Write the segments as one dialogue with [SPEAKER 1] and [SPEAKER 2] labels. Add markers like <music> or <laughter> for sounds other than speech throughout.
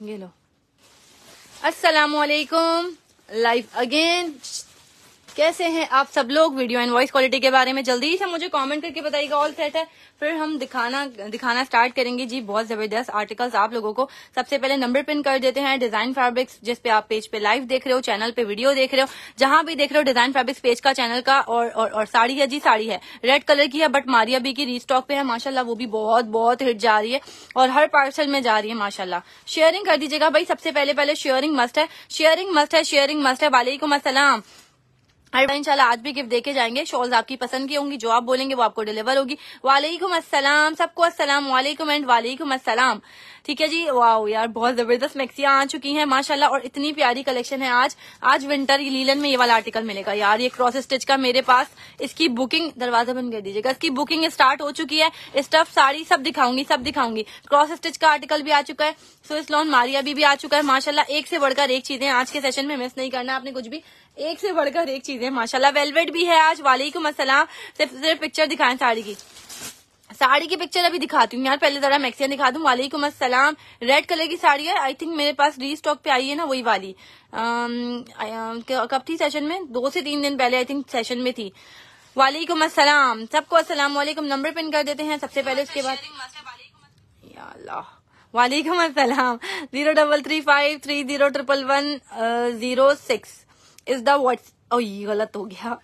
[SPEAKER 1] ये लो। अस्सलाम वालेकुम लाइव अगेन कैसे हैं आप सब लोग वीडियो एंड वॉइस क्वालिटी के बारे में? जल्दी से मुझे कमेंट करके बताइएगा ऑल सेट है। फिर हम दिखाना दिखाना स्टार्ट करेंगे। जी बहुत ज़बरदस्त आर्टिकल्स आप लोगों को सबसे पहले नंबर पिन कर देते हैं। डिज़ाइन फैब्रिक्स जिस पे आप पेज पे लाइव देख रहे हो चैनल पे वीडियो देख रहे हो जहाँ भी देख रहे हो डिज़ाइन फैब्रिक्स पेज का चैनल का और और, और साड़ी है। जी साड़ी है। रेड कलर की है बट मारिया बी की रीस्टॉक पे है माशाला वो भी बहुत बहुत हिट जा रही है और हर पार्सल में जा रही है माशाला शेयरिंग कर दीजिएगा भाई सबसे पहले पहले शेयरिंग मस्ट है। शेयरिंग मस्ट है शेयरिंग मस्ट है। वालेकुम असलम इंशाल्लाह आज भी गिफ्ट देके जाएँगे। शॉल्स आपकी पसंद की होंगी जो आप बोलेंगे वो आपको डिलीवर होगी। वालेकुम अस्सलाम सबको अस्सलाम वालेकुम एंड वालेकुम अस्सलाम। ठीक है जी? वाह यार बहुत ज़बरदस्त मैक्सियाँ आ चुकी हैं माशाल्लाह और इतनी प्यारी कलेक्शन है आज। आज विंटर लीलन में ये वाला आर्टिकल मिलेगा। यार ये क्रॉस स्टिच का मेरे पास इसकी बुकिंग दरवाज़ा बंद कर दीजिएगा। इसकी बुकिंग स्टार्ट हो चुकी है। स्टफ़ साड़ी सब दिखाऊँगी सब दिखाऊँगी। क्रॉस स्टिच का आर्टिकल भी आ चुका है स्विस लॉन मारिया भी, भी आ चुका है। माशाल्लाह एक से बढ़कर एक चीज़ें आज के सेशन में मिस नहीं करना आपने कुछ भी। एक से बढ़कर एक चीज़। है माशाल्लाह वेलवेट भी है आज, वालेकुम अस्सलाम। सिर्फ़ सिर्फ़ पिक्चर दिखाएँ साड़ी की। साड़ी की पिक्चर अभी दिखाती हूँ यार, पहले जरा मैक्सिया दिखा दूँ। वालेकुम अस्सलाम। रेड कलर की साड़ी है आई थिंक मेरे पास री स्टॉक पे आई है ना वही वाली। कब थी सेशन में? दो से तीन दिन पहले आई थिंक सेशन में थी। वालेकुम अस्सलाम। सबको अस्सलाम वालेकुम। नंबर पिन कर देते हैं सबसे पहले उसके बाद। वालेकुम अस्सलाम। Zero double three five three zero triple one zero six is the whats ओ ये गलत हो गया।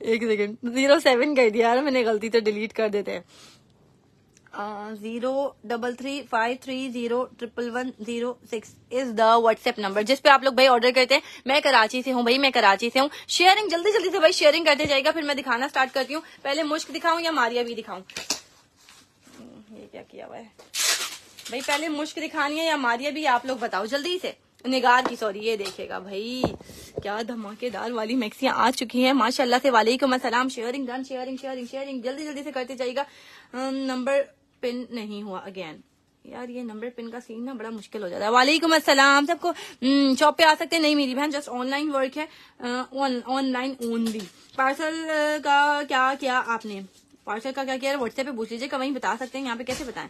[SPEAKER 1] एक सेकेंड ज़ीरो सेवन कर दिया यार, मैंने गलती से डिलीट कर देते हैं। Zero double three five three zero triple one zero six is the WhatsApp number जिस पे आप लोग भाई ऑर्डर करते हैं, मैं कराची से हूँ भाई, मैं कराची से हूँ। शेयरिंग जल्दी जल्दी से भाई शेयरिंग करते जाएगा फिर मैं दिखाना स्टार्ट करती हूँ। पहले मुश्क दिखाऊँ या मारिया भी दिखाऊँ? ये क्या किया हुआ है? भाई पहले मुश्क दिखानी है या मारिया भी, आप लोग बताओ, जल्दी से। निगार की सॉरी ये देखेगा भाई, क्या धमाकेदार वाली मैक्सियाँ आ चुकी हैं। माशाल्लाह से वालेकुम अस्सलाम। Sharing done sharing sharing sharing जल्दी जल्दी से करते जाइएगा। नंबर पिन नहीं हुआ अगेन यार, ये नंबर पिन का सीन ना बड़ा मुश्किल हो जाता है। वालेकुम अस्सलाम। सबको शॉप पे आ सकते हैं? नहीं मेरी बहन जस्ट ऑनलाइन वर्क है। ऑनलाइन ओनली पार्सल का क्या क्या आपने? पार्सल का क्या, किया व्हाट्सएप पे पूछ लीजिएगा वहीं बता सकते हैं? यहाँ पे कैसे बताएँ?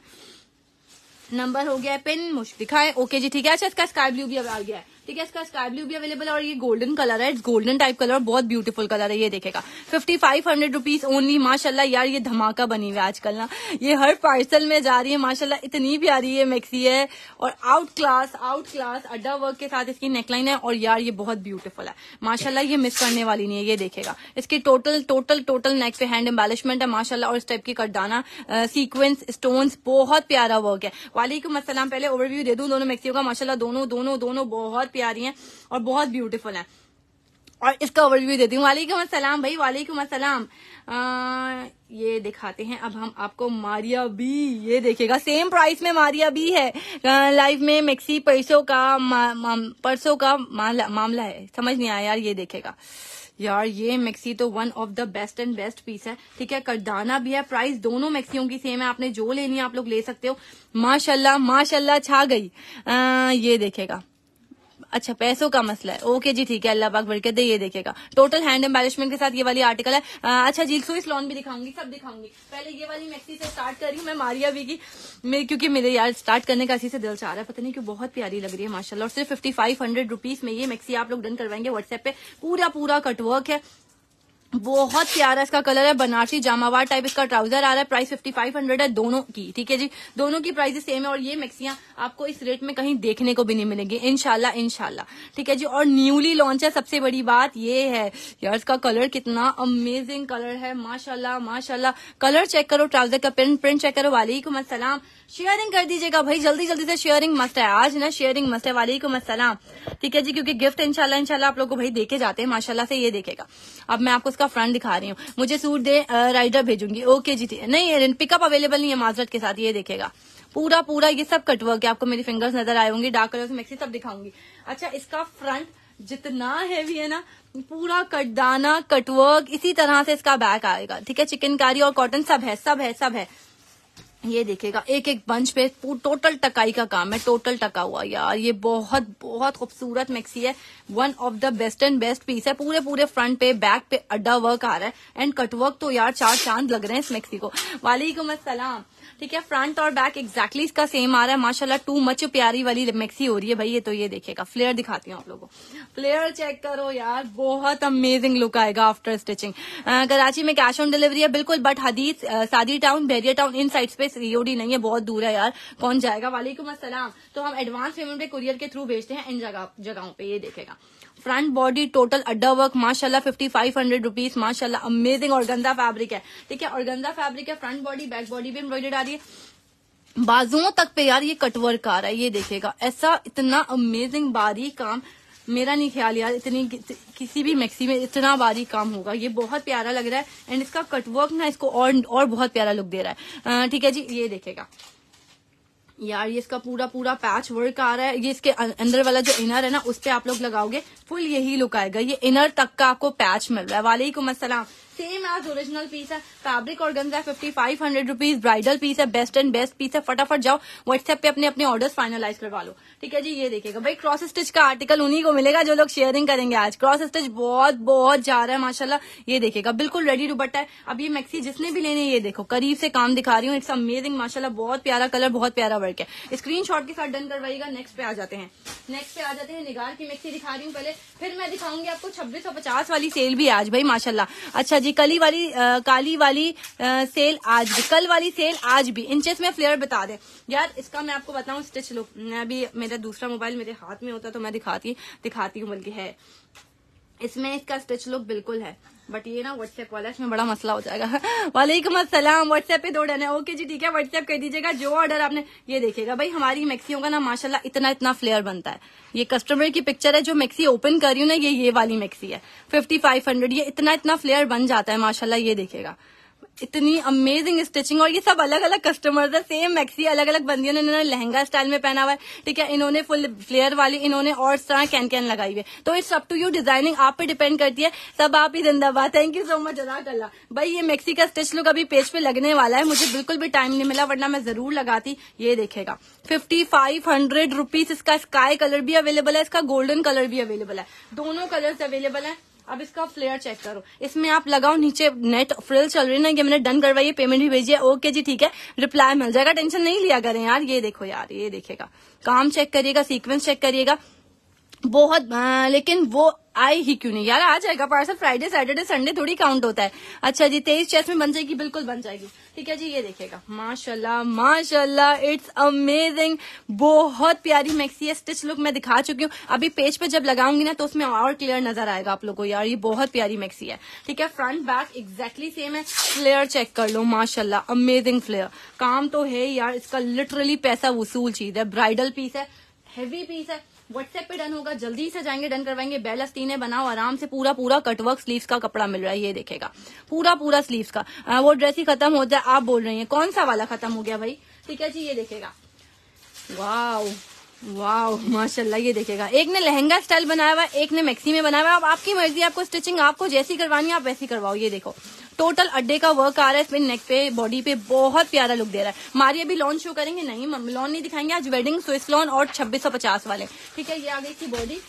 [SPEAKER 1] नंबर हो गया है पिन मुश्क दिखाए। ओके जी, ठीक है अच्छा इसका स्काई ब्लू भी अब आ गया है। ठीक है, इसका स्काई ब्लू भी अवेलेबल है और ये गोल्डन कलर है इट्स गोल्डन टाइप कलर और बहुत ब्यूटीफुल कलर है, ये देखेगा। Fifty five hundred rupees only माशाला यार, ये धमाका बनी हुई है आजकल ना। ये हर पार्सल में जा रही है, माशाल्लाह इतनी प्यारी ये मैक्सी है और आउट क्लास आउट क्लास अड्डा वर्क के साथ इसकी नेकलाइन है और यार ये बहुत ब्यूटीफुल है। माशाला ये मिस करने वाली नहीं है, ये देखेगा। इसकी टोटल टोटल टोटल नेक पे हैंड एम्बेलिशमेंट है माशाला और इस टाइप की कटदाना सीक्वेंस स्टोन्स बहुत प्यारा वर्क है। वालेकुम असलम पहले ओवरव्यू दे दूँ, दोनों मैक्सियों का माशाला दोनों दोनों दोनों बहुत प्यारी हैं और बहुत ब्यूटीफुल हैं। और इसका ओवरव्यू देती हूँ। वालेकुम अस्सलाम भाई वालेकुम अस्सलाम। ये दिखाते हैं। अब हम आपको मारिया बी ये देखेगा। सेम प्राइस में मारिया बी है। लाइफ में मैक्सी पैसों का परसों का मामला है। समझ नहीं आया यार ये देखेगा। यार ये मैक्सी तो one of the best and best piece है। ठीक है करदाना भी है। प्राइस दोनों मैक्सियों की सेम है। आपने जो लेनी है आप लोग ले सकते हो। माशाल्लाह माशाल्लाह छा गई। आ, ये देखेगा। अच्छा पैसों का मसला है। ओके जी ठीक है अल्लाह पाक बरकत दे ये देखेगा। टोटल हैंड एम्बेलिशमेंट के साथ ये वाली आर्टिकल है। आ, अच्छा जी स्विस लॉन भी दिखाऊँगी सब दिखाऊँगी। पहले ये वाली मैक्सी से स्टार्ट कर रही हूँ मैं मारिया भी की। मेरे क्योंकि मेरे यार स्टार्ट करने का इसी से दिल चाह रहा है पता नहीं क्यों बहुत प्यारी लग रही है माशाला और सिर्फ़ फिफ्टी फाइव हंड्रेड रुपीज़ में ये मैक्सी आप लोग डन करवाएँगे व्हाट्सएप पे। पूरा पूरा कटवर्क है। बहुत प्यारा इसका कलर है, बनारसी जामावार टाइप इसका ट्राउज़र आ रहा है प्राइस फिफ्टी फाइव हंड्रेड है दोनों की, ठीक है जी? दोनों की प्राइस सेम है और ये मैक्सियाँ आपको इस रेट में कहीं देखने को भी नहीं मिलेंगी। इनशाला इनशाला ठीक है जी? और न्यूली लॉन्च है, सबसे बड़ी बात ये है, यार इसका कलर कितना अमेजिंग कलर है माशाला माशाला कलर चेक करो ट्राउज़र का प्रिंट प्रिंट चेक करो। वालेकुम असलम शेयरिंग कर दीजिएगा भाई जल्दी जल्दी से शेयरिंग मस्त है। आज ना शेयरिंग मस्त है, वालेकुम असलम ठीक है जी, क्योंकि गिफ्ट इनशाला इनशाला आप लोग को भाई देखे जाते हैं, माशाल्लाह से ये देखेगा। अब मैं आपको इसका फ्रंट दिखा रही हूँ। मुझे सूट दे राइडर भेजूँगी। ओके जी नहीं पिकअप अवेलेबल नहीं है माजरत के साथ, ये देखेगा। पूरा पूरा ये सब कटवर्क है। आपको मेरी फिंगर्स नज़र आए होंगे डार्क कलर मैक्सी सब दिखाऊँगी। अच्छा इसका फ्रंट जितना हैवी है ना, पूरा कटदाना कटवर्क इसी तरह से इसका बैक आएगा। ठीक है चिकनकारी और कॉटन सब है सब है सब है। ये देखेगा एक एक बंच पे टोटल टकाई का काम है टोटल टका हुआ यार, ये बहुत बहुत खूबसूरत मिक्सी है one of the best and best piece है पूरे पूरे फ्रंट पे बैक पे अड्डा वर्क आ रहा है एंड कट वर्क तो यार चार चाँद लग रहे हैं इस मिक्सी को। वालेकुम अस्सलाम। ठीक है फ्रंट और बैक एक्जैक्टली इसका सेम आ रहा है। माशाल्लाह टू मच प्यारी वाली मैक्सी हो रही है भाई, ये तो ये देखेगा फ्लेयर दिखाती हूँ आप लोगों को। फ्लेयर चेक करो यार, बहुत अमेजिंग लुक आएगा आफ्टर स्टिचिंग कराची में कैश ऑन डिलीवरी है, बिल्कुल बट हदीस Saadi town Bahria town inside पे सीओडी नहीं है, बहुत दूर है यार। कौन जाएगा? वालेकुम असलम तो हम एडवांस पेमेंट पे कुरियर के थ्रू भेजते हैं इन जगह, जगहों पे, ये देखेगा। फ्रंट बॉडी टोटल अड्डा वर्क, माशाल्लाह फिफ्टी फाइव हंड्रेड रुपीज़ माशाल्लाह अमेजिंग और गंदा फैब्रिक है। ठीक है और गंदा फैब्रिक है फ्रंट बॉडी बैक बॉडी भी एम्ब्रॉइडेड आ रही है। बाजुओं तक पे यार ये कटवर्क आ रहा है, ये देखेगा ऐसा इतना अमेजिंग बारीक काम, मेरा नहीं ख्याल यार, इतनी किसी भी मैक्सी में इतना बारीक काम होगा। ये बहुत प्यारा लग रहा है एंड इसका कटवर्क ना इसको और और बहुत प्यारा लुक दे रहा है। ठीक है जी, ये देखेगा यार, ये इसका पूरा पूरा पैच वर्क आ रहा है। ये इसके अंदर वाला जो इनर है ना, उस पर आप लोग लगाओगे फुल यही लुक आएगा। ये इनर तक का आपको पैच मिल रहा है। वालेकुम असलम सेम एज ओरिजिनल पीस है। फैब्रिक और गंजा fifty five hundred rupees bridal piece है बेस्ट एंड बेस्ट पीस है। फटाफट जाओ व्हाट्सएप पे अपने अपने ऑर्डर्स फाइनलाइज करवा लो। ठीक है जी, ये देखिएगा। भाई क्रॉस स्टिच का आर्टिकल उन्हीं को मिलेगा जो लोग शेयरिंग करेंगे आज। क्रॉस स्टिच बहुत बहुत जा रहा है माशाला ये देखेगा बिल्कुल रेडी दुपट्टा है। अब ये मैक्सी जिसने भी लेने ये देखो, करीब से काम दिखा रही हूँ। इट्स अमेजिंग माशाला बहुत प्यारा कलर बहुत प्यारा वर्क है। स्क्रीन के साथ डन करवाइएगा नेक्स्ट पे आ जाते हैं। नेक्स्ट पे आ जाते हैं, निगार की मैक्सी दिखा रही हूँ पहले। फिर मैं दिखाऊँगी आपको छब्बीस वाली सेल भी आज, भाई माशाला अच्छा जी कली वाली आ, काली वाली आ, सेल आज भी कल वाली सेल आज भी। इंचेस में फ्लेयर बता दे। यार इसका मैं आपको बताऊँ स्टिच लुक मैं अभी मेरा दूसरा मोबाइल मेरे हाथ में होता तो मैं दिखाती दिखाती हूँ बल्कि है। इसमें इसका स्टिच लुक बिल्कुल है। बट ये ना व्हाट्सएप वाला, इसमें बड़ा मसला हो जाएगा। <laughs> वालेकुम असलम व्हाट्सएप पे दो डन है। ओके जी, ठीक है व्हाट्सएप कर दीजिएगा। जो ऑर्डर आपने, ये देखेगा भाई, हमारी मैक्सियों का ना, माशाल्लाह, इतना इतना फ्लेयर बनता है। ये कस्टमर की पिक्चर है, जो मैक्सी ओपन कर रही हूँ ना, ये ये वाली मैक्सी है। फिफ्टी फाइव हंड्रेड ये इतना इतना फ्लेयर बन जाता है माशाला ये देखेगा इतनी अमेजिंग स्टिचिंग और ये सब अलग अलग कस्टमर्स है सेम मैक्सी अलग अलग बंदियों ने इन्होंने लहंगा स्टाइल में पहना हुआ है। ठीक है, इन्होंने फुल फ्लेयर वाली, इन्होंने और तरह कैन कैन लगाई हुई है। तो it's up to you designing आप पे डिपेंड करती है। सब आप ही जिंदाबाद। थैंक यू सो मच अल्लाह। भाई, ये मैक्सी का स्टिच लुक अभी पेज पे लगने वाला है। मुझे बिल्कुल भी टाइम नहीं मिला, वरना मैं ज़रूर लगाती। ये देखेगा। फिफ्टी फाइव हंड्रेड रुपीज़ इसका स्काई कलर भी अवेलेबल है, इसका गोल्डन कलर भी अवेलेबल है। दोनों कलर्स अवेलेबल है। अब इसका फ्लेयर चेक करो। इसमें आप लगाओ नीचे नेट फ्रिल चल रही है ना कि मैंने डन करवाई है पेमेंट भी भेजी है ओके जी, ठीक है। रिप्लाई मिल जाएगा, टेंशन नहीं लिया करें यार, ये देखो यार, ये देखेगा। काम चेक करिएगा सीक्वेंस चेक करिएगा। बहुत आ, लेकिन वो आई ही क्यों नहीं? यार आ जाएगा पार्सल फ्राइडे सैटरडे संडे थोड़ी काउंट होता है। अच्छा जी तेईस चेस्ट में बन जाएगी बिल्कुल बन जाएगी। ठीक है जी ये देखेगा माशाल्लाह माशाल्लाह इट्स अमेजिंग बहुत प्यारी मैक्सी है स्टिच लुक मैं दिखा चुकी हूँ। अभी पेज पे जब लगाऊँगी ना तो उसमें और क्लियर नज़र आएगा आप लोग को यार ये बहुत प्यारी मैक्सी है। ठीक है फ्रंट बैक एग्जैक्टली सेम है। फ्लेयर चेक कर लो माशाला अमेजिंग फ्लेयर काम तो है यार इसका लिटरली पैसा वसूल चीज़ है। ब्राइडल पीस है हैवी पीस है। व्हाट्सएप पे डन होगा जल्दी से जाएँगे डन करवाएँगे बेल अस्तीने बनाओ आराम से पूरा पूरा कटवर्क स्लीव्स का कपड़ा मिल रहा है ये देखेगा। पूरा पूरा स्लीव्स का। आ, वो ड्रेस ही खत्म हो जाए आप बोल रही हैं कौन सा वाला खत्म हो गया भाई? ठीक है जी ये देखेगा। वाओ वाओ, माशाल्लाह, ये देखेगा। एक ने लहंगा स्टाइल बनाया हुआ एक ने मैक्सी में बनाया हुआ अब आपकी मर्ज़ी आपको स्टिचिंग आपको जैसी करवानी है, आप वैसी करवाओ, ये देखो। टोटल अड्डे का वर्क आ रहा है, इसमें नेक पे बॉडी पे बहुत प्यारा लुक दे रहा है। हमारी अभी लॉन्च शो करेंगे? नहीं लॉन नहीं दिखाएँगे, आज वेडिंग स्विस लॉन और छब्बीस वाले। ठीक है, ये आ गई बॉडी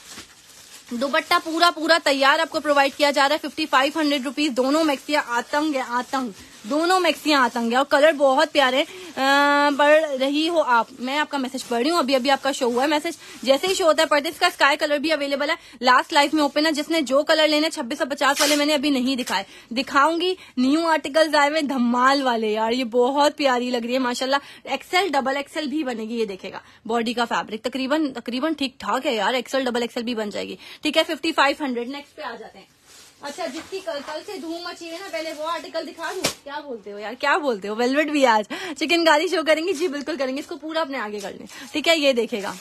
[SPEAKER 1] दुपट्टा पूरा पूरा तैयार आपको प्रोवाइड किया जा रहा है फिफ्टी फाइव हंड्रेड रुपीज़ दोनों मैक्सिया आतंग है आतंग दोनों मैक्सियाँ आतंग है और कलर बहुत प्यारे पढ़ रही हो आप। मैं आपका मैसेज पढ़ रही हूँ। अभी अभी आपका शो हुआ है मैसेज जैसे ही शो होता है पढ़ते इसका स्काई कलर भी अवेलेबल है। लास्ट लाइफ में ओपन है। जिसने जो कलर लेने छब्बीस सौ पचास वाले मैंने अभी नहीं दिखाए। दिखाऊँगी न्यू आर्टिकल्स आए हुए, धमाल वाले यार। ये बहुत प्यारी लग रही है, माशाल्लाह। एक्सेल डबल एक्सेल भी बनेगी, ये देखेगा। बॉडी का फैब्रिक तकरीबन तकरीबन ठीक ठाक है यार। एक्सेल डबल एक्सेल भी बन जाएगी। ठीक है फिफ्टी फाइव हंड्रेड नेक्स्ट पे आ जाते हैं। अच्छा जिसकी कल कल से धूम मची है ना, पहले वो आर्टिकल दिखा दू? क्या बोलते हो यार, क्या बोलते हो? वेलवेट भी आज। चिकन गाड़ी शो करेंगे? जी, बिल्कुल करेंगे। इसको पूरा अपने आगे कर लें। ठीक है, ये देखेगा।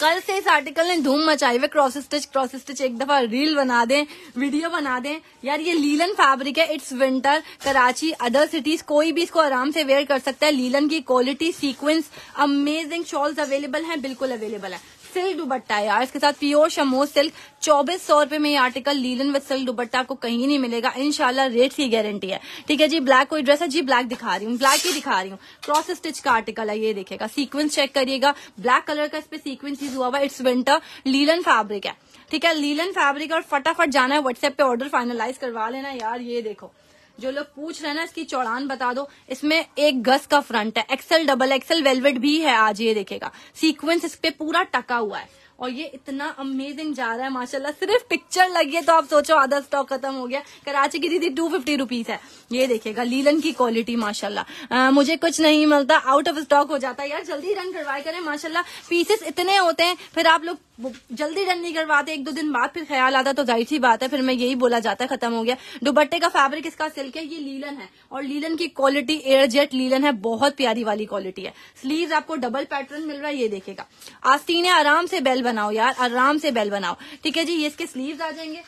[SPEAKER 1] कल से इस आर्टिकल ने धूम मचाई हुई क्रॉस स्टिच क्रॉस स्टिच एक दफ़ा रील बना दें वीडियो बना दें। यार, ये लीलन फैब्रिक है it's winter Karachi other cities कोई भी इसको आराम से वेयर कर सकता है। लीलन की quality sequence amazing shawls available हैं, बिल्कुल अवेलेबल है। सिल्क दुबट्टा यार इसके साथ प्योर शमो सिल्क, चौबीस सौ रुपए में ये article linen with silk dupatta आपको कहीं नहीं मिलेगा। इनशाला रेट की गारंटी है। ठीक है जी ब्लैक कोई ड्रेस है? जी ब्लैक दिखा रही हूँ। ब्लैक ही दिखा रही हूँ। क्रॉस स्टिच का आर्टिकल है, ये देखेगा सीक्वेंस चेक करिएगा। ब्लैक कलर का इस पे सीक्वेंस यूज़ हुआ हुआ इट्स विंटर लीलन फैब्रिक है। ठीक है, लीलन फैब्रिक और फटाफट जाना है। व्हाट्सएप पे ऑर्डर फाइनलाइज करवा लेना यार, ये देखो। जो लोग पूछ रहे हैं ना, इसकी चौड़ान बता दो। इसमें एक गज का फ्रंट है। एक्सल डबल एक्सल वेलवेट भी है आज, ये देखेगा। सीक्वेंस इस पे पूरा टका हुआ है। और ये इतना अमेजिंग जा रहा है, माशाल्लाह। सिर्फ़ पिक्चर लगी है तो आप सोचो, आधा स्टॉक खत्म हो गया। कराची की दीदी टू फिफ्टी रुपीज़ है। ये देखिएगा लीलन की क्वालिटी माशाल्लाह। मुझे कुछ नहीं मिलता आउट ऑफ़ स्टॉक हो जाता है। यार, जल्दी रन करवाए करें, माशाल्लाह। पीसेस इतने होते हैं, फिर आप लोग जल्दी डन नहीं करवाते, एक दो दिन बाद फिर ख्याल आता तो ज़ाहिर सी बात है, फिर मैं यही बोला, जाता है खत्म हो गया। दुबट्टे का फैब्रिक इसका सिल्क है, ये लीलन है। और लीलन की क्वालिटी एयर जेट लीलन है, बहुत प्यारी वाली क्वालिटी है। स्लीव आपको डबल पैटर्न मिल रहा है, ये देखेगा। आस्तीने आराम से बेल बनाओ यार, आराम से बेल बनाओ। ठीक है जी, ये इसके स्लीव आ जाएँगे।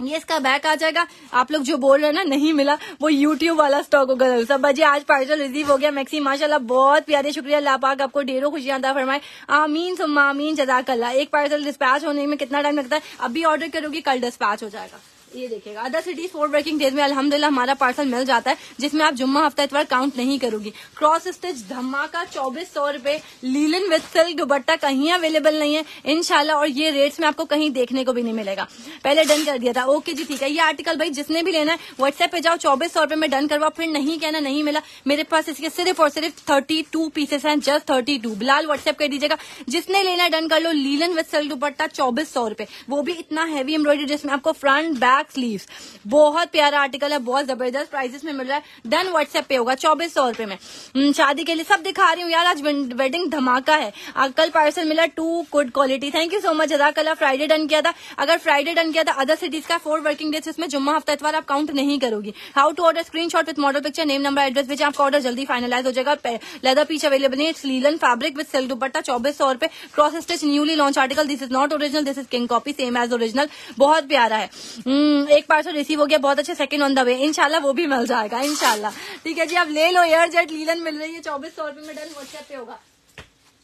[SPEAKER 1] ये इसका बैक आ जाएगा। आप लोग जो बोल रहे हैं ना, नहीं मिला, वो यूट्यूब वाला स्टॉक होगा। सब बजे आज पार्सल रिसीव हो गया। मैक्सी माशाल्लाह, बहुत प्यारे शुक्रिया। लापाक आपको ढेरों खुशियाँ था फरमाए। आमीन, सुम्मा आमीन जजाकल्ला एक पार्सल डिस्पैच होने में कितना टाइम लगता है? अभी ऑर्डर करोगी, कल डिस्पैच हो जाएगा। ये देखिएगा। Other cities four working days में अलहमदिल्ला हमारा पार्सल मिल जाता है, जिसमें आप जुम्मा हफ़्ता इतवार काउंट नहीं करोगी। क्रॉस स्टिच धमाका, चौबीस सौ रुपये लीलन विथ सिल्क दुबट्टा कहीं अवेलेबल नहीं है। इनशाला और ये रेट्स में आपको कहीं देखने को भी नहीं मिलेगा। पहले डन कर दिया था। ओके जी, ठीक है। ये आर्टिकल भाई, जिसने भी लेना है व्हाट्सएप पे जाओ, चौबीस सौ रुपये में डन करवा फिर नहीं कहना नहीं मिला। मेरे पास इसके सिर्फ़ और सिर्फ़ थर्टी टू पीसेस हैं just thirty two Bilal WhatsApp कर दीजिएगा। जिसने लेना है डन कर लो। लीलन विथ सिल्क दुपट्टा, चौबीस सौ वो भी इतना हैवी एम्ब्रॉयडरी जिसमें आपको फ्रंट बैक बैक स्लीव्स बहुत प्यारा आर्टिकल है बहुत ज़बरदस्त प्राइजेस में मिल रहा है। डन व्हाट्सएप पे होगा चौबीस सौ रुपए में। हम्म, शादी के लिए सब दिखा रही हूँ यार आज वेडिंग धमाका है। कल पार्सल मिला too good quality thank you so much अदा कल। फ्राइडे डन किया था। अगर फ्राइडे डन किया था अदर सिटीज़ का फोर वर्किंग डेज़ इसमें जुम्मा हफ़्ता इतवार आप काउंट नहीं करोगी। How to order screenshot with model picture name number address भेजे आपका ऑर्डर जल्दी फाइनलाइज हो जाएगा। लेदर पीच अवेलेबल है linen fabric with silk dupatta चौबीस सौ रुपए। Cross stitch newly launch article this is not original this is king copy same as original बहुत प्यारा है। हम्म, एक पार्सल रिसीव हो गया, बहुत अच्छे सेकंड ऑन द वे इनशाला वो भी मिल जाएगा इनशाला ठीक है जी, आप ले लो एयर जेट लीलन मिल रही है, चौबीस सौ रुपए में डन व्हाट्सएप पे होगा।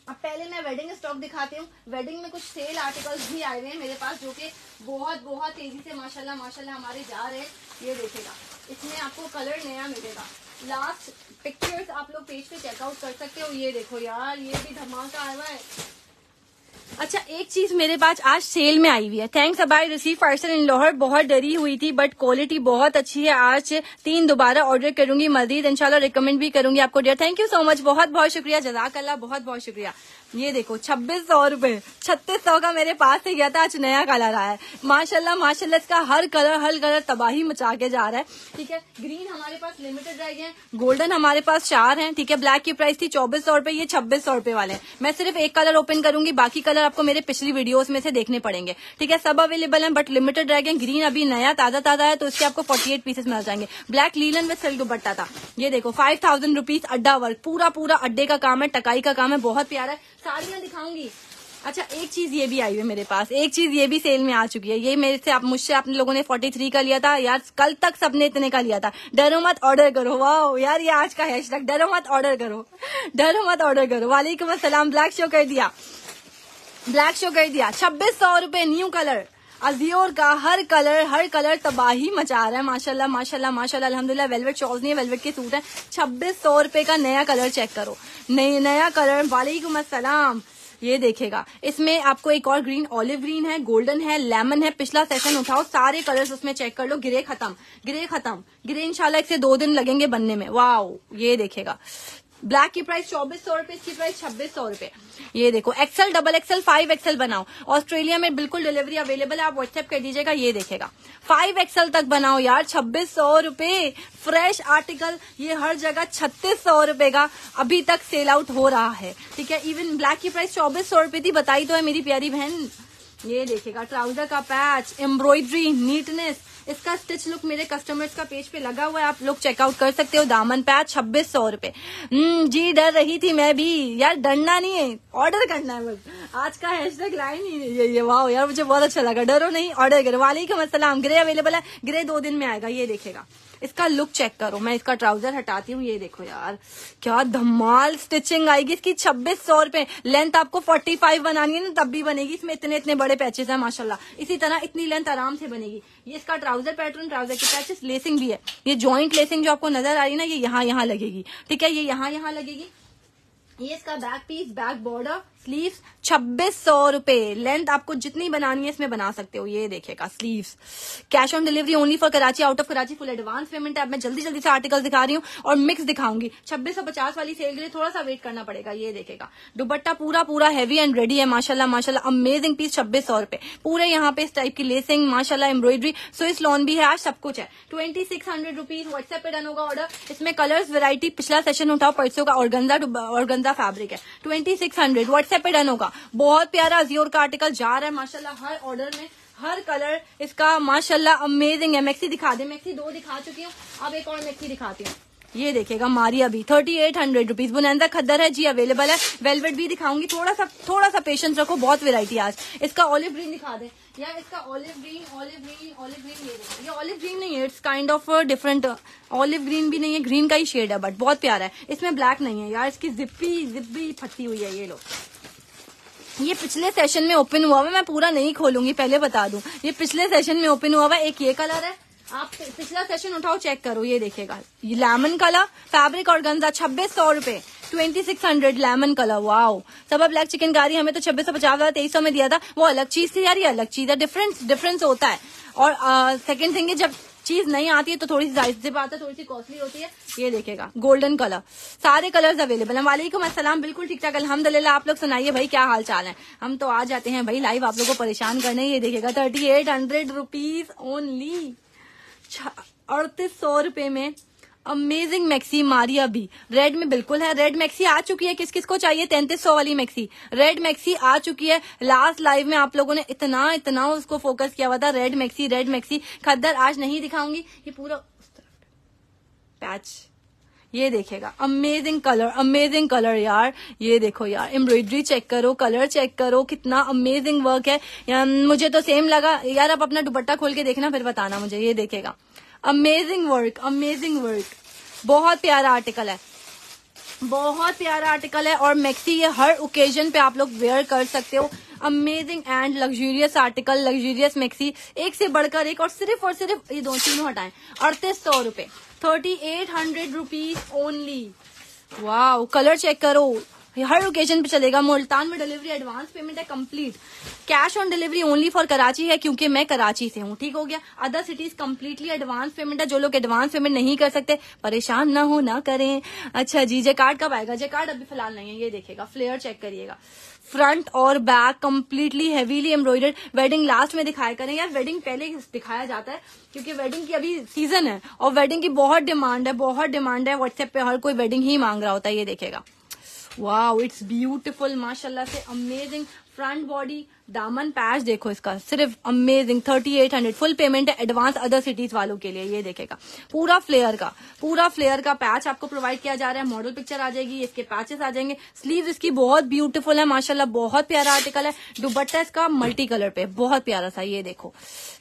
[SPEAKER 1] अब पहले मैं वेडिंग स्टॉक दिखाती हूँ। वेडिंग में कुछ सेल आर्टिकल्स भी आए हुए हैं मेरे पास, जो कि बहुत बहुत तेज़ी से, माशाल्लाह माशाल्लाह हमारे जा रहे हैं। ये देखेगा इसमें आपको कलर नया मिलेगा। लास्ट पिक्चर्स आप लोग पेज पे चेकआउट कर सकते हो। ये देखो यार, ये भी धमाका आया है। अच्छा एक चीज़ मेरे पास आज सेल में आई हुई है। थैंक्स अबाई रिसीव पार्सल इन लाहौर बहुत डरी हुई थी बट क्वालिटी बहुत अच्छी है। आज तीन दोबारा ऑर्डर करूँगी, मजीद इंशाल्लाह रिकमेंड भी करूँगी आपको। Dear thank you so much बहुत बहुत शुक्रिया। जजाक अल्लाह बहुत बहुत शुक्रिया। ये देखो, छब्बीस सौ रुपये छत्तीस सौ का मेरे पास से गया था, आज नया कलर आया है। माशाल्लाह माशाल्लाह, इसका हर कलर हर कलर तबाही मचा के जा रहा है। ठीक है ग्रीन हमारे पास लिमिटेड रह गए हैं गोल्डन हमारे पास चार हैं। ठीक है ब्लैक की प्राइस थी चौबीस सौ रुपये ये छब्बीस सौ रुपये वाले मैं सिर्फ़ एक कलर ओपन करूँगी, बाकी कलर आपको मेरे पिछली वीडियोस में से देखने पड़ेंगे। ठीक है, सब अवेलेबल है बट लिमिटेड रह गए ग्रीन अभी नया, ताज़ा ताज़ा है तो इसके आपको फोर्टी एट पीसेस मिल जाएँगे। Black linen with silk dupatta था। ये देखो फाइव थाउज़ेंड रुपीज़ अड्डा वर्क पूरा पूरा अड्डे का काम है, टकाई का काम है, बहुत प्यारा है। साड़ियाँ दिखाऊँगी। अच्छा एक चीज़ ये भी आई है मेरे पास। एक चीज़ ये भी सेल में आ चुकी है। ये मेरे से आप, मुझसे आपने लोगों ने फोर्टी थ्री का लिया था। यार, कल तक सबने इतने का लिया था। डरो मत ऑर्डर करो। वाह यार, ये आज का हैश तक डरो मत ऑर्डर करो। डरो मत ऑर्डर करो। वालेकुम असलम ब्लैक शो कर दिया। ब्लैक शो कर दिया। छब्बीस सौ रुपये न्यू कलर। अजियोर का हर कलर हर कलर तबाही मचा रहा है, माशाल्लाह माशाल्लाह माशाल्लाह, अल्हम्दुलिल्लाह वेलवेट शॉल्स नहीं है वेलवेट के सूट है। छब्बीस सौ रुपये का नया कलर चेक करो। नई नया कलर, वालेकुम असलम ये देखेगा। इसमें आपको एक और ग्रीन ऑलिव ग्रीन है गोल्डन है लेमन है। पिछला सेशन उठाओ, सारे कलर्स उसमें चेक कर लो ग्रे खत्म ग्रे खत्म। ग्रे इंशाल्लाह एक से दो दिन लगेंगे बनने में। वाह ये देखेगा। ब्लैक की प्राइस चौबीस सौ रुपये इसकी प्राइस छब्बीस सौ रुपये ये देखो XL double XL five XL बनाओ। ऑस्ट्रेलिया में बिल्कुल डिलीवरी अवेलेबल है, आप व्हाट्सएप कर दीजिएगा, ये देखेगा। फाइव एक्सल तक बनाओ यार, छब्बीस सौ रुपये फ्रेश आर्टिकल ये हर जगह छत्तीस सौ रुपये का अभी तक सेल आउट हो रहा है। ठीक है इवन ब्लैक की प्राइस चौबीस सौ रुपये थी, बताई तो है मेरी प्यारी बहन। ये देखेगा ट्राउज़र का पैच एम्ब्रॉयडरी नीटनेस इसका स्टिच लुक मेरे कस्टमर्स का पेज पे लगा हुआ है आप लोग चेकआउट कर सकते हो दामन पैच छब्बीस सौ रुपये हम्म, जी डर रही थी मैं भी। यार डरना नहीं है ऑर्डर करना है बस। आज का हैश टैग लाइन ही ये ये वाह यार मुझे बहुत अच्छा लगा। डरो नहीं ऑर्डर करो वालेकुम असलम ग्रे अवेलेबल है ग्रे दो दिन में आएगा ये देखेगा। इसका लुक चेक करो। मैं इसका ट्राउज़र हटाती हूँ, ये देखो यार। क्या धमाल स्टिचिंग आएगी इसकी। छब्बीस सौ रुपए। लेंथ आपको फोर्टी फाइव बनानी है ना, तब भी बनेगी। इसमें इतने इतने बड़े पैचेस है, माशाल्लाह। इसी तरह इतनी लेंथ आराम से बनेगी। ये इसका ट्राउज़र पैटर्न ट्राउज़र की पैचेस लेसिंग भी है। ये ज्वाइंट लेसिंग जो आपको नज़र आ रही है ना, ये यहाँ यहाँ लगेगी। ठीक है, ये यहाँ यहाँ लगेगी। ये इसका back piece back border sleeves छब्बीस सौ रुपए। लेंथ आपको जितनी बनानी है इसमें बना सकते हो। ये देखेगा sleeves cash on delivery only for Karachi out of Karachi full advance payment है मैं जल्दी जल्दी से आर्टिकल दिखा रही हूँ और मिक्स दिखाऊँगी। छब्बीस सौ पचास वाली सेल के लिए थोड़ा सा वेट करना पड़ेगा, ये देखेगा। दुबट्टा पूरा पूरा हैवी एंड रेडी है माशाला माशाला अमेजिंग पीस छब्बीस सौ रुपए। पूरे यहाँ पे इस टाइप की लेसिंग माशाला एम्ब्रॉयडरी स्विस लॉन भी है, आज सब कुछ है। Twenty six hundred rupees WhatsApp पे डन होगा ऑर्डर इसमें कलर्स वेरायटी पिछला सेशन उठाओ परसों का ऑर्गंजा ऑर्गंजा फैब्रिक है। ट्वेंटी सिक्स हंड्रेड व्हाट्सएप पे डन होगा। बहुत प्यारा जियोर का आर्टिकल जा रहा है, माशाल्लाह, हर ऑर्डर में हर कलर इसका माशाल्लाह अमेजिंग है। मैक्सी दिखा दे मैक्सी दो दिखा चुकी हूँ। अब एक और मैक्सी दिखाती हूँ। ये देखेगा मारी अभी। थर्टी एट हंड्रेड रुपीज़ बुनंदा खद्दर है, जी अवेलेबल है। वेलवेट भी दिखाऊँगी। थोड़ा सा थोड़ा सा पेशेंस रखो, बहुत वेरायटी आज। इसका ऑलिव ग्रीन दिखा दे। या इसका olive green olive green olive green ये ये ऑलिव ग्रीन नहीं है it's kind of different olive green भी नहीं है ग्रीन का ही शेड है बट बहुत प्यारा है। इसमें ब्लैक नहीं है। यार, इसकी जिप्पी जिप्पी फटी हुई है ये लो। ये पिछले सेशन में ओपन हुआ हुआ मैं पूरा नहीं खोलूँगी, पहले बता दूँ। ये पिछले सेशन में ओपन हुआ हुआ एक ये कलर है। आप पिछला सेशन उठाओ चेक करो, ये देखेगा। ये लेमन कलर फैब्रिक और गंजा छब्बीस सौ रुपये twenty six hundred lemon colour wow सब ब्लैक चिकन गारी हमें तो छब्बीस सौ पचास हज़ार तेईस सौ में दिया था। वो अलग चीज़ थी यार, ये अलग चीज़ है डिफरेंस डिफरेंस होता है। और सेकंड थिंग जब चीज़ नहीं आती है तो थोड़ी सी ज़ाहिर सी बात है, थोड़ी सी कॉस्टली होती है, ये देखेगा। गोल्डन कलर सारे कलर्स अवेलेबल है। वालेकुम असलम बिल्कुल ठीक ठाक, अल्हम्दुलिल्लाह, आप लोग सुनाइए भाई क्या हाल चाल है। हम तो आ जाते हैं भाई लाइव आप लोग को परेशान करने। ये देखेगा thirty eight hundred rupees only अड़तीस सौ रुपए में अमेजिंग मैक्सी मारिया भी। रेड में बिल्कुल है। रेड मैक्सी आ चुकी है। किस किस को चाहिए? तैंतीस सौ वाली मैक्सी रेड मैक्सी आ चुकी है। लास्ट लाइव में आप लोगों ने इतना इतना उसको फोकस किया हुआ था। Red maxi red maxi khaddar, आज नहीं दिखाऊँगी। ये पूरा उस तरफ़ पैच ये देखेगा अमेजिंग कलर अमेजिंग कलर यार। ये देखो यार। एम्ब्रॉयडरी चेक करो कलर चेक करो। कितना अमेजिंग वर्क है। मुझे तो सेम लगा। यार, आप अपना दुपट्टा खोल के देखना, फिर बताना मुझे। ये देखेगा अमेजिंग वर्क अमेजिंग वर्क बहुत प्यारा आर्टिकल है। बहुत प्यारा आर्टिकल है और मैक्सी ये हर ओकेजन पे आप लोग वेयर कर सकते हो। Amazing and luxurious article luxurious maxi एक से बढ़कर एक और सिर्फ़ और सिर्फ़ ये दो तीनों हटाएँ। अड़तीस सौ रुपये thirty eight hundred rupees only वाह कलर चेक करो। हर ओकेजन पे चलेगा। मुल्तान में डिलीवरी एडवांस पेमेंट है complete cash on delivery only for Karachi है क्योंकि मैं कराची से हूँ, ठीक हो गया? Other cities completely advance payment है, जो लोग एडवांस पेमेंट नहीं कर सकते। परेशान ना हो, ना करें। अच्छा जी जे कार्ड कब आएगा? जे कार्ड अभी फ़िलहाल नहीं है, ये देखेगा फ्लेयर चेक करिएगा। फ्रंट और back completely heavily embroidered wedding last में दिखाया करें। यार वेडिंग पहले दिखाया जाता है, क्योंकि वेडिंग की अभी सीज़न है और वेडिंग की बहुत डिमांड है, बहुत डिमांड है। व्हाट्सएप पे हर कोई वेडिंग ही मांग रहा होता है, ये देखेगा वाओ इट्स ब्यूटीफुल माशाल्लाह से अमेजिंग फ्रंट बॉडी दामन पैच देखो इसका। सिर्फ़ amazing thirty eight hundred full payment है एडवांस अदर सिटीज़ वालों के लिए, ये देखेगा। पूरा फ्लेयर का, पूरा फ्लेयर का पैच आपको प्रोवाइड किया जा रहा है। मॉडल पिक्चर आ जाएगी, इसके पैचेस आ जाएँगे। स्लीव इसकी बहुत ब्यूटीफुल है माशाल्लाह बहुत प्यारा आर्टिकल है। दुबट्टा इसका मल्टी कलर पे, बहुत प्यारा सा, ये देखो।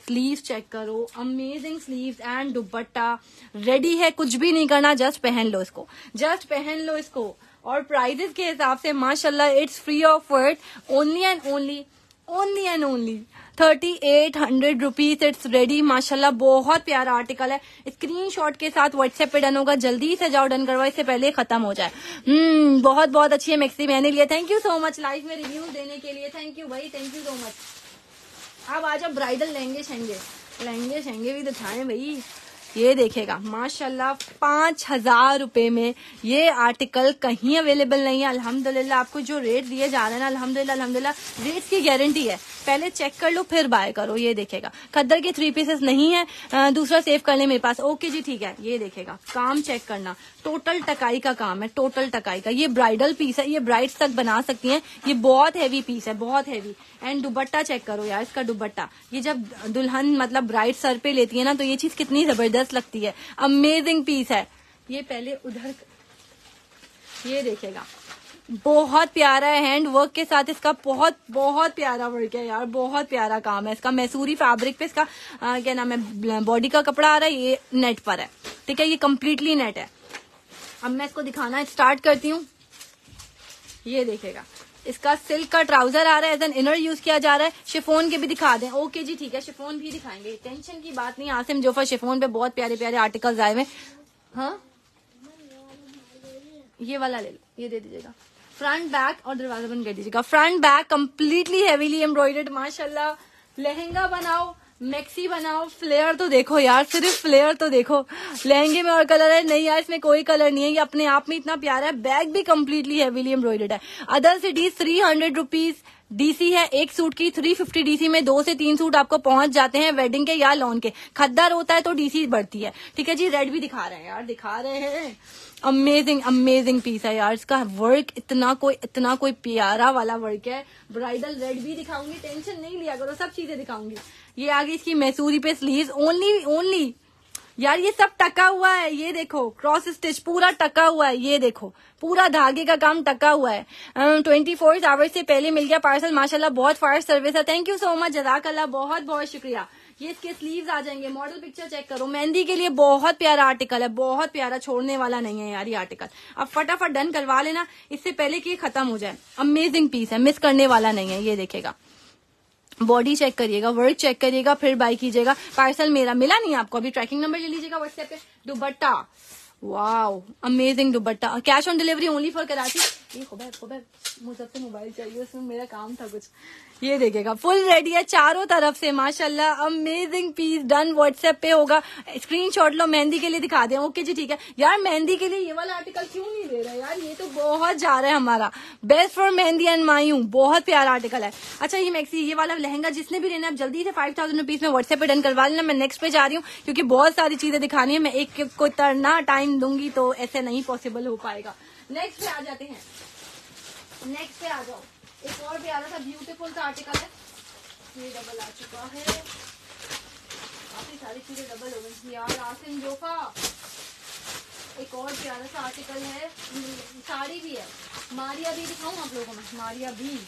[SPEAKER 1] स्लीव चेक करो amazing sleeve and dupatta ready है, कुछ भी नहीं करना जस्ट पहन लो इसको। जस्ट पहन लो इसको। और प्राइजेस के हिसाब से, माशाल्लाह it's free of word only and only only and only thirty eight hundred rupees it's ready माशाल्लाह, बहुत प्यारा आर्टिकल है। स्क्रीन शॉट के साथ व्हाट्सएप पे डन होगा, जल्दी से जाओ डन करवाओ, इससे पहले खत्म हो जाए। हम्म बहुत बहुत अच्छी है मैक्सी मैंने लिया। Thank you so much life में रिव्यू देने के लिए। थैंक यू भाई थैंक यू सो मच अब आज ब्राइडल लहंगे शहंगे लहंगे शहंगे भी तो छाए भाई। ये देखेगा, माशाल्लाह, पाँच हज़ार रुपए में ये आर्टिकल कहीं अवेलेबल नहीं है। अल्हम्दुलिल्लाह, आपको जो रेट दिए जा रहे हैं ना, अल्हम्दुलिल्लाह अल्हम्दुलिल्लाह रेट की गारंटी है। पहले चेक कर लो, फिर बाय करो, ये देखेगा। खद्दर के थ्री पीसेस नहीं है दूसरा सेव कर ले मेरे पास। ओके जी, ठीक है, ये देखेगा। काम चेक करना। टोटल टकाई का काम है टोटल टकाई का। ये ब्राइडल पीस है, ये ब्राइड्स तक बना सकती हैं। ये बहुत हैवी पीस है, बहुत हैवी एंड दुबट्टा चेक करो यार, इसका दुबट्टा ये जब दुल्हन मतलब ब्राइड सर पे लेती है ना तो ये चीज़ कितनी ज़बरदस्त लगती है। अमेजिंग पीस है। ये पहले उधर ये देखेगा बहुत प्यारा है हैंड वर्क के साथ इसका बहुत बहुत प्यारा वर्क है यार। बहुत प्यारा काम है इसका। मैसूरी फैब्रिक पे इसका आ, क्या नाम है बॉडी का कपड़ा आ रहा है ये नेट पर है। ठीक है ये कम्प्लीटली नेट है। अब मैं इसको दिखाना स्टार्ट करती हूँ। ये देखेगा इसका सिल्क का ट्राउज़र आ रहा है एज एन इनर यूज़ किया जा रहा है। शिफोन के भी दिखा दें। ओके जी, ठीक है, शिफोन भी दिखाएँगे। टेंशन की बात नहीं, आसिम जोफा शिफोन पे बहुत प्यारे प्यारे आर्टिकल्स आए हुए हाँ। ये वाला ले लो, ये दे दीजिएगा। फ्रंट बैक और दरवाज़ा बंद कर दीजिएगा। Front back completely heavily embroidered माशाला लहंगा बनाओ। मैक्सी बनाओ फ्लेयर तो देखो यार, सिर्फ़ फ्लेयर तो देखो। लहंगे में और कलर है? नहीं यार, इसमें कोई कलर नहीं है। ये अपने आप में इतना प्यारा है। बैग भी कम्प्लीटली हैवीली एम्ब्रॉयडर्ड है। Other cities three hundred rupees DC है। एक सूट की थ्री फिफ्टी डीसी में दो से तीन सूट आपको पहुँच जाते हैं वेडिंग के या लॉन के। खद्दार होता है तो डीसी बढ़ती है। ठीक है जी रेड भी दिखा रहे हैं यार, दिखा रहे हैं। अमेजिंग अमेजिंग पीस है यार। इसका वर्क इतना कोई इतना कोई प्यारा वाला वर्क है। ब्राइडल रेड भी दिखाऊँगी टेंशन नहीं लिया करो, सब चीज़ें दिखाऊँगी। ये आगे इसकी मैसूरी पे स्लीव ओनली ओनली यार ये सब टका हुआ है, ये देखो क्रॉस स्टिच पूरा टका हुआ है, ये देखो। पूरा धागे का काम टका हुआ है। ट्वेंटी फोर आवर्स से पहले मिल गया पार्सल माशाल्लाह बहुत फास्ट सर्विस है। थैंक यू सो मच जजाक अल्लाह बहुत बहुत शुक्रिया। ये इसके स्लीव्स आ जाएँगे। मॉडल पिक्चर चेक करो। मेहंदी के लिए बहुत प्यारा आर्टिकल है। बहुत प्यारा, छोड़ने वाला नहीं है यार ये आर्टिकल अब फटाफट डन करवा लेना। इससे पहले कि ये खत्म हो जाए। अमेजिंग पीस है। मिस करने वाला नहीं है। ये देखेगा। बॉडी चेक करिएगा। वर्क चेक करिएगा। फिर बाई कीजिएगा। पार्सल मेरा मिला नहीं आपको? अभी ट्रैकिंग नंबर ले लीजिएगा व्हाट्सएप पे। Dupatta wow amazing dupatta cash on delivery only for Karachi ये मुझे मोबाइल चाहिए। उसमें मेरा काम था कुछ। ये देखेगा। फुल रेडी है चारों तरफ़ से, माशाल्लाह अमेजिंग पीस डन व्हाट्सएप पे होगा। स्क्रीनशॉट लो, मेहंदी के लिए दिखा दें। ओके जी, ठीक है। यार, मेहंदी के लिए ये वाला आर्टिकल क्यों नहीं दे रहा? यार, ये तो बहुत जा रहा है हमारा। Best for mehndi and mayun बहुत प्यारा आर्टिकल है। अच्छा ये मैक्सी ये वाला लहंगा जिसने भी लेना है जल्दी से फाइव थाउज़ेंड में व्हाट्सएप पे डन करवा लेना। मैं नेक्स्ट पे जा रही हूँ, क्योंकि बहुत सारी चीज़ें दिखानी है। मैं एक को तरना टाइम दूँगी तो ऐसे नहीं पॉसिबल हो पाएगा। नेक्स्ट पे आ जाते हैं। नेक्स्ट पे आ जाओ। एक और प्यारा सा ब्यूटीफुल सा आर्टिकल है। ये डबल आ चुका है। काफ़ी सारी चीज़ें डबल हो गई। यार आसिम जोफा एक और प्यारा सा आर्टिकल है। साड़ी भी है। मारिया भी दिखाऊँ आप लोगों में? मारिया भी।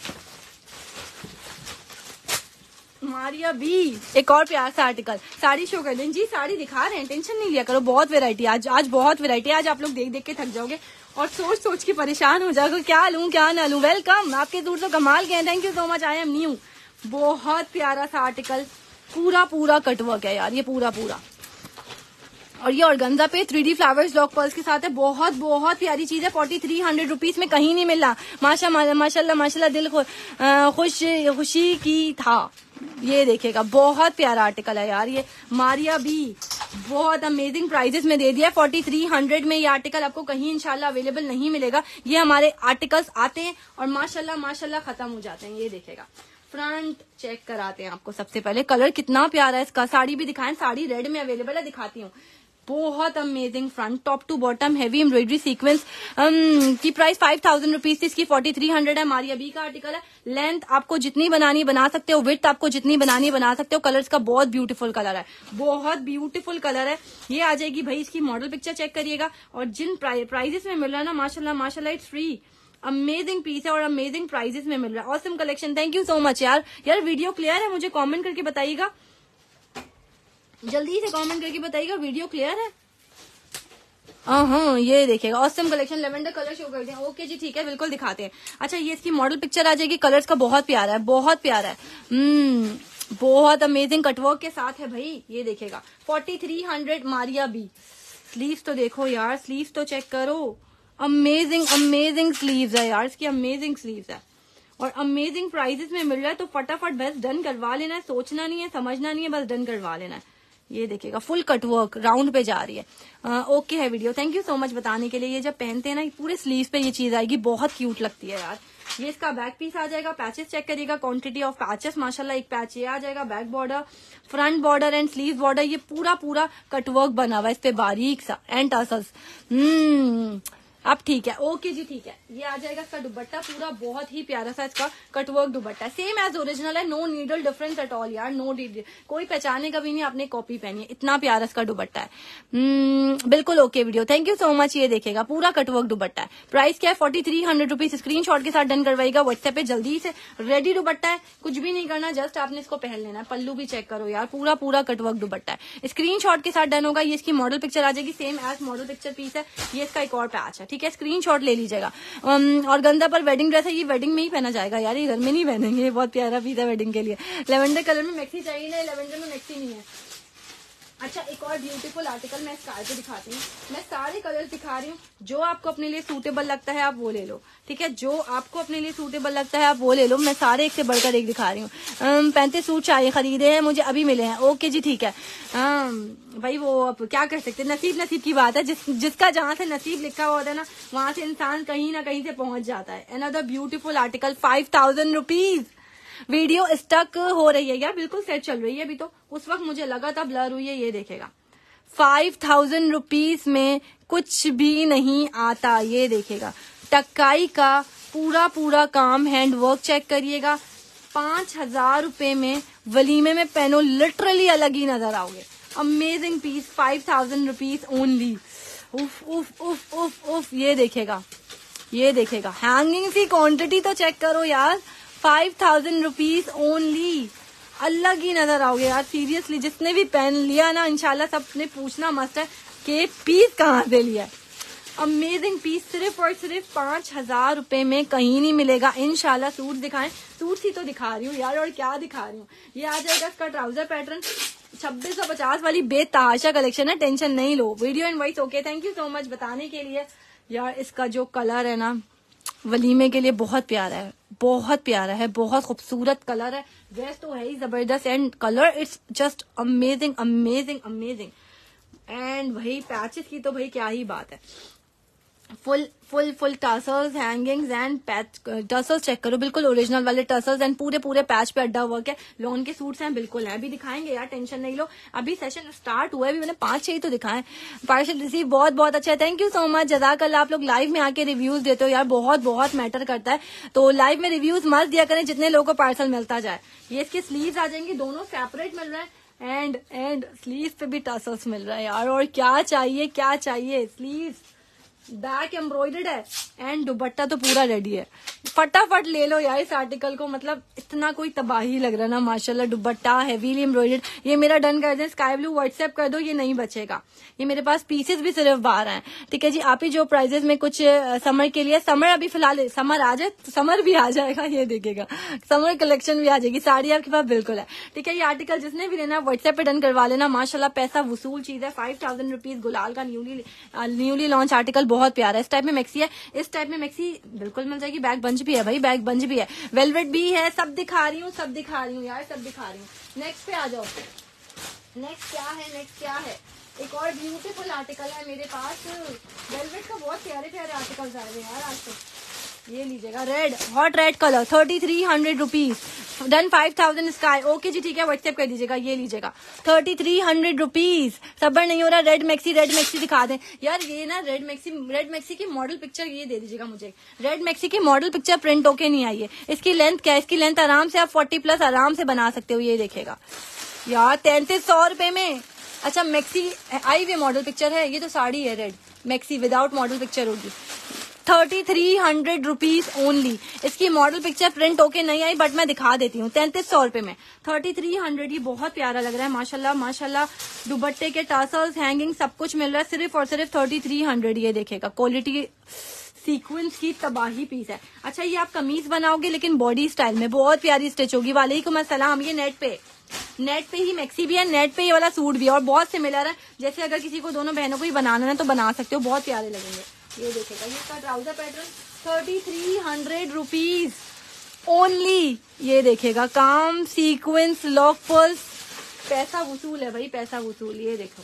[SPEAKER 1] मारिया बी एक और प्यार सा आर्टिकल साड़ी शो कर दें। जी, साड़ी दिखा रहे हैं। टेंशन नहीं लिया करो। बहुत वेरायटी आज आज बहुत वेरायटी आज आप लोग देख देख के थक जाओगे। और सोच सोच के परेशान हो जाओगे, क्या लूँ, क्या ना लूँ। वेलकम आपके दूर तो कमाल के thank you so much I am new बहुत प्यारा सा आर्टिकल पूरा पूरा कटवर्क है यार, ये पूरा पूरा। और ये ऑर्गंजा पे three D flowers lock purse के साथ है। बहुत बहुत प्यारी चीज़ है। फोर्टी थ्री हंड्रेड रुपीज़ में कहीं नहीं मिल। माशा माशाल्लाह माशाल्लाह दिल खुश, खुशी की था। ये देखिएगा, बहुत प्यारा आर्टिकल है यार ये। मारिया भी बहुत अमेजिंग प्राइजेस में दे दिया फोर्टी थ्री हंड्रेड में ये आर्टिकल आपको कहीं इंशाल्लाह अवेलेबल नहीं मिलेगा। ये हमारे आर्टिकल्स आते हैं और माशाल्लाह माशाल्लाह खत्म हो जाते हैं। ये देखेगा फ्रंट चेक कराते हैं आपको सबसे पहले। कलर कितना प्यारा है, इसका साड़ी भी दिखाएँ, साड़ी रेड में अवेलेबल है, दिखाती हूँ। बहुत amazing front top to bottom heavy embroidery sequence की प्राइस फाइव थाउज़ेंड रुपीज़ थी, इसकी फोर्टी थ्री हंड्रेड है। हमारी अभी का आर्टिकल है। लेंथ आपको जितनी बनानी बना सकते हो विथ आपको जितनी बनानी बना सकते हो कलर्स का बहुत ब्यूटीफुल कलर है। बहुत ब्यूटीफुल कलर है। ये आ जाएगी भाई, इसकी मॉडल पिक्चर चेक करिएगा। और जिन प्राइजेस में मिल रहा है ना माशाला माशाला इट्स फ्री अमेजिंग पीस है और अमेजिंग प्राइजेस में मिल रहा है। Awesome collection thank you so much यार। यार वीडियो क्लियर है, मुझे कमेंट करके बताइएगा। जल्दी से कमेंट करके बताइएगा वीडियो क्लियर है? हाँ ये देखिएगा। Awesome collection lavender colour show कर दिया ओके जी, ठीक है, बिल्कुल दिखाते हैं। अच्छा ये इसकी मॉडल पिक्चर आ जाएगी। कलर्स का बहुत प्यारा है, बहुत प्यारा है। हम्म बहुत अमेजिंग कटवर्क के साथ है भाई, ये देखेगा forty three hundred Maria B sleeves तो देखो यार स्लीव्स तो चेक करो। अमेजिंग अमेजिंग स्लीव्स है यार, इसकी अमेजिंग स्लीव्स है। और अमेजिंग प्राइजेस में मिल रहा है तो फटाफट बस डन करवा लेना है। सोचना नहीं है, समझना नहीं है, बस डन करवा लेना है। ये देखिएगा फुल कटवर्क राउंड पे जा रही है। आ, ओके है video thank you so much बताने के लिए। ये जब पहनते हैं ना पूरे स्लीव पे ये चीज़ आएगी। बहुत क्यूट लगती है यार। ये इसका बैक पीस आ जाएगा। पैचेस चेक करिएगा। क्वांटिटी ऑफ़ पैचेस माशाल्लाह एक पैच ये आ जाएगा। Back border front border and sleeve border ये पूरा पूरा कटवर्क बना हुआ है। इस पे बारीक सा एंड टसल्स हम्म। अब ठीक है ओके जी ठीक है। ये आ जाएगा इसका दुपट्टा पूरा बहुत ही प्यारा सा इसका cutwork dupatta. Same as original है no needle difference at all यार नो कोई पहचाने कभी नहीं आपने कॉपी पहनी है। इतना प्यारा इसका दुपट्टा है। hmm, बिल्कुल okay video thank you so much ये देखेगा पूरा कटवर्क दुपट्टा है। प्राइस क्या है? Forty three hundred rupees screenshot के साथ डन करवाएगा व्हाट्सएप पे जल्दी से। रेडी दुपट्टा है कुछ भी नहीं करना जस्ट आपने इसको पहन लेना है। पल्लू भी चेक करो यार पूरा पूरा कटवर्क दुपट्टा है। स्क्रीन के साथ डन होगा ये इसकी मॉडल पिक्चर आ जाएगी same as model picture piece है। ये इसका एक और पैच है? ठीक है? स्क्रीन ले लीजिएगा। और गंदा पर वेडिंग ड्रेस है, ये वेडिंग में ही पहना जाएगा यार, ये घर में नहीं पहनेंगे बहुत प्यारा पीता वेडिंग के लिए। लेवेंडर कलर में मैक्सी चाहिए ना लेवेंडर में मैक्सी नहीं है। अच्छा एक और ब्यूटीफुल आर्टिकल मैं स्काई पे दिखाती हूँ। मैं सारे कलर दिखा रही हूँ। जो आपको अपने लिए सूटेबल लगता है, आप वो ले लो। ठीक है? जो आपको अपने लिए सूटेबल लगता है, आप वो ले लो। मैं सारे एक से बढ़कर एक दिखा रही हूँ। पैंतीस सूट चाहिए, खरीदे हैं, मुझे अभी मिले हैं। ओके जी, ठीक है। भाई वो आप क्या कर सकते नसीब नसीब की बात है। जिस, जिसका जहाँ से नसीब लिखा हुआ है ना, वहाँ से इंसान कहीं ना कहीं से पहुँच जाता है। Another beautiful article five thousand rupees video stuck हो रही है यार बिल्कुल सेट चल रही है अभी तो। उस वक्त मुझे लगा था ब्लर हुई है, ये देखेगा। फाइव थाउज़ेंड रुपीज़ में कुछ भी नहीं आता, ये देखेगा। टक्काई का पूरा पूरा काम हैंड वर्क चेक करिएगा। पाँच हज़ार रुपए में वलीमे में पहनो लिटरली अलग ही नज़र आओगे। Amazing piece five thousand rupees only उफ उफ उफ उफ उफ, ये देखेगा। ये देखेगा। हैंगिंग की क्वांटिटी तो चेक करो यार। फाइव थाउज़ेंड रुपीज़ ओनली अलग ही नज़र आओगे यार सीरियसली जिसने भी पहन लिया ना इनशाला सबने पूछना मस्त है कि पीस कहाँ से लिया अमेजिंग पीस सिर्फ़ और सिर्फ़ पाँच हज़ार रुपए में कहीं नहीं मिलेगा। इनशाला सूट दिखाएँ। सूट ही तो दिखा रही हूँ यार, और क्या दिखा रही हूँ। ये आ जाएगा इसका ट्राउज़र पैटर्न छब्बीस सौ पचास वाली बेताशा कलेक्शन है, टेंशन नहीं लो। Video and voice okay thank you so much बताने के लिए। यार, इसका जो कलर है ना वलीमे के लिए बहुत प्यारा है, बहुत प्यारा है, बहुत खूबसूरत कलर है। ड्रेस तो है ही ज़बरदस्त and colour it's just amazing amazing amazing and वही पैचेस की तो भाई क्या ही बात है। Full full full tassels hangings and patch tassels check करो। बिल्कुल ओरिजिनल वाले टसल्स एंड पूरे पूरे पैच पे अड्डा वर्क है। लोन के सूट्स हैं, बिल्कुल है। अभी दिखाएँगे यार टेंशन नहीं लो। अभी सेशन स्टार्ट हुआ है, अभी मैंने पाँच, छह ही तो दिखाए। पार्सल रिसीव बहुत बहुत अच्छा है। थैंक यू सो मच जजाक आप लोग लाइव में आके रिव्यूज़ देते हो यार। बहुत बहुत मैटर करता है। तो लाइव में रिव्यूज़ मस्त दिया करें, जितने लोगों को पार्सल मिलता जाए। ये इसके स्लीव आ जाएँगे, दोनों सेपरेट मिल रहे हैं। एंड एंड स्लीव पे भी टसल्स मिल रहा है यार। और क्या चाहिए क्या चाहिए? स्लीव बैक एम्ब्रॉयडर्ड है एंड दुपट्टा तो पूरा रेडी है। फटाफट ले लो यार इस आर्टिकल को मतलब इतना कोई तबाही लग रहा ना, माशाल्लाह, दुपट्टा हैवीली एम्ब्रॉयडर्ड ये मेरा डन कर दे स्काई ब्लू व्हाट्सएप कर दो, ये नहीं बचेगा। ये मेरे पास पीसेस भी सिर्फ़ बाहर हैं। ठीक है जी, आप ही जो प्राइजेस में कुछ समर के लिए समर अभी फ़िलहाल समर आ जाए समर भी आ जाएगा, ये देखेगा। समर कलेक्शन भी आ जाएगी, साड़ी आपके पास बिल्कुल है। ठीक है, ये आर्टिकल जिसने भी लेना व्हाट्सएप पे डन करवा लेना माशाला पैसा वसूल चीज़ है फाइव थाउज़ेंड रुपीज़ गुलाल का न्यूली न्यूली लॉन्च आर्टिकल बहुत प्यारा है। इस टाइप में मैक्सी है। इस टाइप में मैक्सी बिल्कुल मिल जाएगी। बैग बंज भी है भाई बैग बंज भी है। वेलवेट भी है, सब दिखा रही हूँ, सब दिखा रही हूँ यार, सब दिखा रही हूँ। नेक्स्ट पे आ जाओ। नेक्स्ट क्या है नेक्स्ट क्या है? एक और ब्यूटीफुल आर्टिकल है मेरे पास। वेलवेट का बहुत प्यारे प्यारे आर्टिकल्स आ रहे हैं यार आज तो। ये लीजिएगा red hot red colour thirty three hundred rupees done five thousand sky okay जी, ठीक है व्हाट्सएप कर दीजिएगा, ये लीजिएगा. थर्टी थ्री हंड्रेड रुपीज़ सबर नहीं हो रहा रेड मैक्सी रेड मैक्सी दिखा दें. यार ये ना रेड मैक्सी रेड मैक्सी की मॉडल पिक्चर ये दे दीजिएगा मुझे. रेड मैक्सी की मॉडल पिक्चर प्रिंट होके नहीं आई है. इसकी लेंथ क्या इसकी लेंथ आराम से आप फोर्टी प्लस आराम से बना सकते हो, ये देखेगा. यार तैंतीस सौ रुपए में. अच्छा मैक्सी आई हुई मॉडल पिक्चर है, ये तो साड़ी है red maxi without model picture होगी. Thirty three hundred rupees only इसकी मॉडल पिक्चर प्रिंट होके नहीं आई बट मैं दिखा देती हूँ। तैंतीस सौ रुपए में। थर्टी थ्री हंड्रेड, ये बहुत प्यारा लग रहा है, माशाल्लाह माशाल्लाह। दुबट्टे के टासल्स हैंगिंग सब कुछ मिल रहा है, सिर्फ़ और सिर्फ़ थर्टी थ्री हंड्रेड ये देखेगा क्वालिटी सीक्वेंस की तबाही पीस है। अच्छा ये आप कमीज बनाओगे, लेकिन बॉडी स्टाइल में बहुत प्यारी स्टिच होगी। वालेकुम असलम ये नेट पे नेट पे ही मैक्सी भी है नेट पे ये वाला सूट भी है, और बहुत सिमिलर है। जैसे अगर किसी को दोनों बहनों को ही बनाना है तो बना सकते हो, बहुत प्यारे लगेंगे। ये देखेगा, ये इसका trouser pattern thirty three hundred rupees only ये देखेगा, काम सीक्वेंस लॉक पर्स पैसा वसूल है भाई, पैसा वसूल, ये देखो।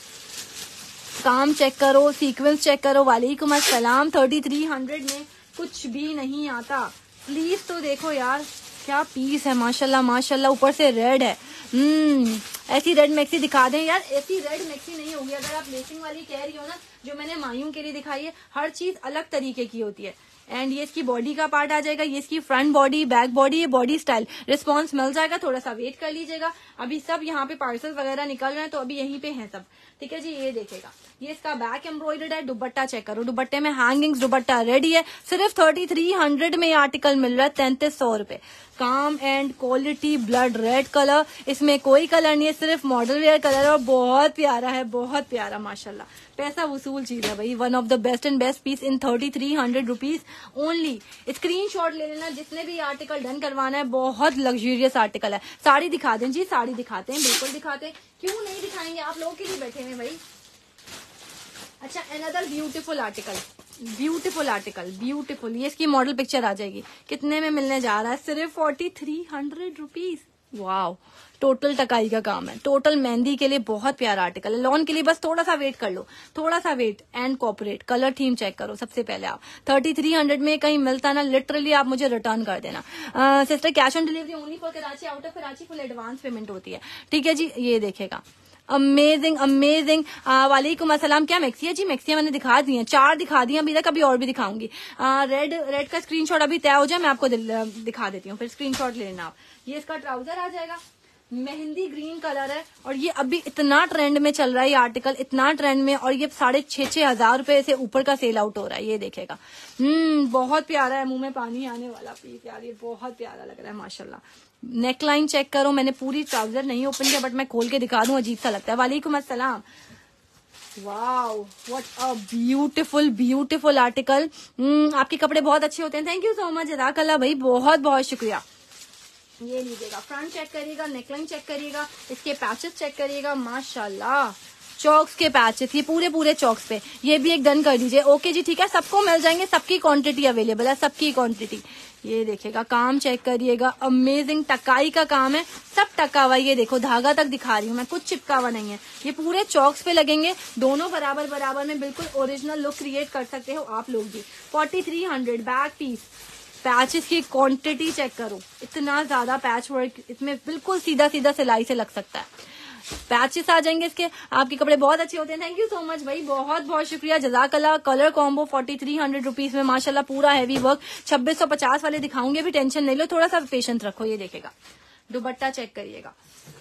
[SPEAKER 1] काम चेक करो सीक्वेंस चेक करो, वालेकुम अस्सलाम थर्टी थ्री हंड्रेड में कुछ भी नहीं आता। प्लीज़ तो देखो यार, क्या पीस है, माशाल्लाह माशाल्लाह, ऊपर से रेड है। हम्म ऐसी रेड मैक्सी दिखा दें यार, ऐसी रेड मैक्सी नहीं होगी। अगर आप लेसिंग वाली कह रही हो ना जो मैंने मायूं के लिए दिखाई है, हर चीज़ अलग तरीके की होती है। एंड ये इसकी बॉडी का पार्ट आ जाएगा, ये इसकी फ्रंट बॉडी बैक बॉडी ये बॉडी स्टाइल रिस्पॉन्स मिल जाएगा थोड़ा सा वेट कर लीजिएगा। अभी सब यहाँ पे पार्सल वगैरह निकल रहे हैं तो अभी यहीं पे हैं सब। ठीक है जी, ये देखेगा ये इसका बैक एम्ब्रॉयडर्ड है दुबट्टा चेक करो। दुबट्टे में हैंगिंग्स दुबट्टा रेडी है। सिर्फ़ थर्टी थ्री हंड्रेड में ये आर्टिकल मिल रहा है, तैंतीस सौ रुपये काम and quality blood red colour इसमें कोई कलर नहीं है, सिर्फ़ मॉडल वेयर कलर और बहुत प्यारा है, बहुत प्यारा, माशाल्लाह। पैसा वसूल चीज़ है भाई। One of the best and best piece in thirty three hundred rupees only screenshot ले लेना, जिसने भी आर्टिकल डन करवाना है, बहुत लग्जूरियस आर्टिकल है। साड़ी दिखा दें जी, साड़ी दिखाते हैं, बिल्कुल दिखाते हैं। क्यों नहीं दिखाएँगे? आप लोगों के लिए बैठे हैं भाई। अच्छा another beautiful article beautiful article beautiful ये इसकी मॉडल पिक्चर आ जाएगी। कितने में मिलने जा रहा है? सिर्फ़ forty three hundred rupees wow total टकाई का काम है। टोटल मेहंदी के लिए बहुत प्यारा आर्टिकल है। लॉन के लिए बस थोड़ा सा वेट कर लो। थोड़ा सा wait and cooperate colour theme check करो सबसे पहले आप। थर्टी थ्री हंड्रेड में कहीं मिलता ना लिटरली आप मुझे रिटर्न कर देना। Sister cash on delivery only for Karachi out of Karachi full advance payment होती है। ठीक है जी? ये देखेगा। अमेजिंग अमेजिंग वालेकुम असलम क्या मैक्सिया जी? मैक्सिया मैंने दिखा दी है। चार दिखा दी अभी तक अभी और भी दिखाऊँगी। रेड रेड का स्क्रीनशॉट अभी तय हो जाए, मैं आपको दिखा देती हूँ। फिर स्क्रीनशॉट ले लेना आप। ये इसका ट्राउज़र आ जाएगा। मेहंदी ग्रीन कलर है और ये अभी इतना ट्रेंड में चल रहा है ये आर्टिकल इतना ट्रेंड में और ये साढ़े छह छह हज़ार रुपए से ऊपर का सेल आउट हो रहा है, ये देखेगा। हम्म बहुत प्यारा है, मुँह में पानी आने वाला पीस यार, ये बहुत प्यारा लग रहा है, माशाल्लाह। नेक लाइन चेक करो, मैंने पूरी ट्राउज़र नहीं ओपन किया बट मैं खोल के दिखा दूँ, अजीब सा लगता है। वालेकुम Aslam wow what a beautiful beautiful article आपके कपड़े बहुत अच्छे होते हैं। थैंक यू सो मच जदाकल्ला भाई बहुत बहुत शुक्रिया। ये लीजिएगा फ्रंट चेक करिएगा नेकलाइन चेक करिएगा, इसके पैचेस चेक करिएगा, माशाल्लाह। चौक्स के पैचेस ये पूरे पूरे चौक्स पे। ये भी एक डन कर दीजिए। ओके जी, ठीक है? सबको मिल जाएँगे, सबकी क्वांटिटी अवेलेबल है, सबकी क्वांटिटी ये देखेगा काम चेक करिएगा अमेजिंग टकाई का काम है। सब टका हुआ ये देखो, धागा तक दिखा रही हूँ मैं, कुछ चिपका हुआ नहीं है। ये पूरे चौक्स पे लगेंगे, दोनों बराबर बराबर में बिल्कुल ओरिजिनल लुक क्रिएट कर सकते हो आप लोग भी। Forty three hundred back piece patches की क्वांटिटी चेक करो। इतना ज़्यादा पैच वर्क इसमें बिल्कुल सीधा सीधा सिलाई से लग सकता है। पैचेस आ जाएँगे इसके। आपके कपड़े बहुत अच्छे होते हैं। थैंक यू सो मच भाई। बहुत बहुत शुक्रिया। जजाकला colour combo forty three hundred rupees में माशाला पूरा हैवी वर्क छब्बीस सौ पचास वाले दिखाऊँगे भी। टेंशन नहीं लो। थोड़ा सा पेशेंस रखो, ये देखेगा। दुबट्टा चेक करिएगा।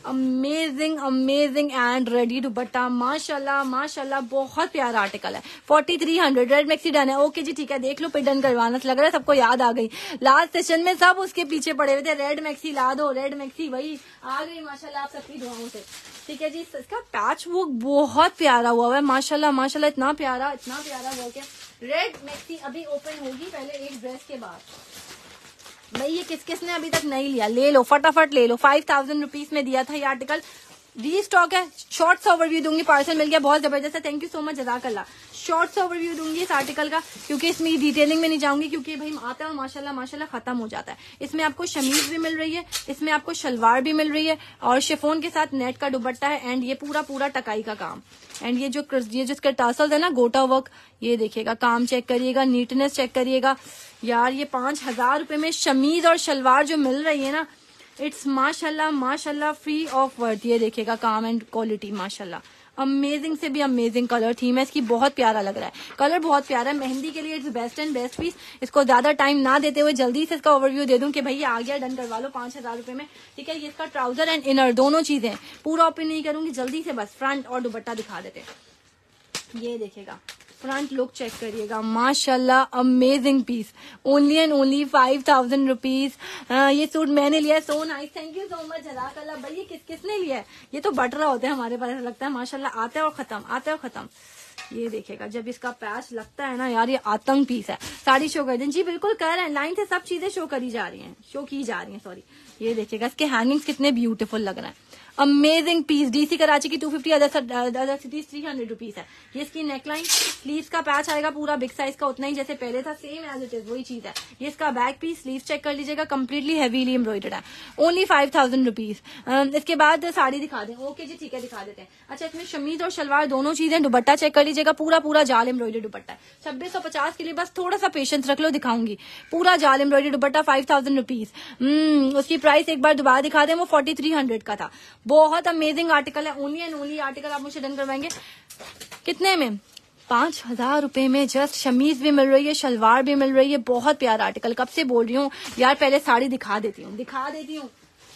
[SPEAKER 1] Amazing amazing and ready dupatta माशाल्लाह माशाल्लाह, बहुत प्यारा आर्टिकल है। Forty three hundred red maxi done है। ओके जी, ठीक है, देख लो पे डन करवाना। लग रहा है सबको याद आ गई। लास्ट सेशन में सब उसके पीछे पड़े हुए थे। रेड मैक्सी ला दो रेड मैक्सी वही आ गई, माशाल्लाह, आप सबकी दुआओं से। ठीक है जी इसका पैच वर्क बहुत प्यारा हुआ है। माशाल्लाह माशाल्लाह, इतना प्यारा इतना प्यारा वर्क है। रेड मैक्सी अभी ओपन होगी पहले एक ड्रेस के बाद। भाई, ये किस किस ने अभी तक नहीं लिया? ले लो, फटाफट ले लो। फाइव थाउज़ेंड रुपीज़ में दिया था ये आर्टिकल री स्टॉक है। शॉर्ट्स ओवरव्यू दूँगी पार्सल मिल गया, बहुत ज़बरदस्त है। थैंक यू सो मच जजाकल्ला। शॉर्ट्स ओवरव्यू दूँगी इस आर्टिकल का, क्योंकि इसमें डिटेलिंग में नहीं जाऊँगी, क्योंकि भाई आता है माशाल्लाह माशाल्लाह खत्म हो जाता है। इसमें आपको शमीज भी मिल रही है, इसमें आपको शलवार भी मिल रही है, और शेफोन के साथ नेट का दुबट्टा है एंड ये पूरा पूरा टकाई का काम। एंड ये जो ये जो इसका टासल है ना, गोटा वर्क ये देखिएगा, काम चेक करिएगा नीटनेस चेक करिएगा। यार, ये पाँच हज़ार रुपए में शमीज और शलवार जो मिल रही है ना इट्स माशाल्लाह माशाल्लाह फ्री ऑफ़ वर्थ ये देखेगा काम एंड क्वालिटी माशाल्लाह. अमेजिंग से भी अमेजिंग कलर थीम है, इसकी बहुत प्यारा लग रहा है. कलर बहुत प्यारा है, मेहंदी के लिए it's best and best piece इसको ज़्यादा टाइम ना देते हुए जल्दी से इसका ओवरव्यू दे दूँ कि भैया आ गया डन करवा लो, पाँच हज़ार रुपए में. ठीक है, ये इसका ट्राउज़र एंड इनर दोनों चीज़ें पूरा ओपन नहीं करूँगी, जल्दी से बस फ्रंट और दुपट्टा दिखा देते ये देखेगा फ्रंट लुक चेक करिएगा। माशाल्लाह amazing piece only and only five thousand rupees ये सूट मैंने लिया है so nice thank you so much जजाकल्ला भाई, ये किस किसने लिया है? ये तो बट रहा होता है हमारे पास लगता है, माशाल्लाह, आते और खत्म, आते और खत्म। ये देखेगा जब इसका पैच लगता है ना यार, ये आतंक पीस है। साड़ी शो कर दें जी, बिल्कुल कर रहे हैं। लाइन से सब चीज़ें शो करी जा रही हैं। शो की जा रही हैं सॉरी ये देखेगा इसके हैंगिंग्स कितने ब्यूटीफुल लग रहे हैं। अमेजिंग पीस डीसी कराची की 250 fifty other cities three hundred rupees है। ये इसकी नेकलाइन स्लीव का पैच आएगा पूरा बिग साइज़ का उतना ही जैसे पहले था सेम एज इट इज़ वही चीज़ है। ये इसका बैक पीस स्लीव चेक कर लीजिएगा कम्प्लीटली हैवीली एम्ब्रॉइडेड है। ओनली फाइव थाउज़ेंड रुपीज़ इसके बाद साड़ी दिखा दें। ओके जी, ठीक है, दिखा देते हैं। अच्छा इसमें शमीज और शलवार दोनों चीज़ें, दुपट्टा चेक कर लीजिएगा, पूरा पूरा जाल एम्ब्रॉइडेड दुपट्टा है। छब्बीस सौ पचास के लिए बस थोड़ा सा पेशेंस रख लो, दिखाऊँगी। पूरा जाल embroidered dupatta five thousand rupees उसकी प्राइस एक बार दोबारा दिखा दें, वो फोर्टी थ्री हंड्रेड का था। बहुत अमेजिंग आर्टिकल है। ओनली एंड ओनली आर्टिकल आप मुझे डन करवाएँगे। कितने में? पाँच हज़ार रुपए में जस्ट शमीज भी मिल रही है, शलवार भी मिल रही है। बहुत प्यारा आर्टिकल कब से बोल रही हूँ? यार, पहले साड़ी दिखा देती हूँ। दिखा देती हूँ।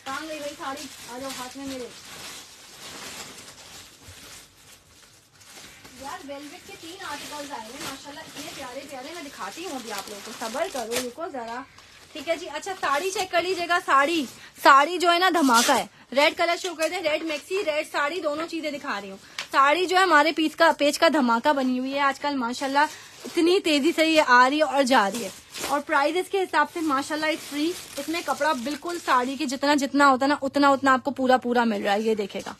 [SPEAKER 1] कहाँ गई भाई साड़ी। आ जाओ हाथ में मेरे। यार वेलवेट के तीन आर्टिकल्स आए हैं। माशाल्लाह, इतने प्यारे प्यारे मैं दिखाती हूँ अभी आप लोगों को। सबर करो, रुको जरा। ठीक है जी। अच्छा साड़ी चेक कर लीजिएगा। साड़ी साड़ी जो है ना, धमाका है। रेड कलर शो कर दे रेड मैक्सी रेड साड़ी, दोनों चीज़ें दिखा रही हूँ। साड़ी जो है, हमारे पीस का पेज का धमाका बनी हुई है। आजकल माशाल्लाह इतनी तेज़ी से ये आ रही है और जा रही है। और प्राइस इसके हिसाब से माशाल्लाह इट्स फ्री इसमें कपड़ा बिल्कुल साड़ी के जितना जितना होता ना, उतना उतना आपको पूरा पूरा मिल रहा है। ये देखेगा।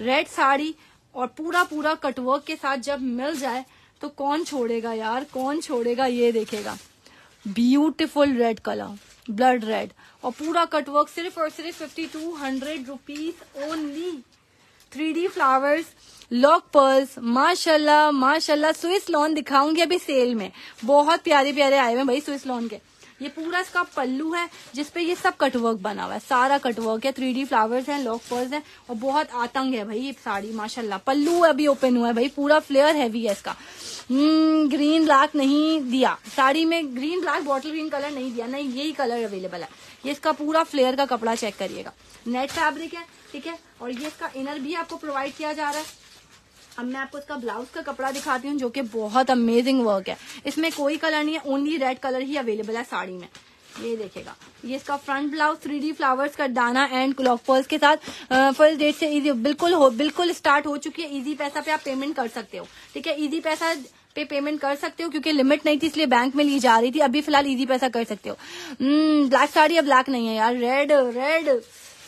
[SPEAKER 1] रेड साड़ी और पूरा पूरा कटवर्क के साथ जब मिल जाए तो कौन छोड़ेगा यार? कौन छोड़ेगा? ये देखेगा। Beautiful red colour, blood red. और पूरा कटवर्क सिर्फ़ और सिर्फ़ fifty two hundred rupees only three D flowers lock pearls माशाल्लाह माशाल्लाह स्विस लॉन दिखाऊँगी अभी सेल में। बहुत प्यारे प्यारे आए हुए भाई स्विस लॉन के। ये पूरा इसका पल्लू है जिसपे ये सब कटवर्क बना हुआ है। सारा कटवर्क है थ्री फ्लावर्स है लॉक पर्स है, और बहुत आतंक है भाई ये साड़ी, माशाल्लाह। पल्लू अभी ओपन हुआ है भाई, पूरा फ्लेयर हैवी है इसका। हम्म ग्रीन ब्लैक नहीं दिया। साड़ी में green black bottle green colour नहीं दिया, नहीं, यही कलर अवेलेबल है। ये इसका पूरा फ्लेयर का कपड़ा चेक करिएगा। नेट फैब्रिक है, ठीक है? और ये इसका इनर भी आपको प्रोवाइड किया जा रहा है। अब मैं आपको इसका ब्लाउज का कपड़ा दिखाती हूँ जो कि बहुत अमेजिंग वर्क है। इसमें कोई कलर नहीं है ओनली रेड कलर ही अवेलेबल है साड़ी में। ये देखेगा ये इसका front blouse three D flowers का दाना एंड क्लॉक पर्स के साथ फ़र्स्ट डेट से इजी बिल्कुल हो बिल्कुल स्टार्ट हो चुकी है। इजी पैसा पे आप पेमेंट कर सकते हो। ठीक है? इजी पैसा पे पेमेंट कर सकते हो क्योंकि लिमिट नहीं थी इसलिए बैंक में ली जा रही थी। अभी फ़िलहाल इजी पैसा कर सकते हो। ब्लैक हम्म, साड़ी अब ब्लैक नहीं है यार। रेड रेड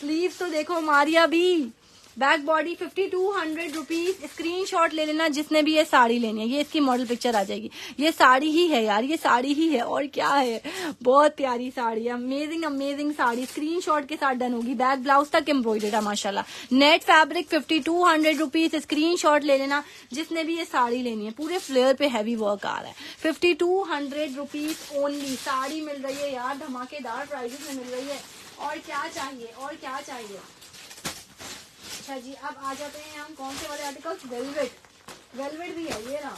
[SPEAKER 1] स्लीव तो देखो हमारी अभी। Back body fifty two hundred rupees screenshot ले लेना जिसने भी ये साड़ी लेनी है। ये इसकी मॉडल पिक्चर आ जाएगी। ये साड़ी ही है यार, ये साड़ी ही है। और क्या है? बहुत प्यारी साड़ी है। Amazing amazing sari. Screen shot के साथ डन होगी। बैक ब्लाउज तक एम्ब्रॉयडेड है, माशाल्लाह। Net fabric fifty two hundred rupees screenshot ले लेना जिसने भी ये साड़ी लेनी है। पूरे फ्लेयर पे हैवी वर्क आ रहा है। Fifty two hundred rupees only sari मिल रही है यार। धमाकेदार प्राइजेस में मिल रही है। और क्या चाहिए? और क्या चाहिए? अच्छा जी, अब आ जाते हैं हम कौन से वाले आर्टिकल्स वेलवेट वेलवेट भी है, ये रहा।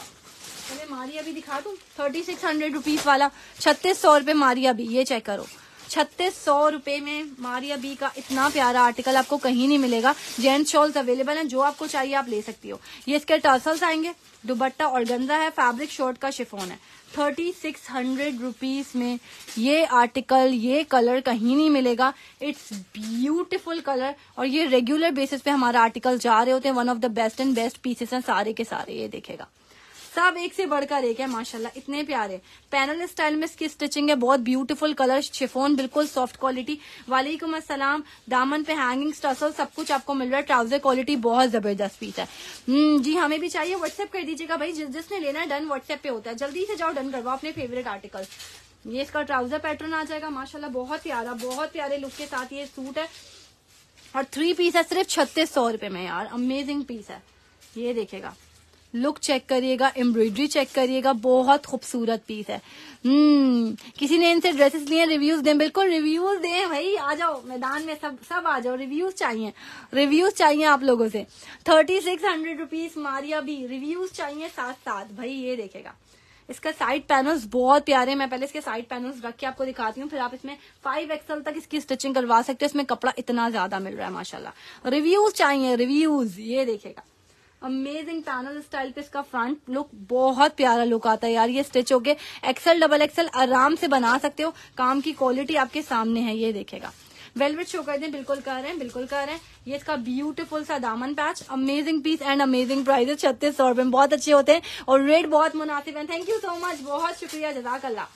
[SPEAKER 1] चले मारिया भी दिखा दू? थर्टी सिक्स हंड्रेड रुपीज़ वाला। छत्तीस सौ रुपए मारिया भी, ये चेक करो। छत्तीस सौ रुपए में मारिया बी का इतना प्यारा आर्टिकल आपको कहीं नहीं मिलेगा। जेंट्स शॉल्स अवेलेबल हैं, जो आपको चाहिए आप ले सकती हो। ये इसके टर्सल्स आएँगे। दुबट्टा और गंदा है फैब्रिक शॉर्ट का शिफोन है। थर्टी सिक्स हंड्रेड रुपीज़ में ये आर्टिकल, ये कलर कहीं नहीं मिलेगा। इट्स ब्यूटिफुल कलर और ये रेगुलर बेसिस पे हमारा आर्टिकल जा रहे होते हैं। One of the best and best pieces हैं सारे के सारे, ये देखेगा। सब एक से बढ़कर एक है माशाल्लाह इतने प्यारे। पैनल स्टाइल में इसकी स्टिचिंग है बहुत ब्यूटीफुल कलर शिफोन बिल्कुल सॉफ्ट क्वालिटी वालेकुम असलम दामन पे हैंगिंग स्टसल सब कुछ आपको मिल रहा है। ट्राउज़र क्वालिटी बहुत ज़बरदस्त पीस है। हम्म, जी हमें भी चाहिए। व्हाट्सएप कर दीजिएगा भाई जिस जिसने लेना है डन व्हाट्सएप पे होता है। जल्दी से जाओ डन करवाओ अपने फेवरेट आर्टिकल ये इसका ट्राउज़र पैटर्न आ जाएगा माशाल्लाह बहुत प्यारा बहुत प्यारे लुक के साथ ये सूट है। और थ्री पीस है सिर्फ़ छत्तीस सौ रुपए में यार अमेजिंग पीस है। ये देखेगा लुक चेक करिएगा एम्ब्रॉयडरी चेक करिएगा, बहुत खूबसूरत पीस है। हम्म किसी ने इनसे ड्रेसेस लिए रिव्यूज़ दें, बिल्कुल रिव्यूज़ दें भाई, आ जाओ, मैदान में सब सब आ जाओ रिव्यूज़ चाहिए। रिव्यूज़ चाहिए आप लोगों से। Thirty six hundred rupees Maria भी रिव्यूज़ चाहिए साथ साथ भाई, ये देखेगा इसका साइड पैनल्स बहुत प्यारे हैं। मैं पहले इसके साइड पैनल्स रख के आपको दिखाती हूँ, फिर आप इसमें फाइव एक्सएल तक इसकी स्टिचिंग करवा सकते हो। इसमें कपड़ा इतना ज़्यादा मिल रहा है, माशाल्लाह। रिव्यूज़ चाहिए रिव्यूज़ ये देखेगा अमेजिंग पैनल स्टाइल पे इसका फ्रंट लुक बहुत प्यारा लुक आता है यार, ये स्टिच होके एक्सल डबल एक्सल आराम से बना सकते हो। काम की क्वालिटी आपके सामने है, ये देखेगा। वेलवेट शो कर दें बिल्कुल कर रहे हैं, बिल्कुल कर रहे हैं। ये इसका ब्यूटीफुल सा दामन patch amazing piece and amazing prices छत्तीस सौ रुपए बहुत अच्छे होते हैं और रेट बहुत मुनासिब है। थैंक यू सो मच बहुत शुक्रिया, जजाकल्ला।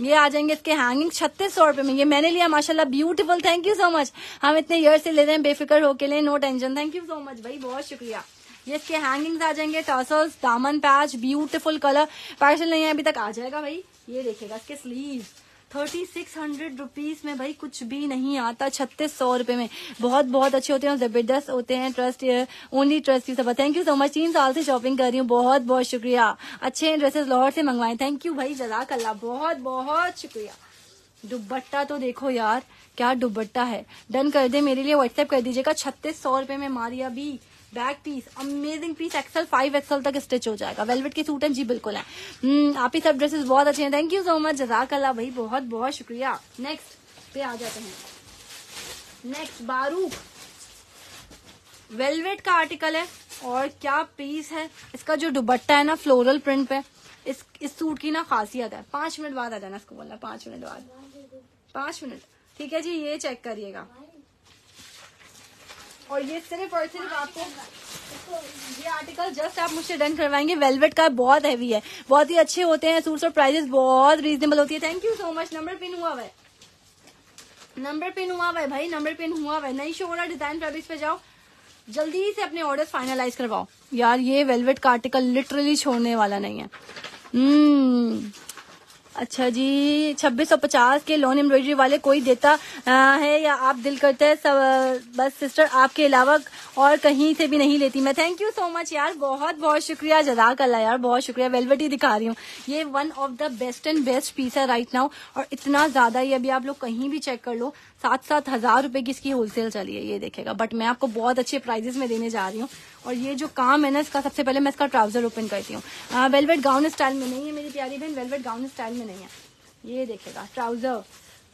[SPEAKER 1] ये आ जाएँगे इसके हैंगिंग छत्तीस सौ रुपए में। ये मैंने लिया, माशाल्लाह beautiful thank you so much हम इतने ईयर से ले रहे हैं, बेफिक्र होके लिए no tension thank you so much भाई, बहुत शुक्रिया। ये इसके हैंगिंग्स आ जाएँगे टॉसल्स दामन पैच ब्यूटीफुल कलर पार्सल नहीं है, अभी तक आ जाएगा भाई। ये देखेगा इसके sleeve thirty six hundred rupees में भाई कुछ भी नहीं आता छत्तीस सौ रुपए में। बहुत बहुत अच्छे होते हैं ज़बरदस्त होते हैं। ट्रस्ट ओनली ट्रस्ट सब थैंक यू सो मच तीन साल से शॉपिंग कर रही हूँ। बहुत बहुत शुक्रिया। अच्छे ड्रेसेस लाहौर से मंगवाए। थैंक यू भाई, जजाक अल्लाह। बहुत बहुत शुक्रिया। दुबट्टा तो देखो यार, क्या दुबट्टा है। डन कर दे मेरे लिए व्हाट्सएप कर दीजिएगा। छत्तीस सौ रुपए में Maria B back piece amazing piece XL five XL तक स्टिच हो जाएगा। वेलवेट के सूट हैं जी बिल्कुल है। हम्म, आप ही सब ड्रेसेस बहुत अच्छे हैं। थैंक यू सो मच जजाक अल्लाह भाई बहुत बहुत शुक्रिया। नेक्स्ट पे आ जाते हैं। Next Baroque. वेलवेट का आर्टिकल है और क्या पीस है? इसका जो दुबट्टा है ना फ्लोरल प्रिंट पे इस इस सूट की ना खासियत है। पाँच मिनट बाद आ जाना इसको बोलना पाँच मिनट बाद। पाँच मिनट। ठीक है जी ये चेक करिएगा। और ये सिर्फ़ और सिर्फ़ आपको ये आर्टिकल जस्ट आप मुझसे डन करवाएँगे। वेलवेट का बहुत हैवी है। बहुत ही अच्छे होते हैं सूट्स और प्राइजेस बहुत रीजनेबल होती है। Thank you so much number pin हुआ है। नंबर पिन हुआ है भाई। नंबर पिन हुआ है। नहीं शो हो रहा डिज़ाइन फैब्रिक्स पे जाओ। जल्दी से अपने ऑर्डर फाइनलाइज करवाओ। यार, ये वेलवेट का आर्टिकल लिटरली छोड़ने वाला नहीं है। हम्म। अच्छा जी, छब्बीस सौ पचास के लोन एम्ब्रॉयडरी वाले कोई देता है या आप दिल करते हैं, सब, बस सिस्टर आपके अलावा और कहीं से भी नहीं लेती। मैं थैंक यू सो मच यार बहुत बहुत शुक्रिया जजाक अल्लाह यार, बहुत शुक्रिया वेलवेट दिखा रही हूँ। ये one of the best and best piece है राइट नाउ और इतना ज़्यादा ये अभी आप लोग कहीं भी चेक कर लो सात सात हज़ार रुपए की इसकी होलसेल चली है, ये देखेगा। बट मैं आपको बहुत अच्छे प्राइजेस में देने जा रही हूँ। और ये जो काम है ना, इसका सबसे पहले मैं इसका ट्राउज़र ओपन करती हूँ। वेलवेट गाउन स्टाइल में नहीं है मेरी प्यारी बहन वेलवेट गाउन स्टाइल में नहीं है। ये देखेगा ट्राउज़र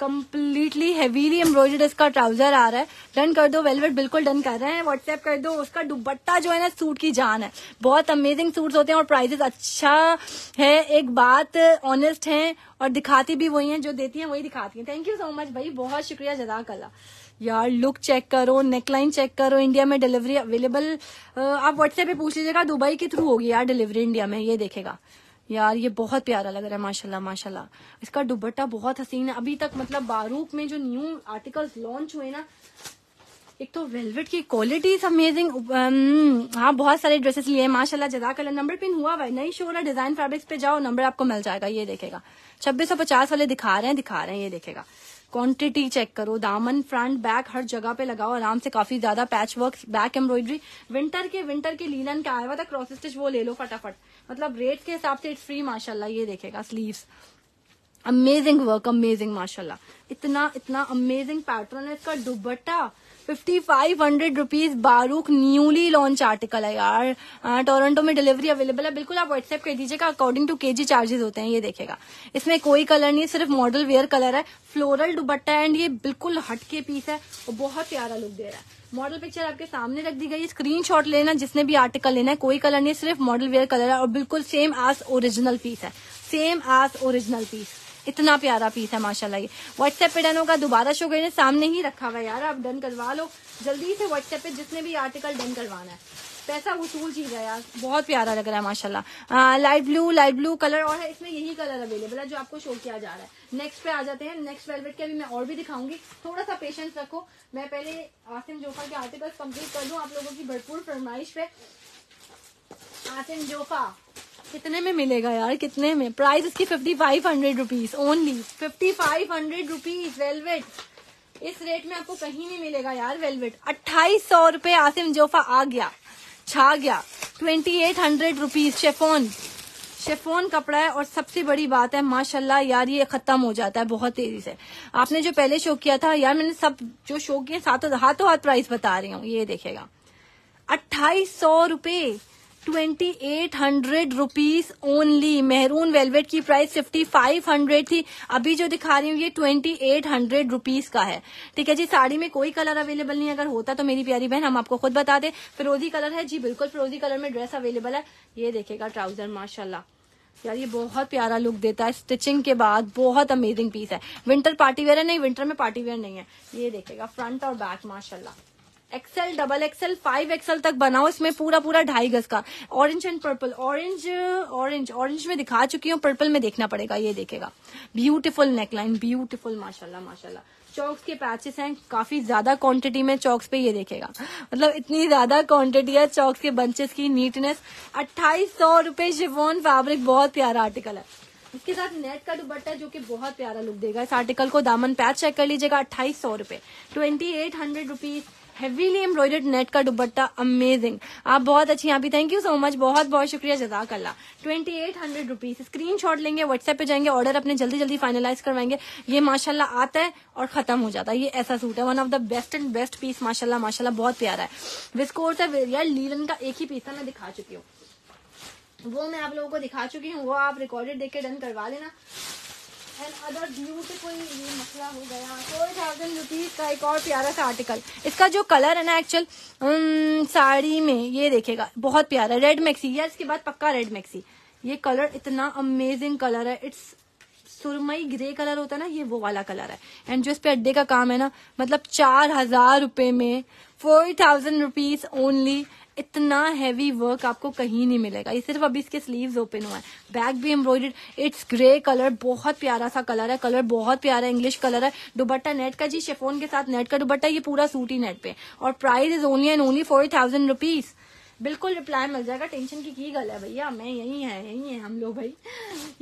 [SPEAKER 1] कम्प्लीटली हेवीली एम्ब्रॉयडर्ड इसका ट्राउज़र आ रहा है। डन कर दो वेलवेट बिल्कुल डन कर रहे हैं। व्हाट्सएप कर दो, उसका दुबट्टा जो है ना सूट की जान है। बहुत अमेजिंग सूट्स होते हैं और प्राइजेस अच्छा है। एक बात ऑनेस्ट है और दिखाती भी वही है, जो देती है, वही दिखाती है। थैंक यू सो मच भाई, बहुत शुक्रिया जजाक अल्लाह यार लुक चेक करो नेकलाइन चेक करो इंडिया में डिलीवरी अवेलेबल आप व्हाट्सएप पे पूछ लीजिएगा, दुबई के थ्रू होगी यार डिलीवरी इंडिया में, ये देखेगा। यार, ये बहुत प्यारा लग रहा है, माशाल्लाह माशाल्लाह। इसका दुबट्टा बहुत हसीन है। अभी तक मतलब बारूक में जो न्यू आर्टिकल्स लॉन्च हुए ना, एक तो वेलवेट की क्वालिटी अमेजिंग हाँ बहुत सारे ड्रेसेस लिए माशाल्लाह कलर नंबर पिन हुआ हुआ है नई शो वाला डिज़ाइन फेब्रिक्स पे जाओ नंबर आपको मिल जाएगा, ये देखेगा। छब्बीस सौ पचास वाले दिखा रहे हैं, दिखा रहे हैं, ये देखेगा। क्वांटिटी चेक करो। दामन फ्रंट बैक हर जगह पे लगाओ, आराम से काफ़ी ज़्यादा patch work back embroidery winter के विंटर के लीलन का आया हुआ था क्रॉस स्टिच वो ले लो फटाफट। मतलब रेट के हिसाब से इट्स फ्री माशाल्लाह, ये देखेगा स्लीव्स अमेजिंग वर्क अमेजिंग माशाल्लाह। इतना इतना अमेजिंग पैटर्न है इसका dupatta fifty five hundred rupees Baroque newly launch article है यार। टोरंटो में डिलीवरी अवेलेबल है। बिल्कुल आप व्हाट्सएप कर दीजिएगा अकॉर्डिंग टू केजी चार्जेस होते हैं, ये देखेगा इसमें कोई कलर नहीं सिर्फ़ मॉडल वेयर कलर है। फ्लोरल दुबट्टा एंड ये बिल्कुल हटके पीस है और बहुत प्यारा लुक दे रहा है। मॉडल पिक्चर आपके सामने रख दी गई स्क्रीन शॉट लेना, जिसने भी आर्टिकल लेना है, कोई कलर नहीं सिर्फ़ मॉडल वेयर कलर है और बिल्कुल सेम एज ओरिजिनल पीस है। सेम एज ओरिजिनल पीस इतना प्यारा पीस है, माशाल्लाह ये। व्हाट्सएप पे डन होगा दोबारा शो करने सामने ही रखा हुआ यार। आप डन करवा लो। जल्दी से व्हाट्सएप पे जिसने भी आर्टिकल डन करवाना है। पैसा वसूल चीज़ है यार। बहुत प्यारा लग रहा है, माशाल्लाह। Light blue light blue colour और है, इसमें यही कलर अवेलेबल है जो आपको शो किया जा रहा है। नेक्स्ट पे आ जाते हैं। नेक्स्ट वेलवेट के अभी मैं और भी दिखाऊँगी। थोड़ा सा पेशेंस रखो। मैं पहले आसिम जोफा के आर्टिकल कंप्लीट कर दूँ आप लोगों की भरपूर फरमाइश पे जोफा कितने में मिलेगा यार? कितने में? प्राइस इसकी fifty five hundred rupees only fifty five hundred rupees velvet इस रेट में आपको कहीं नहीं मिलेगा यार वेलवेट अट्ठाईस सौ रुपये आसिम जोफा आ गया, छा गया. Twenty eight hundred rupees chiffon chiffon कपड़ा है और सबसे बड़ी बात है, माशाल्लाह यार, ये खत्म हो जाता है, बहुत तेज़ी से. आपने जो पहले शो किया था, यार, मैंने सब जो शो किए सातों, हाथों हाथ प्राइस बता रही हूँ, ये देखेगा अट्ठाईस सौ रुपये twenty eight hundred rupees only maroon velvet की प्राइस फिफ्टी फाइव हंड्रेड थी। अभी जो दिखा रही हूँ, ये ट्वेंटी एट हंड्रेड रुपीज़ का है। ठीक है जी, साड़ी में कोई कलर अवेलेबल नहीं अगर होता तो मेरी प्यारी बहन, हम आपको खुद बता दे। फिरोजी कलर है। जी, बिल्कुल फिरोजी कलर में ड्रेस अवेलेबल है। ये देखेगा ट्राउज़र माशाला यार, ये बहुत प्यारा लुक देता है। स्टिचिंग के बाद बहुत अमेजिंग पीस है। विंटर पार्टी वेयर है? नहीं विंटर में पार्टी वेयर नहीं है। ये देखेगा फ्रंट और बैक माशाल्लाह। XL double XL five XL तक बनाओ, इसमें पूरा पूरा ढाई गज का। Orange and purple orange orange orange में दिखा चुकी हूँ पर्पल में देखना पड़ेगा, ये देखेगा। ब्यूटीफुल नेकलाइन ब्यूटीफुल माशाल्लाह माशाल्लाह। चौक्स के पैचेस हैं, काफ़ी ज़्यादा क्वांटिटी में चौक्स पे ये देखेगा। मतलब इतनी ज़्यादा क्वांटिटी है चौक्स के बंचेस की नीटनेस अट्ठाईस सौ रुपये शिफोन फैब्रिक बहुत प्यारा आर्टिकल है। इसके साथ नेट का दुपट्टा, जो कि बहुत प्यारा लुक देगा। इस आर्टिकल को दामन पैच चेक कर लीजिएगा, अट्ठाईस सौ रुपये twenty eight hundred rupees heavily embroidered net का दुपट्टा अमेजिंग आप बहुत अच्छी यहाँ भी थैंक यू सो मच बहुत बहुत शुक्रिया जजाक अल्लाह twenty eight hundred rupees screenshot लेंगे व्हाट्सएप पे जाएँगे ऑर्डर अपने जल्दी जल्दी फाइनलाइज करवाएँगे. ये माशाल्लाह आता है और खत्म हो जाता है. ये ऐसा सूट है one of the best and best piece माशाल्लाह माशाल्लाह, बहुत प्यारा है. विस्कोर्स है यार, लीलन का एक ही पीस था, मैं दिखा चुकी हूँ. वो मैं आप लोगों को दिखा चुकी हूँ, वो आप रिकॉर्डेड देख के डन करवा लेना. आर्टिकल इसका जो कलर है ना एक्चुअल साड़ी में, ये देखेगा, बहुत प्यारा रेड मैक्सी या इसके बाद पक्का रेड मैक्सी ये कलर इतना अमेजिंग कलर है इट्स सुरमई ग्रे कलर होता है ना, ये वो वाला कलर है। एंड जो इस पे अड्डे का काम है ना मतलब चार हज़ार रुपए में फोर थाउज़ेंड रुपीज़ ओनली इतना हैवी वर्क आपको कहीं नहीं मिलेगा। ये सिर्फ़ अभी इसके स्लीव्स ओपन हुआ है। बैक भी एम्ब्रॉयडेड इट्स ग्रे कलर बहुत प्यारा सा कलर है। कलर बहुत प्यारा इंग्लिश कलर है। दुबट्टा नेट का जी शेफोन के साथ नेट का दुबट्टा ये पूरा सूट ही नेट पे और price is only and only four thousand rupees बिल्कुल रिप्लाई मिल जाएगा। टेंशन की की गल है भैया? मैं यही है यही है हम लोग भाई।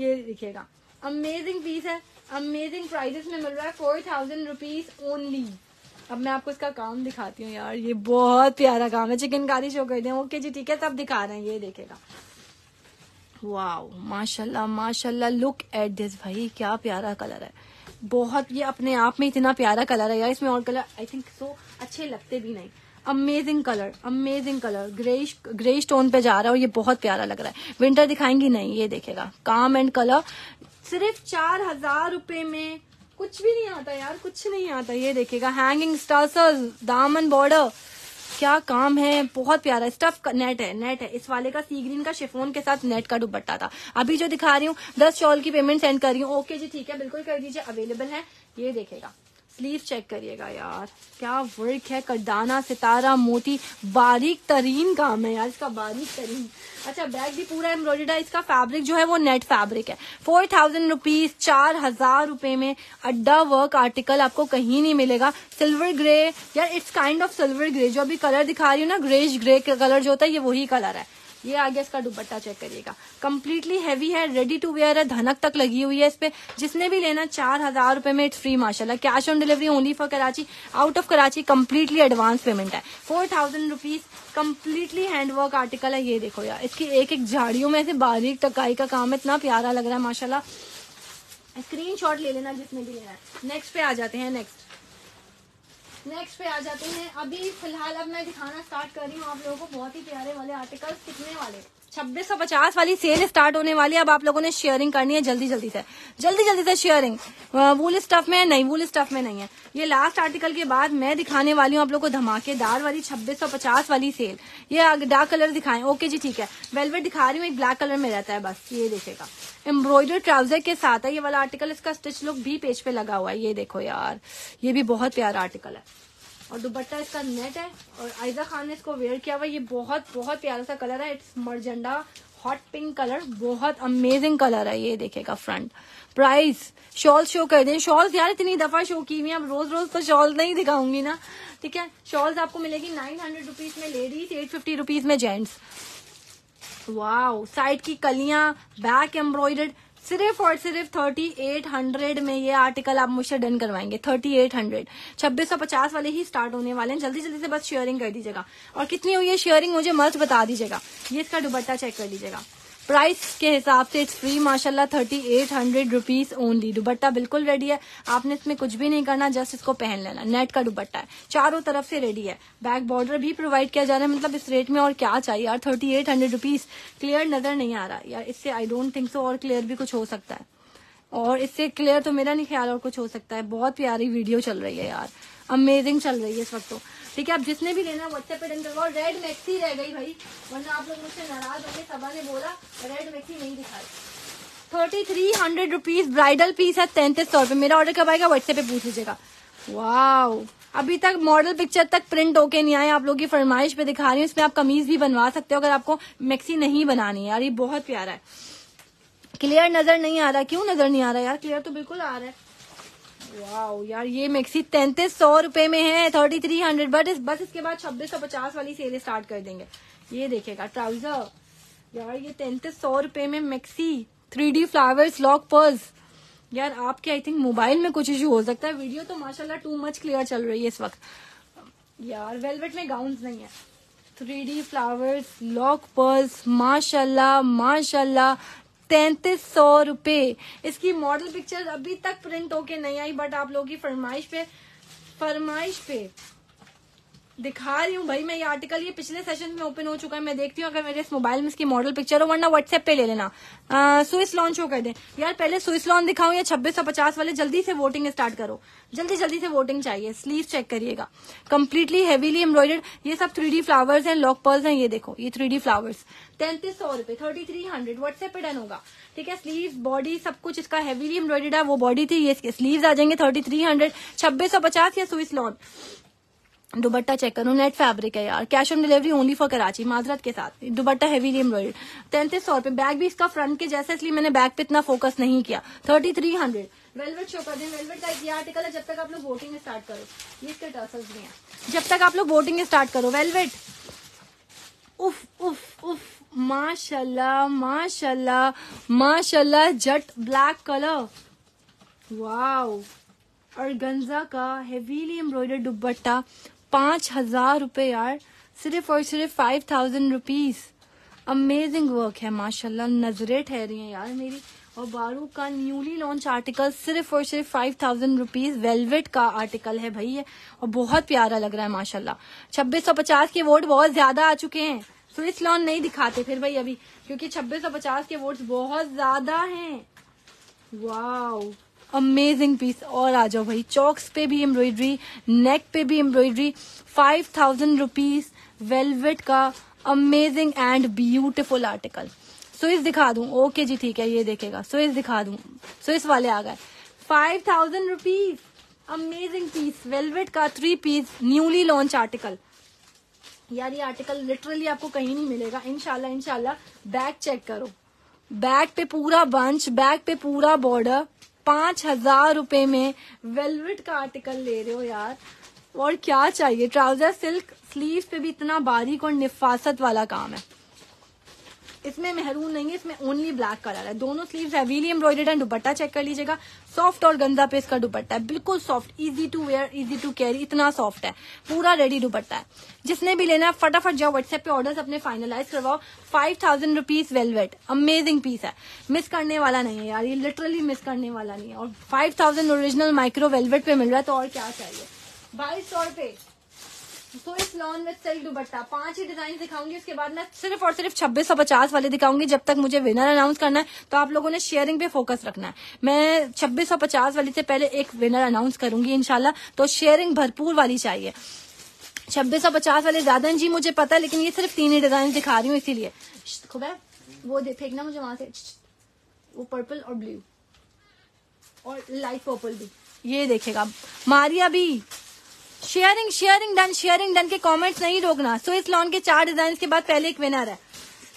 [SPEAKER 1] ये दिखेगा। अमेजिंग पीस है। अमेजिंग प्राइजेस में मिल रहा है फोर थाउज़ेंड रुपीज़ ओनली अब मैं आपको इसका काम दिखाती हूँ यार। ये बहुत प्यारा काम है। चिकनकारी शो कर दें ओके जी, ठीक है सब दिखा रहे हैं। ये देखेगा। वाओ माशाल्लाह माशाल्लाह लुक एट दिस भाई, क्या प्यारा कलर है। बहुत, ये अपने आप में इतना प्यारा कलर है यार। इसमें और कलर आई थिंक सो अच्छे लगते भी नहीं। Amazing colour amazing colour greyish grey stone पे जा रहा है और ये बहुत प्यारा लग रहा है। विंटर दिखाएँगी? नहीं, ये देखेगा। काम एंड कलर सिर्फ़ चार हज़ार रुपए में कुछ भी नहीं आता यार, कुछ नहीं आता। ये देखेगा हैंगिंग स्टार्सर दामन बॉर्डर क्या काम है? बहुत प्यारा स्टफ़ नेट है नेट है। इस वाले का सी ग्रीन का शिफोन के साथ नेट का दुपट्टा था। अभी जो दिखा रही हूँ, दस शॉल की पेमेंट सेंड कर रही हूँ। ओके जी, ठीक है, बिल्कुल कर दीजिए अवेलेबल है। ये देखेगा। स्लीव चेक करिएगा यार। क्या वर्क है? करदाना सितारा, मोती, बारीक तरीन काम है यार, इसका बारीक तरीन। अच्छा बैग भी पूरा एम्ब्रॉयडर्ड है, इसका फैब्रिक जो है वो नेट फैब्रिक है। फोर थाउज़ेंड रुपीज़ चार हज़ार रुपए में अड्डा वर्क आर्टिकल आपको कहीं नहीं मिलेगा। सिल्वर ग्रे यार it's kind of silver grey जो अभी कलर दिखा रही हूँ ना ग्रेश ग्रे कलर जो होता है, ये वही कलर है। ये आ गया इसका दुपट्टा चेक करिएगा। कम्प्लीटली हैवी है रेडी टू वेयर है, धनक तक लगी हुई है इस पे। जिसने भी लेना, चार हज़ार रुपए में इट्स फ्री माशाल्लाह। Cash on delivery only for Karachi out of Karachi completely advance payment है। Four thousand rupees completely handwork article है, ये देखो यार। इसकी एक एक झाड़ियों में से बारीक टकाई का काम इतना प्यारा लग रहा है माशाला स्क्रीन ले लेना जिसने भी लेना है। नेक्स्ट पे आ जाते हैं नेक्स्ट नेक्स्ट पे आ जाते हैं। अभी फ़िलहाल अब मैं दिखाना स्टार्ट कर रही हूँ आप लोगों को। बहुत ही प्यारे वाले आर्टिकल्स कितने वाले? छब्बीस सौ पचास वाली सेल स्टार्ट होने वाली है। अब आप लोगों ने शेयरिंग करनी है जल्दी जल्दी से। जल्दी जल्दी से शेयरिंग। वूल स्टफ़ में नहीं, वूल स्टफ़ में नहीं है। ये लास्ट आर्टिकल के बाद मैं दिखाने वाली हूँ आप लोगों को धमाकेदार वाली छब्बीस सौ पचास वाली सेल। ये डार्क कलर दिखाएँ। ओके जी, ठीक है। वेलवेट दिखा रही हूँ, एक ब्लैक कलर में रहता है बस। ये देखेगा एम्ब्रॉयडर ट्राउज़र के साथ है ये वाला आर्टिकल। इसका स्टिच लुक भी पेज पे लगा हुआ है। ये देखो यार, ये भी बहुत प्यारा आर्टिकल है। और दुपट्टा इसका नेट है और आयजा खान ने इसको वेयर किया हुआ ये बहुत बहुत प्यारा सा कलर है। It's magenta hot pink colour बहुत अमेजिंग कलर है ये देखेगा फ्रंट प्राइस शॉल शो कर दें। शॉल्स यार, इतनी दफ़ा शो की हुई अब रोज रोज तो शॉल नहीं दिखाऊँगी ना। ठीक है? शॉल्स आपको मिलेगी नाइन हंड्रेड रुपीज़ में लेडीज़ एट फिफ्टी रुपीज़ में जेंट्स वाओ साइड की कलियाँ बैक एम्ब्रॉयडर्ड सिर्फ़ और सिर्फ़ थर्टी एट हंड्रेड में ये आर्टिकल आप मुझसे डन करवाएँगे, थर्टी एट हंड्रेड। छब्बीस सौ पचास वाले ही स्टार्ट होने वाले हैं। जल्दी जल्दी से बस शेयरिंग कर दीजिएगा। और कितनी हुई है शेयरिंग मुझे मस्त बता दीजिएगा। ये इसका दुबट्टा चेक कर दीजिएगा। प्राइस के हिसाब से इट्स फ्री माशाल्लाह thirty eight hundred rupees only dupatta बिल्कुल रेडी है। आपने इसमें कुछ भी नहीं करना जस्ट इसको पहन लेना। नेट का दुबट्टा है। चारों तरफ़ से रेडी है। बैक बॉर्डर भी प्रोवाइड किया जा रहा है। मतलब इस रेट में और क्या चाहिए यार? Thirty eight hundred rupees clear नज़र नहीं आ रहा। यार, इससे आई डोंट थिंक सो और क्लियर भी कुछ हो सकता है। और इससे क्लियर तो मेरा नहीं ख्याल और कुछ हो सकता है। बहुत प्यारी वीडियो चल रही है यार। अमेजिंग चल रही है इस वक्त तो। ठीक है आप जिसने भी लेना व्हाट्सएप पे डन करवाओ रेड मैक्सी रह गई भाई। वरना आप लोग मुझसे नाराज़ होंगे। सबा ने बोला रेड मैक्सी नहीं दिखाई। Thirty three hundred rupees bridal piece है तैंतीस सौ रुपए। मेरा ऑर्डर कब आएगा? व्हाट्सएप पे पूछ लीजिएगा। वाओ अभी तक मॉडल पिक्चर तक प्रिंट होके नहीं आए। आप लोग की फरमाइश पे दिखा रही हूँ। इसमें आप कमीज भी बनवा सकते हो, अगर आपको मैक्सी नहीं बनानी है। यार, ये बहुत प्यारा है। क्लियर नज़र नहीं आ रहा क्यों नज़र नहीं आ रहा यार? क्लियर तो बिल्कुल आ रहा है। वाओ यार, ये मैक्सी तैंतीस सौ रुपए में है थर्टी थ्री हंड्रेड बट इस, बस इसके बाद छब्बीस सौ पचास वाली सेल स्टार्ट कर देंगे। ये देखेगा ट्राउज़र यार, ये तैंतीस सौ रुपए में maxi three D flowers lock purse यार, आपके आई थिंक मोबाइल में कुछ इश्यू हो सकता है। वीडियो तो माशाल्लाह टू मच क्लियर चल रही है इस वक्त। यार वेलवेट में गाउन नहीं है। Three D flowers lock purse माशाल्लाह माशाल्लाह। तैतीस सौ रुपये इसकी मॉडल पिक्चर अभी तक प्रिंट होके नहीं आई बट आप लोगों की फरमाइश पे फरमाइश पे। दिखा रही हूँ भाई, मैं ये आर्टिकल ये पिछले सेशन में ओपन हो चुका है, मैं देखती हूँ, अगर मेरे इस मोबाइल में इसकी मॉडल पिक्चर हो, वरना व्हाट्सएप पे ले लेना। स्विस लॉन्च हो कर दे। यार, पहले स्विस लॉन्च दिखाऊँ या छब्बीस सौ पचास वाले, जल्दी से वोटिंग स्टार्ट करो। जल्दी जल्दी से वोटिंग चाहिए स्लीव चेक करिएगा। कम्प्लीटली हेवीली एम्ब्रॉयडेड ये सब थ्री फ्लावर्स हैं लॉक पर्स हैं, ये देखो, ये थ्री फ्लावर्स तैंतीस सौ रुपए थर्टी थ्री हंड्रेड व्हाट्सएप पे डन होगा। ठीक है स्लीव बॉडी सब कुछ इसका हेवीली एम्ब्रॉयडेड है, वो बॉडी थी, ये स्लीव आ जाएँगे थर्टी थ्री हंड्रेड छब्बीस सौ पचास या स्विस लॉन्च दुबट्टा चेक करो। नेट फैब्रिक है यार। Cash on delivery only for Karachi माजरत के साथ। दुबट्टा हैवी एम्ब्रॉइड तैंतीस सौ रुपए। बैग भी इसका फ्रंट के जैसा, इसलिए मैंने बैग पे इतना फोकस नहीं किया। Thirty three hundred velvet show कर दें। वेलवेट का ये आर्टिकल है, जब तक आप लोग वोटिंग स्टार्ट करो। ये इसके टर्सल्स भी हैं। जब तक आप लोग वोटिंग स्टार्ट करो। वेलवेट उफ उफ उफ। माशाल्लाह माशाल्लाह माशाल्लाह। जट ब्लैक कलर वाओ और गंजा का हेवीली एम्ब्रॉयडर्ड दुपट्टा। पाँच हज़ार रुपए यार। सिर्फ़ और सिर्फ़ five thousand rupees amazing work है, माशाल्लाह। नजरे ठहरी हैं यार मेरी। और बारू का न्यूली लॉन्च आर्टिकल सिर्फ़ और सिर्फ़ फाइव थाउज़ेंड रुपीज़ वेलवेट का आर्टिकल है भाई है और बहुत प्यारा लग रहा है, माशाल्लाह। छब्बीस सौ पचास के वोट बहुत ज़्यादा आ चुके हैं। स्विच लॉन नहीं दिखाते फिर भाई अभी, क्योंकि छब्बीस सौ पचास के वोट बहुत ज़्यादा है। वाओ अमेजिंग पीस और आ जाओ भाई, चौक्स पे भी एम्ब्रॉयडरी, नेक पे भी embroidery five thousand rupees velvet का amazing and beautiful article Swiss दिखा दूँ। ओके जी, ठीक है, ये देखेगा। स्विस दिखा दूँ। स्विस वाले आ गए। Five thousand rupees amazing piece velvet का three piece newly launch article यार, ये आर्टिकल लिटरली आपको कहीं नहीं मिलेगा। इनशाला इनशाला बैग चेक करो। बैग पे पूरा बंच बैग पे पूरा बॉर्डर पाँच हज़ार रुपए में वेलवेट का आर्टिकल ले रहे हो यार। और क्या चाहिए? ट्राउज़र सिल्क स्लीव पे भी इतना बारीक और निफासत वाला काम है। इसमें मेहरून नहीं है, इसमें ओनली ब्लैक कलर है। दोनों स्लीव हैवीली एम्ब्रॉयडेड है, दुपट्टा चेक कर लीजिएगा। सॉफ्ट और गंदा पे इसका दुपट्टा है। बिल्कुल soft easy to wear easy to carry इतना सॉफ्ट है। पूरा रेडी दुपट्टा है। जिसने भी लेना है, फटाफट जाओ व्हाट्सएप पे ऑर्डर अपने फाइनलाइज करवाओ। Five thousand rupees velvet amazing piece है। मिस करने वाला नहीं है यार, ये लिटरली मिस करने वाला नहीं है। और five thousand original micro velvet पे मिल रहा है तो और क्या चाहिए? बाईस सौ रुपए। सो इस लॉन विद सिल्क दुबट्टा पाँच ही डिज़ाइन दिखाऊँगी, उसके बाद मैं सिर्फ़ और सिर्फ़ छब्बीस सौ पचास वाले दिखाऊँगी, जब तक मुझे विनर अनाउंस करना है तो आप लोगों ने शेयरिंग पे फोकस रखना है। मैं छब्बीस सौ पचास वाली से पहले एक विनर अनाउंस करूँगी इनशाला तो शेयरिंग भरपूर वाली चाहिए। छब्बीस सौ पचास वाले ज़्यादा जी, मुझे पता है, लेकिन ये सिर्फ़ तीन ही डिज़ाइन दिखा रही हूँ, इसीलिए। खुबैर वो फेंकना मुझे वहाँ से। वो पर्पल और ब्लू और लाइट पर्पल भी। ये देखेगा। मारिया भी। Sharing sharing done sharing done के कमेंट्स नहीं रोकना। सो इस लॉन के चार डिज़ाइन के बाद पहले एक विनर है।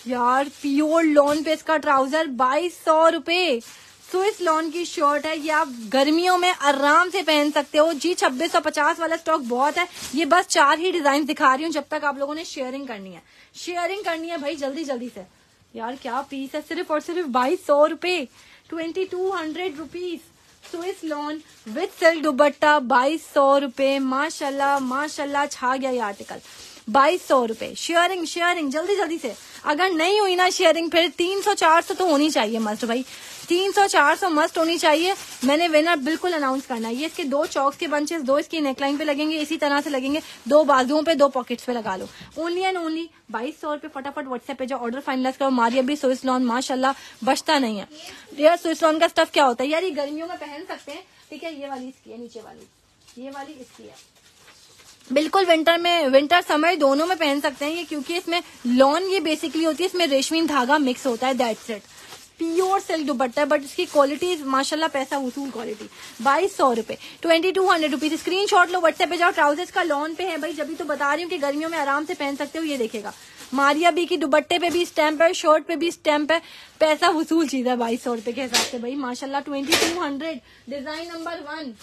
[SPEAKER 1] यार प्योर लॉन पे इसका ट्राउज़र बाईस सौ रुपये स्विस लॉन की शर्ट है, ये आप गर्मियों में आराम से पहन सकते हो। जी, छब्बीस सौ पचास वाला स्टॉक बहुत है। ये बस चार ही डिज़ाइन दिखा रही हूँ जब तक आप लोगों ने शेयरिंग करनी है। शेयरिंग करनी है भाई, जल्दी जल्दी से। यार, क्या पीस है? सिर्फ़ और सिर्फ़ बाईस सौ रुपये twenty two hundred rupees Swiss lawn with silk dupatta बाईस सौ रुपये माशाला माशाला छा गया ये आर्टिकल बाईस सौ रुपये शेयरिंग शेयरिंग जल्दी जल्दी से। अगर नहीं हुई ना शेयरिंग फिर तीन सौ चार सौ तो होनी चाहिए मस्त भाई। तीन सौ चार सौ मस्ट होनी चाहिए। मैंने विनर बिल्कुल अनाउंस करना है। ये इसके दो चौक्स के बंचेस दो इसकी नेकलाइन पे लगेंगे, इसी तरह से लगेंगे। दो बाजुओं पे, दो पॉकेट्स पे लगा लो। ओनली एंड ओनली बाईस सौ रुपए फटाफट व्हाट्सएप पे जो ऑर्डर फाइनलाइज करो। मारिया भी स्विस लॉन माशाला बचता नहीं है। यार स्विस लॉन का स्टफ़ क्या होता है? यार, ये गर्मियों में पहन सकते हैं। ठीक है, ये वाली इसकी है, नीचे वाली। ये वाली इसकी है। बिल्कुल विंटर में विंटर समर दोनों में पहन सकते हैं ये, क्योंकि इसमें लॉन ये बेसिकली होती है, इसमें रेशमी धागा मिक्स होता है that set pure silk dupatta है बट इसकी क्वालिटी माशाल्लाह पैसा वसूल क्वालिटी बाईस सौ रुपए. Twenty two hundred rupees screenshot लो व्हाट्सएप पे जाओ ट्राउजर्स का लॉन पे है भाई, जब तो बता रही हूँ कि गर्मियों में आराम से पहन सकते हो, ये देखेगा. मारिया बी की दुबट्टे पे भी स्टैंप है शर्ट पे भी स्टैंप है, पैसा वसूल चीज़ है बाईस सौ रुपए के हिसाब से भाई माशाला twenty two hundred design number one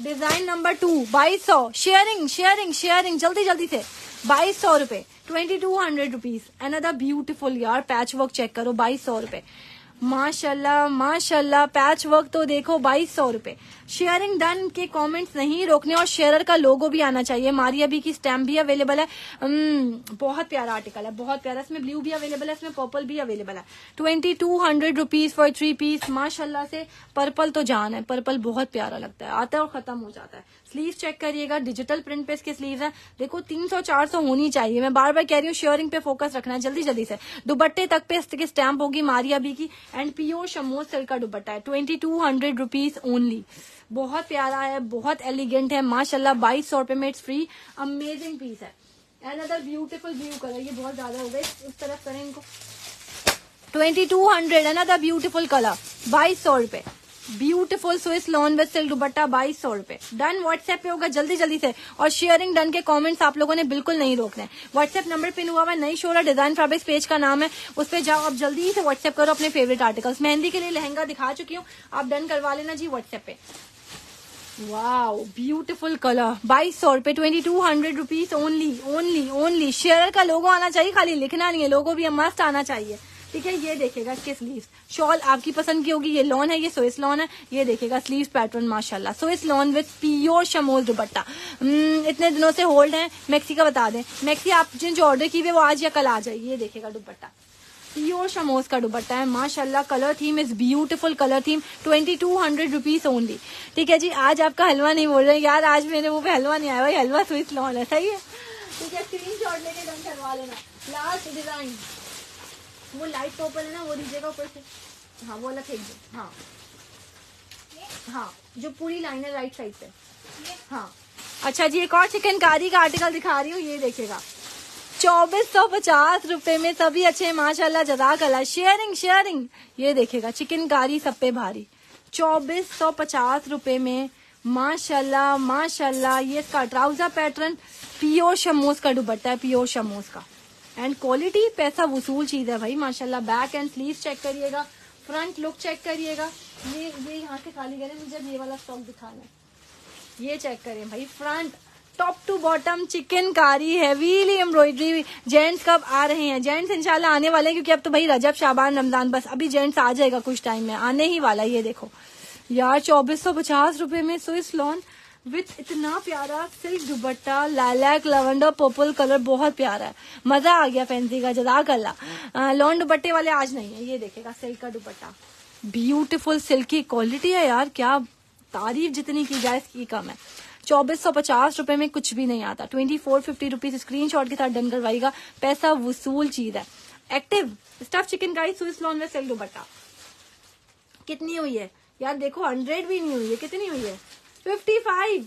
[SPEAKER 1] design number two, बाईस सौ। शेयरिंग शेयरिंग शेयरिंग, जल्दी जल्दी से। बाईस सौ रूपए twenty two hundred rupees another beautiful यार पैच वर्क चेक करो, बाईस सौ रुपए। माशाल्लाह माशाल्लाह पैच वर्क तो देखो बाईस सौ रुपये शेयरिंग डन के कमेंट्स नहीं रोकने और शेयर का लोगो भी आना चाहिए। मारिया भी की स्टैम्प भी अवेलेबल है। um, बहुत प्यारा आर्टिकल है बहुत प्यारा। इसमें ब्लू भी अवेलेबल है इसमें पर्पल भी अवेलेबल है। Twenty two hundred rupees for three piece माशाला से पर्पल तो जान है। पर्पल बहुत प्यारा लगता है आता है और खत्म हो जाता है। स्लीव चेक करिएगा डिजिटल प्रिंट पे इसके स्लीव है। देखो, तीन सौ, चार सौ होनी चाहिए। मैं बार बार कह रही हूँ शेयरिंग पे फोकस रखना है, जल्दी जल्दी से। दुबट्टे तक पे इसके स्टैम्प होगी मारिया भी की। एंड प्योर शमोज सिल्क का दुबट्टा है twenty two hundred rupees only बहुत प्यारा है, बहुत एलिगेंट है, माशाल्लाह, बाईस सौ रुपए में इट्स फ्री अमेजिंग पीस है। And other beautiful blue colour, ये बहुत ज़्यादा हो गए। उस तरफ़ करें इनको। Twenty two hundred another beautiful colour बाईस सौ रुपए। Beautiful Swiss lawn silk dupatta बाईस सौ रुपए। डन व्हाट्सएप पे होगा, जल्दी जल्दी से। और शेयरिंग डन के कमेंट्स आप लोगों ने बिल्कुल नहीं रोकने व्हाट्सएप नंबर पिन हुआ है, नई शोरा डिज़ाइन फैब्रिक्स पेज का नाम है। उस पर जाओ, आप जल्दी से व्हाट्सएप करो अपने फेवरेट आर्टिकल्स मेहंदी के लिए लहंगा दिखा चुकी हूँ। आप डन करवा लेना जी व्हाट्सएप पे। वाओ ब्यूटीफुल कलर बाईस सौ रुपए twenty two hundred rupees only only only share का लोगो आना चाहिए, खाली लिखना नहीं है। लोगो भी मस्त आना चाहिए। ठीक है ये देखेगा इसके स्लीव्स शॉल आपकी पसंद की होगी ये लॉन है ये सोइस लॉन है। ये देखेगा स्लीव्स पैटर्न माशाल्लाह। Swiss lawn with pure शमोल dupatta. हम्म, इतने दिनों से होल्ड है। मैक्सी का बता दें। मैक्सी आप जिन जो ऑर्डर की हुए वो आज या कल आ जाएगी ये देखेगा दुपट्टा। प्योर शमोज का दुपट्टा है। माशाल्लाह colour theme is beautiful colour theme twenty two hundred rupees only ठीक है जी आज आपका हलवा नहीं बोल रहे यार आज मेरे मुँह पे हलवा नहीं आया भाई। हलवा स्वीट लॉन है। सही है? ठीक है स्क्रीन शॉट लेके डन करवा लेना। लास्ट डिज़ाइन वो लाइट पर्पल है ना, वो दीजिएगा ऊपर से। हाँ वो अलग फेंक हाँ। हाँ जो पूरी लाइन है राइट साइड पे। हाँ। अच्छा जी, एक और चिकनकारी का आर्टिकल दिखा रही हूँ, ये देखेगा। चौबीस सौ पचास रूपए में सभी अच्छे, माशाल्लाह, जजाक अल्लाह। शेयरिंग शेयरिंग ये देखेगा चिकनकारी सब पे भारी। चौबीस सौ पचास रूपए में, माशाल्लाह माशाल्लाह, ये इसका ट्राउज़र पैटर्न प्योर शमोस का दुपट्टा है प्योर शमोस का। एंड क्वालिटी पैसा वसूल चीज़ है भाई, माशाल्लाह। बैक एंड स्लीव चेक करिएगा फ्रंट लुक चेक करिएगा। ये ये यहाँ से खाली करें, मुझे ये वाला स्टॉक दिखाना है। ये चेक करें भाई front top to bottom chikankari heavily embroidery gents कब आ रहे हैं? जेंट्स इंशाल्लाह आने वाले हैं, क्योंकि अब तो भाई रजब, शाबान, रमज़ान, बस अभी जेंट्स आ जाएगा कुछ टाइम में। आने ही वाला ये देखो। यार, चौबीस सौ पचास रुपये में स्विस लॉन विथ इतना प्यारा, silk dupatta, lilac, lavender purple colour बहुत प्यारा है। मज़ा आ गया फैंसी का जदाक अल्लाह। लॉन दुपट्टे वाले आज नहीं है, ये देखेगा, सिल्क का दुपट्टा। ब्यूटीफुल सिल्क की क्वालिटी है यार, क्या तारीफ़ जितनी की जाए, इसकी कम है। चौबीस सौ पचास रूपए में कुछ भी नहीं आता। Twenty four fifty rupees screenshot के साथ डन करवाएगा पैसा वसूल चीज़ है। एक्टिव स्टफ़ चिकन का स्विस लॉन में सेल दुपट्टा। कितनी हुई है? यार देखो हंड्रेड भी नहीं हुई है, कितनी हुई है? फिफ्टी फाइव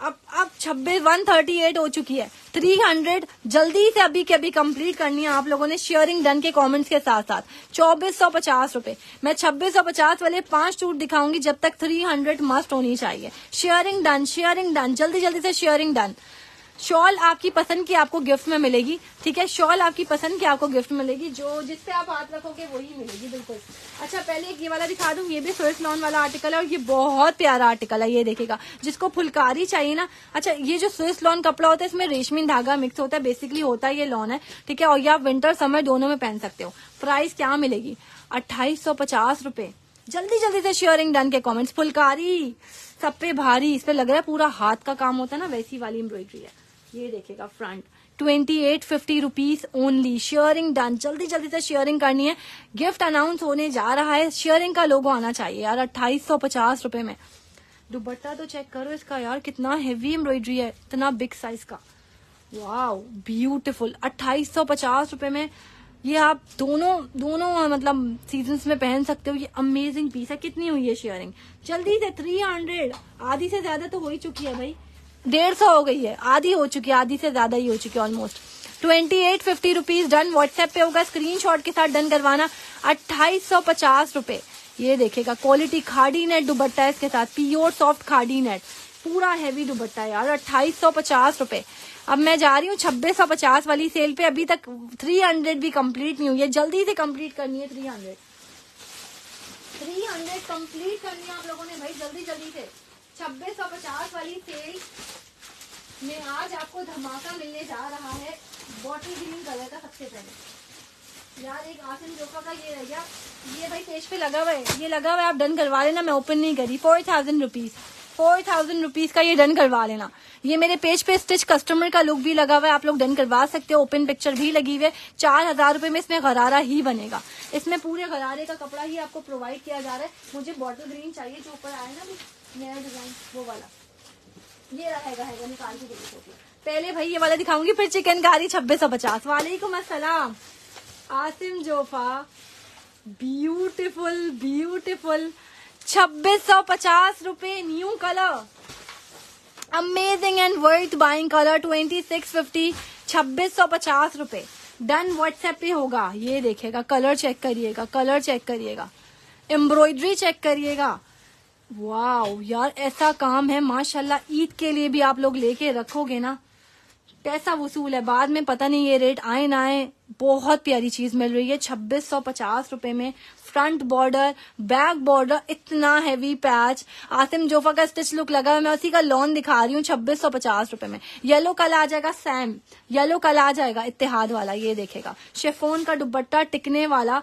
[SPEAKER 1] अब अब छब्बीस वन थर्टी एट हो चुकी है। थ्री हंड्रेड जल्दी से अभी के अभी कंप्लीट करनी है आप लोगों ने शेयरिंग डन के कमेंट्स के साथ साथ चौबीस सौ पचास रूपए। मैं छब्बीस सौ पचास वाले पाँच टूट दिखाऊँगी जब तक थ्री हंड्रेड मस्ट होनी चाहिए। शेयरिंग डन शेयरिंग डन जल्दी जल्दी से शेयरिंग डन शॉल आपकी पसंद की आपको गिफ्ट में मिलेगी, ठीक है? शॉल आपकी पसंद की आपको गिफ्ट मिलेगी, जो जिसपे आप हाथ रखोगे वही मिलेगी, बिल्कुल। अच्छा पहले एक ये वाला दिखा दूँ, ये भी स्विस लॉन वाला आर्टिकल है और ये बहुत प्यारा आर्टिकल है, ये देखेगा जिसको फुलकारी चाहिए ना अच्छा ये जो स्विस लॉन कपड़ा होता है, इसमें रेशमी धागा मिक्स होता है बेसिकली होता है ये लॉन है, ठीक है? और ये आप विंटर समर दोनों में पहन सकते हो। प्राइस क्या मिलेगी? अट्ठाईस सौ पचास जल्दी जल्दी से शेयरिंग डन के कमेंट्स फुलकारी, सब पे भारी, इस पे लग रहा है पूरा हाथ का काम होता है ना, वैसी वाली एम्ब्रॉयडरी है। ये देखेगा front twenty eight fifty rupees only sharing done जल्दी जल्दी से शेयरिंग करनी है. गिफ्ट अनाउंस होने जा रहा है. शेयरिंग का लोगो आना चाहिए यार अट्ठाईस सौ पचास रुपये में. दुपट्टा तो चेक करो इसका यार. कितना हेवी एम्ब्रॉयडरी है. इतना बिग साइज़ का. वाओ ब्यूटीफुल अट्ठाईस सौ पचास रुपये में. ये आप दोनों दोनों मतलब सीजन्स में पहन सकते हो. ये अमेजिंग पीस है. कितनी हुई है शेयरिंग जल्दी से थ्री हंड्रेड आधी से ज़्यादा तो हो ही चुकी है भाई. डेढ़ सौ हो गई है। आधी हो चुकी है, आधी से ज़्यादा ही हो चुकी है almost twenty eight fifty rupees done WhatsApp पे होगा। स्क्रीन शॉट के साथ डन करवाना। अट्ठाईस सौ पचास रूपए। ये देखेगा क्वालिटी खाड़ी नेट दुबट्टा है इसके साथ। प्योर सॉफ्ट खाड़ी नेट पूरा हैवी दुबट्टा यार, अट्ठाईस सौ पचास रूपए। अब मैं जा रही हूँ छब्बीस सौ पचास वाली सेल पे। अभी तक थ्री हंड्रेड भी कंप्लीट नहीं हुई है। जल्दी से कंप्लीट करनी है three hundred three hundred complete करनी है आप लोगों ने भाई, जल्दी जल्दी से। छब्बीस सौ पचास वाली सेल में आज आपको धमाका मिलने जा रहा है। बॉटल ग्रीन कलर का सबसे पहले। यार, एक आसन जोफा का ये रह गया। ये भाई पेज पे लगा हुआ है। ये लगा हुआ है, आप डन करवा लेना। मैं ओपन नहीं करी। Four thousand rupees four thousand rupees का ये डन करवा लेना। ये मेरे पेज पे स्टिच कस्टमर का लुक भी लगा हुआ है। आप लोग डन करवा सकते हो। ओपन पिक्चर भी लगी हुई है। चार हज़ार रुपए में इसमें गरारा ही बनेगा। इसमें पूरे गरारे का कपड़ा ही आपको प्रोवाइड किया जा रहा है। मुझे बॉटल ग्रीन चाहिए, जो ऊपर आया ना नया डिज़ाइन वो वाला। ये रहेगा है निकाल के देखिए पहले भाई ये वाला दिखाऊँगी, फिर चिकन कारी छब्बीस सौ पचास। वालेकुम असलम आसिम जोफा ब्यूटिफुल ब्यूटिफुल छब्बीस सौ पचास रूपए new colour amazing and worth buying colour twenty six fifty छब्बीस सौ पचास रूपए। डन व्हाट्सएप पे होगा। ये देखेगा कलर चेक करिएगा कलर चेक करिएगा। एम्ब्रॉयडरी चेक करिएगा। वाओ, यार, ऐसा काम है, माशाल्लाह, ईद के लिए भी आप लोग लेके रखोगे ना। कैसा वसूल है, बाद में पता नहीं ये रेट आए ना आए, बहुत प्यारी चीज़ मिल रही है, छब्बीस सौ पचास रुपये में फ्रंट बॉर्डर बैक बॉर्डर इतना हैवी पैच आसिम जोफा का स्टिच लुक लगा है, मैं उसी का लॉन दिखा रही हूँ, छब्बीस सौ पचास रूपए में। येलो कल आ जाएगा सैम येलो कल आ जाएगा इतिहाद वाला, ये देखेगा। शेफोन का दुपट्टा टिकने वाला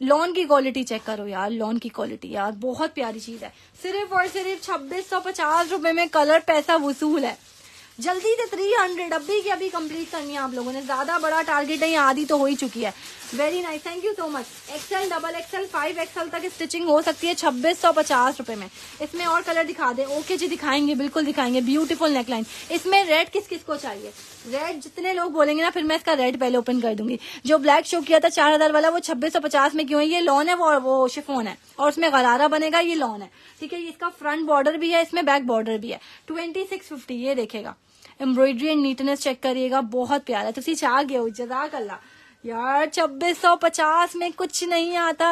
[SPEAKER 1] लॉन की क्वालिटी चेक करो यार, लॉन की क्वालिटी यार, बहुत प्यारी चीज़ है। सिर्फ़ और सिर्फ़ छब्बीस सौ पचास रुपये में कलर पैसा वसूल है। जल्दी से थ्री हंड्रेड अभी की अभी कंप्लीट करनी है आप लोगों ने। ज़्यादा बड़ा टारगेट नहीं, आधी तो हो ही चुकी है। Very nice thank you so much XL double XL five XL तक स्टिचिंग हो सकती है छब्बीस सौ पचास रूपए में। इसमें और कलर दिखा दे। ओके जी, दिखाएँगे, बिल्कुल दिखाएँगे। ब्यूटीफुल नेकलाइन इसमें रेड किस किस को चाहिए? रेड जितने लोग बोलेंगे ना, फिर मैं इसका रेड पहले ओपन कर दूँगी। जो ब्लैक शो किया था चार हज़ार वाला, वो छब्बीस सौ पचास में क्यों है? ये लॉन है, वो वो शिफोन है। और उसमें गरारा बनेगा, ये लॉन है। ठीक है इसका फ्रंट बॉर्डर भी है, इसमें बैक बॉर्डर भी है। ट्वेंटी सिक्स फिफ्टी ये देखेगा एम्ब्रॉयडरी एंड नीटनेस चेक करिएगा, बहुत प्यारा तुम चाह गए जजाक अल्लाह। यार, छब्बीस सौ पचास में कुछ नहीं आता।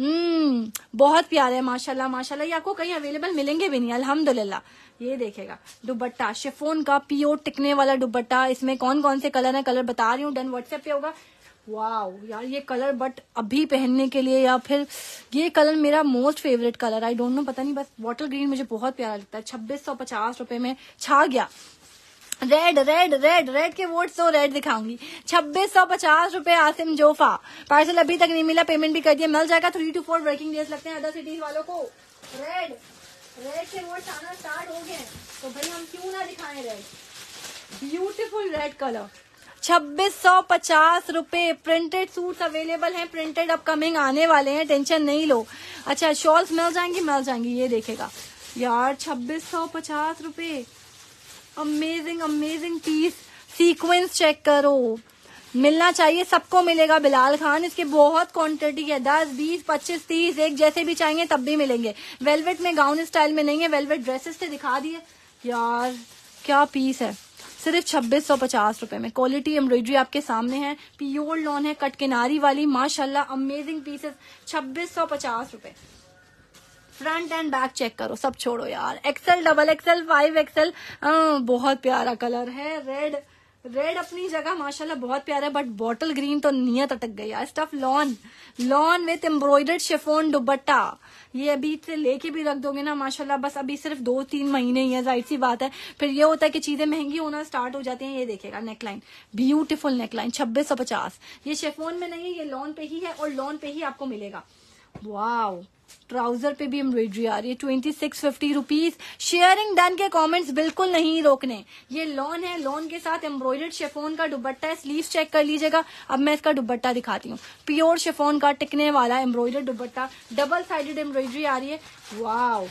[SPEAKER 1] हम्म बहुत प्यारे, माशाल्लाह माशाल्लाह। ये आपको कहीं अवेलेबल मिलेंगे भी नहीं, अल्हम्दुलिल्लाह। ये देखेगा दुबट्टा शिफोन का पीओ टिकने वाला दुबट्टा इसमें कौन कौन से कलर है? कलर बता रही हूँ, डन व्हाट्सएप पे होगा। वाओ यार, ये कलर बट अभी पहनने के लिए या फिर ये कलर मेरा most favourite colour I don't know पता नहीं, बस वाटर ग्रीन मुझे बहुत प्यारा लगता है। छब्बीस सौ पचास रुपए में छा गया। रेड रेड रेड रेड के वोट तो रेड दिखाऊँगी। छब्बीस सौ पचास रूपए आसिम जोफा। पार्सल अभी तक नहीं मिला पेमेंट भी कर दिया। मिल जाएगा three two four working days लगते हैं अदर सिटीज़ वालों को। रेड रेड के वोट आना स्टार्ट हो गए तो भाई हम क्यों ना दिखाएँ रेड ब्यूटीफुल रेड कलर छब्बीस सौ पचास रूपए प्रिंटेड सूट्स अवेलेबल हैं। प्रिंटेड अपकमिंग आने वाले हैं। टेंशन नहीं लो। अच्छा शॉल्स मिल जाएँगी मिल जाएँगी। ये देखेगा। यार, छब्बीस सौ पचास रूपए। Amazing amazing piece sequence check करो। मिलना चाहिए, सबको मिलेगा बिलाल खान। इसके बहुत क्वांटिटी है। दस, बीस, पच्चीस, तीस, एक जैसे भी चाहेंगे तब भी मिलेंगे। वेलवेट में गाउन स्टाइल में नहीं है। वेलवेट ड्रेसेस से दिखा दिए। यार, क्या पीस है। सिर्फ़ छब्बीस सौ पचास रूपए में। क्वालिटी एम्ब्रॉयडरी आपके सामने है। प्योर लॉन है, कट किनारी वाली। माशाल्लाह अमेजिंग पीसेस छब्बीस सौ पचास रूपए। फ्रंट एंड बैक चेक करो, सब छोड़ो यार। XL double XL five XL बहुत प्यारा कलर है। रेड रेड अपनी जगह, माशाल्लाह बहुत प्यारा है बट बॉटल ग्रीन तो नियत अटक गई यार। Stuff lawn lawn with embroidered chiffon dupatta ये अभी से लेके भी रख दोगे ना, माशाल्लाह, बस अभी सिर्फ़ दो तीन महीने ही है, ज़ाहिर सी बात है। फिर ये होता है कि चीज़ें महँगी होना स्टार्ट हो जाती हैं, ये देखेगा नेकलाइन ब्यूटीफुल नेकलाइन छब्बीस सौ पचास। ये शेफोन में नहीं है ये लॉन पे ही है और लॉन पे ही आपको मिलेगा। वाओ ट्राउज़र पे भी एम्ब्रॉयडरी आ रही है twenty six fifty rupees sharing done के कमेंट्स बिल्कुल नहीं रोकने। ये लॉन है लॉन के साथ एम्ब्रॉयडर्ड शेफोन का दुबट्टा है स्लीव चेक कर लीजिएगा। अब मैं इसका दुबट्टा दिखाती हूँ। प्योर शेफोन का टिकने वाला embroidered dupatta double sided embroidery आ रही है। Wow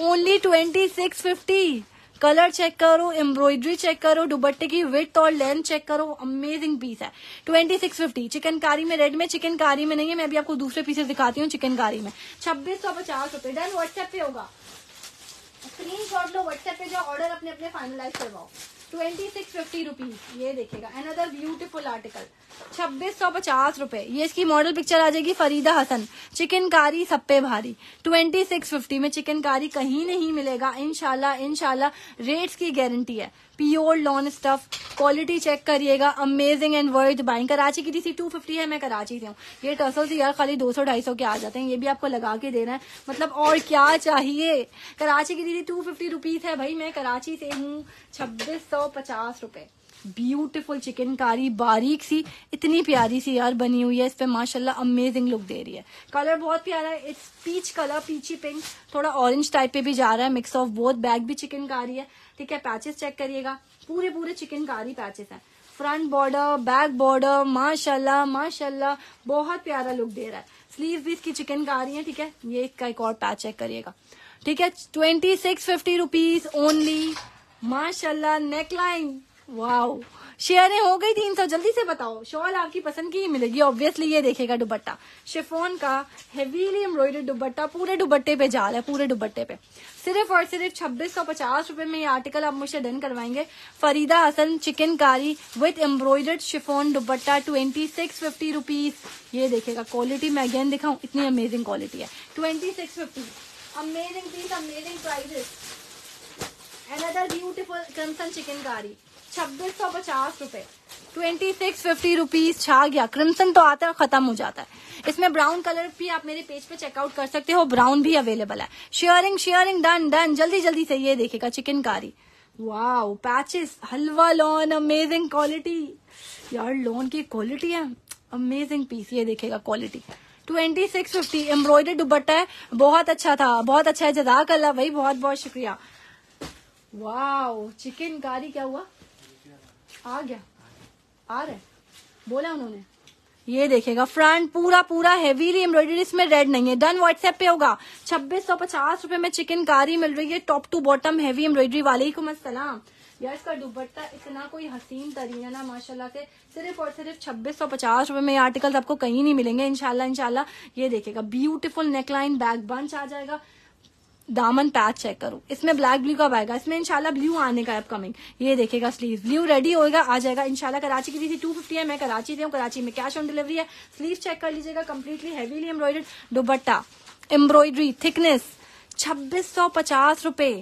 [SPEAKER 1] only twenty six fifty colour check करो, एम्ब्रॉयडरी चेक करो दुबट्टे की विथ और लेंथ चेक करो अमेजिंग पीस है। ट्वेंटी सिक्स फिफ्टी चिकनकारी में रेड में चिकनकारी में नहीं है, मैं भी आपको दूसरे पीसेस दिखाती हूँ चिकनकारी में। छब्बीस सौ पचास रुपए, डन व्हाट्सएप पे होगा। स्क्रीन शॉट लो व्हाट्सएप पे जो ऑर्डर अपने अपने फाइनलाइज करवाओ। ट्वेंटी सिक्स फिफ्टी रुपीज़ ये देखेगा अनदर ब्यूटीफुल आर्टिकल छब्बीस सौ पचास रूपए। ये इसकी मॉडल पिक्चर आ जाएगी, फरीदा हसन। चिकनकारी सप्पे भारी। ट्वेंटी सिक्स फिफ्टी में चिकनकारी कहीं नहीं मिलेगा। इनशाला इनशाला रेट्स की गारंटी है। Pure lawn stuff quality check करिएगा. Amazing and worth buying Karachi की टीसी टू फिफ्टी है, मैं कराची से हूँ. ये टसल से यार खाली दो सौ ढाई सौ के आ जाते हैं. ये भी आपको लगा के देना है. मतलब और क्या चाहिए? कराची की टीसी टू फिफ्टी रुपीज़ है भाई. मैं कराची से हूँ छब्बीस सौ पचास रूपए. ब्यूटीफुल चिकनकारी बारीक सी, इतनी प्यारी सी यार बनी हुई है. इस पे माशाल्लाह अमेजिंग लुक दे रही है. कलर बहुत प्यारा है. It's peach colour peachy pink थोड़ा ऑरेंज टाइप पे भी जा रहा है. मिक्स ऑफ़ बोथ बैग भी चिकनकारी है. ठीक है पैचेस चेक करिएगा। पूरे पूरे चिकनकारी पैचेस है। फ्रंट बॉर्डर बैक बॉर्डर माशाल्लाह माशाल्लाह, बहुत प्यारा लुक दे रहा है। स्लीव भी इसकी चिकनकारी है, ठीक है? ये इसका एक और पैच चेक करिएगा। ठीक है twenty six fifty rupees only माशाल्लाह नेकलाइन वाओ शेयरें हो गई तीन सौ जल्दी से बताओ। शॉल आपकी पसंद की ही मिलेगी ऑब्वियसली ये देखेगा दुबट्टा शिफोन का हेवीली एम्ब्रॉयडर्ड दुबट्टा पूरे दुबट्टे पे जाल है, पूरे दुबट्टे पे। सिर्फ़ और सिर्फ़ छब्बीस सौ पचास रुपये में ये आर्टिकल आप मुझसे डन करवाएँगे। Farida Hasan chikankari with embroidered chiffon dupatta twenty six fifty rupees ये देखेगा क्वालिटी मैं अगेन दिखाऊँ, इतनी अमेजिंग क्वालिटी है। Twenty six fifty amazing piece amazing prices another beautiful crimson chikankari छब्बीस सौ पचास रूपए। ट्वेंटी सिक्स फिफ्टी रुपीज़ छा गया। क्रिम्सन तो आता है खत्म हो जाता है। इसमें ब्राउन कलर भी आप मेरे पेज पे चेकआउट कर सकते हो। ब्राउन भी अवेलेबल है। शेयरिंग शेयरिंग डन डन जल्दी जल्दी से ये देखेगा चिकन कारी वाओ पैचेस हलवा लॉन अमेजिंग क्वालिटी यार लॉन की क्वालिटी है। अमेजिंग पीस ये देखेगा quality twenty six fifty embroidered dupatta है। बहुत अच्छा था, बहुत अच्छा है। जजाक अल्लाह भाई, बहुत बहुत शुक्रिया। वाओ चिकन कारी क्या हुआ? आ गया। आ रहा बोला उन्होंने। ये देखेगा फ्रंट पूरा पूरा हेवीली एम्ब्रॉयडरी इसमें रेड नहीं है। डन व्हाट्सएप पे होगा। छब्बीस सौ पचास रुपये में चिकन कारी मिल रही है top to bottom heavy embroidery वाले असलम यार, इसका दुपट्टा इतना कोई हसीन तरीन है ना, माशाल्लाह से। सिर्फ़ और सिर्फ़ छब्बीस सौ पचास रुपये में ये आर्टिकल आपको कहीं नहीं मिलेंगे इनशाला इनशाला ये देखेगा ब्यूटीफुल नेकलाइन बैक बंच आ जाएगा। दामन पैच चेक करो। इसमें ब्लैक ब्लू का आएगा? इसमें इनशाला ब्लू आने का अपकमिंग ये देखेगा स्लीव ब्लू रेडी होगा आ जाएगा। इनशाला कराची की थी टू फिफ्टी है, मैं कराची से हूँ। कराची में कैश ऑन डिलीवरी है। स्लीव चेक कर लीजिएगा completely heavily embroidered dupatta embroidery thickness छब्बीस सौ पचास रुपए।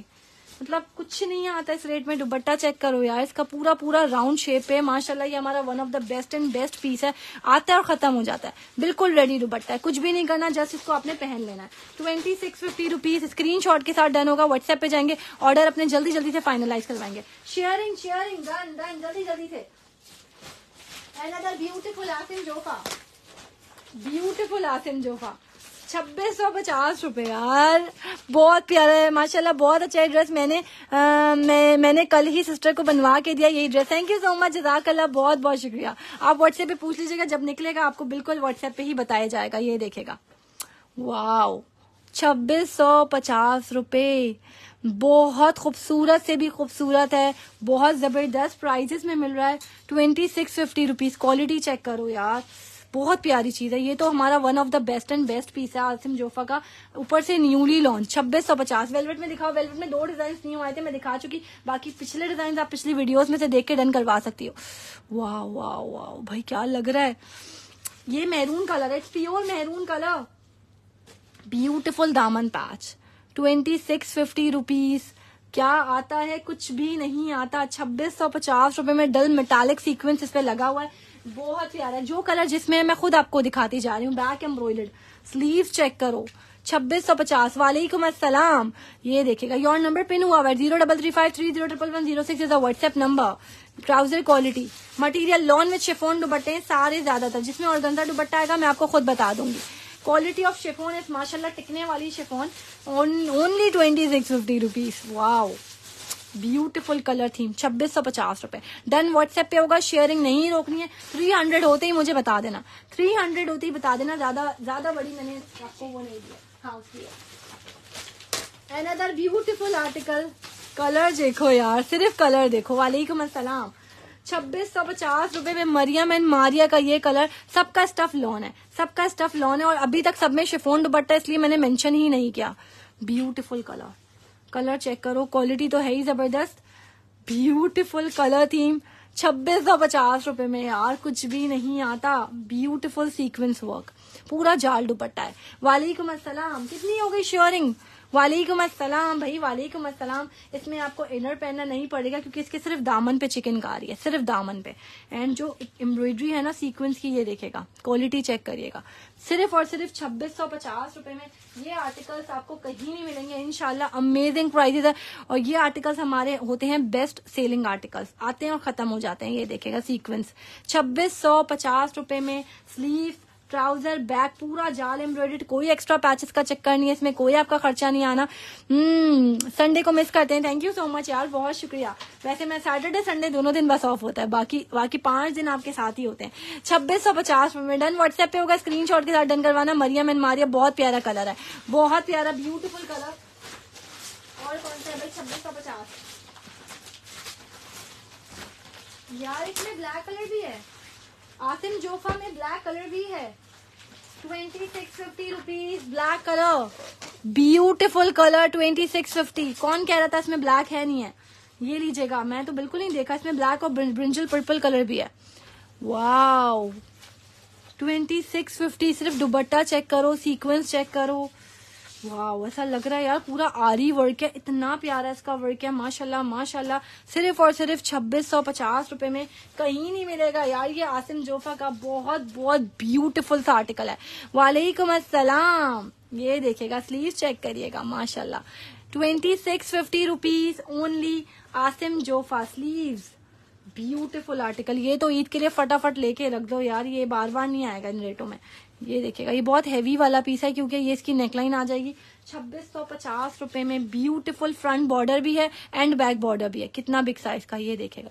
[SPEAKER 1] मतलब कुछ नहीं आता इस रेट में दुबट्टा चेक करो यार, इसका पूरा पूरा राउंड शेप है, माशाल्लाह ये हमारा one of the best and best piece है। आता है और खत्म हो जाता है। बिल्कुल रेडी दुबट्टा है। कुछ भी नहीं करना जस्ट इसको आपने पहन लेना है। Twenty six fifty rupees screenshot के साथ डन होगा व्हाट्सएप पे जाएँगे ऑर्डर अपने जल्दी जल्दी से फाइनलाइज करवाएँगे। शेयरिंग शेयरिंग डन डन जल्दी जल्दी से। ब्यूटीफुल आसिम जोफा ब्यूटीफुल आसिम जोफा छब्बीस सौ पचास रूपए यार। बहुत प्यारा है माशाल्लाह बहुत अच्छा है ड्रेस मैंने आ, मैं मैंने कल ही सिस्टर को बनवा के दिया यही dress thank you so much जजाकल्ला बहुत बहुत शुक्रिया। आप व्हाट्सएप पे पूछ लीजिएगा जब निकलेगा आपको बिल्कुल व्हाट्सएप पे ही बताया जाएगा ये देखेगा। वाओ छब्बीस सौ पचास रुपए। बहुत खूबसूरत से भी खूबसूरत है। बहुत ज़बरदस्त प्राइजेस में मिल रहा है। Twenty six fifty rupees quality check करो यार। बहुत प्यारी चीज़ है। ये तो हमारा one of the best and best piece है, आसिम जोफा का। ऊपर से न्यूली लॉन्च छब्बीस सौ पचास। वेलवेट में दिखाओ वेलवेट में दो डिज़ाइन नहीं हुए थे मैं दिखा चुकी। बाकी पिछले डिज़ाइन आप पिछली वीडियोस में से देख के डन करवा सकती हो। वाह वाह वाह भाई क्या लग रहा है? ये मैरून कलर है प्योर मैरून कलर ब्यूटिफुल दामन patch twenty six fifty rupees क्या आता है? कुछ भी नहीं आता। छब्बीस सौ पचास रुपए में डल मेटालिक सीक्वेंस इस पे लगा हुआ है। बहुत प्यारा है। जो कलर जिसमें मैं खुद आपको दिखाती जा रही हूँ बैक एम्ब्रॉयडर्ड स्लीव चेक करो। छब्बीस सौ पचास। वालेकुम अस्सलाम। ये देखेगा योर नंबर पिन हुआ है। Zero double three five three zero triple one zero six is a WhatsApp number trouser quality material lawn with chiffon दुबट्टे सारे ज़्यादातर। जिसमें और गंदा दुबट्टा आएगा, मैं आपको खुद बता दूँगी। क्वालिटी ऑफ़ शिफोन इस माशाल्लाह, टिकने वाली chiffon only twenty six fifty rupees wow beautiful colour theme, छब्बीस सौ पचास रुपए। डन व्हाट्सएप पे होगा शेयरिंग नहीं रोकनी है। थ्री हंड्रेड होते ही मुझे बता देना। थ्री हंड्रेड होते ही बता देना, ज़्यादा ज़्यादा बड़ी मैंने आपको वो नहीं दिया हाँ। उसकी ब्यूटीफुल आर्टिकल कलर देखो यार, सिर्फ़ कलर देखो। वालेकुम अस्सलाम। छब्बीस सौ पचास रूपए में मरियम एंड मारिया का ये कलर सबका स्टफ़ लॉन है। सबका स्टफ़ लॉन है और अभी तक सब में शिफोन दुपट्टा इसलिए मैंने मेंशन ही नहीं किया। ब्यूटीफुल कलर कलर चेक करो क्वालिटी तो है ही ज़बरदस्त। ब्यूटीफुल कलर थीम छब्बीस सौ पचास रुपए में यार, कुछ भी नहीं आता। ब्यूटीफुल सीक्वेंस वर्क पूरा जाल दुपट्टा है। वालेकुम असलम कितनी हो गई श्योरिंग वालेकुम असलम भाई वालेकुम अस्सलाम। इसमें आपको इनर पहनना नहीं पड़ेगा क्योंकि इसके सिर्फ़ दामन पे चिकन का रही है, सिर्फ़ दामन पे। एंड जो एम्ब्रॉयडरी है ना सीक्वेंस की ये देखेगा क्वालिटी चेक करिएगा। सिर्फ़ और सिर्फ़ छब्बीस सौ पचास रुपए में ये आर्टिकल्स आपको कहीं नहीं मिलेंगे इनशाला अमेजिंग प्राइजेस है। और ये आर्टिकल्स हमारे होते हैं बेस्ट सेलिंग आर्टिकल्स आते हैं और खत्म हो जाते हैं, ये देखेगा सीक्वेंस छब्बीस सौ पचास रुपए में स्लीव ट्राउज़र, बैग पूरा जाल एम्ब्रॉयडेड कोई एक्स्ट्रा पैचेस का चक्कर नहीं है, इसमें कोई आपका खर्चा नहीं आना। हम्म संडे को मिस करते हैं। थैंक यू सो मच यार, बहुत शुक्रिया। वैसे मैं सैटरडे संडे दोनों दिन बस ऑफ़ होता है, बाकी बाकी पाँच दिन आपके साथ ही होते हैं। छब्बीस सौ पचास में डन व्हाट्सएप पे होगा स्क्रीन के साथ डन करवाना। मरियम एंड मारिया, बहुत प्यारा कलर है। बहुत प्यारा ब्यूटीफुल कलर और कौन सा है भाई? छब्बीस सौ पचास। यार, इसमें ब्लैक कलर भी है। आसिम जोफा में ब्लैक कलर भी है। Twenty six fifty rupees black colour beautiful colour twenty six fifty कौन कह रहा था इसमें ब्लैक है नहीं है? ये लीजिएगा, मैं तो बिल्कुल नहीं देखा, इसमें ब्लैक और ब्रिंजल पर्पल कलर भी है। वाओ ट्वेंटी सिक्स फिफ्टी सिर्फ़ दुबट्टा चेक करो सीक्वेंस चेक करो। वाह ऐसा लग रहा है यार, पूरा आरी वर्क है, इतना प्यारा इसका वर्क है, माशाल्लाह माशाल्लाह। सिर्फ़ और सिर्फ़ छब्बीस सौ पचास रुपए में कहीं नहीं मिलेगा यार, ये आसिम जोफा का बहुत बहुत ब्यूटीफुल सा आर्टिकल है। वालेकुम अस्सलाम। ये देखेगा स्लीव चेक करिएगा, माशाल्लाह। Twenty six fifty rupees only Asim Jofa sleeve beautiful article ये तो ईद के लिए फटाफट लेके रख दो यार, ये बार बार नहीं आएगा इन रेटों में। ये देखिएगा, ये बहुत हैवी वाला पीस है क्योंकि ये इसकी नेकलाइन आ जाएगी। छब्बीस सौ पचास रुपए में ब्यूटीफुल फ्रंट बॉर्डर भी है एंड बैक बॉर्डर भी है। कितना बिग साइज़ का, ये देखेगा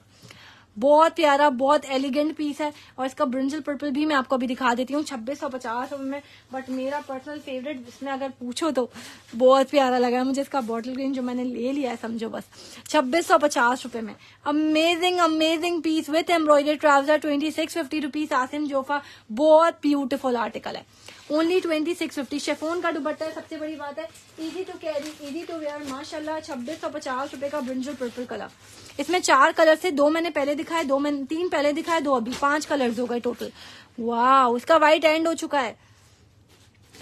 [SPEAKER 1] बहुत प्यारा, बहुत एलिगेंट पीस है। और इसका ब्रिंजल पर्पल भी मैं आपको अभी दिखा देती हूँ, छब्बीस सौ पचास में बट मेरा पर्सनल फेवरेट इसमें अगर पूछो तो बहुत प्यारा लगा मुझे इसका बॉटल ग्रीन जो मैंने ले लिया है, समझो बस। छब्बीस सौ पचास रुपए में। Amazing amazing piece with embroidery trouser twenty six fifty rupees Asim Jofa बहुत ब्यूटिफुल आर्टिकल है। Only twenty six fifty chiffon का दुबट्टा है सबसे बड़ी बात है। Easy to carry easy to wear माशाल्लाह, छब्बीस सौ पचास रुपए का ब्रिंजल पर्पल कलर इसमें चार कलर से दो मैंने पहले दिखाए, दो मैंने, तीन पहले दिखाए, दो अभी पाँच कलर हो गए टोटल वाह उसका व्हाइट एंड हो चुका है।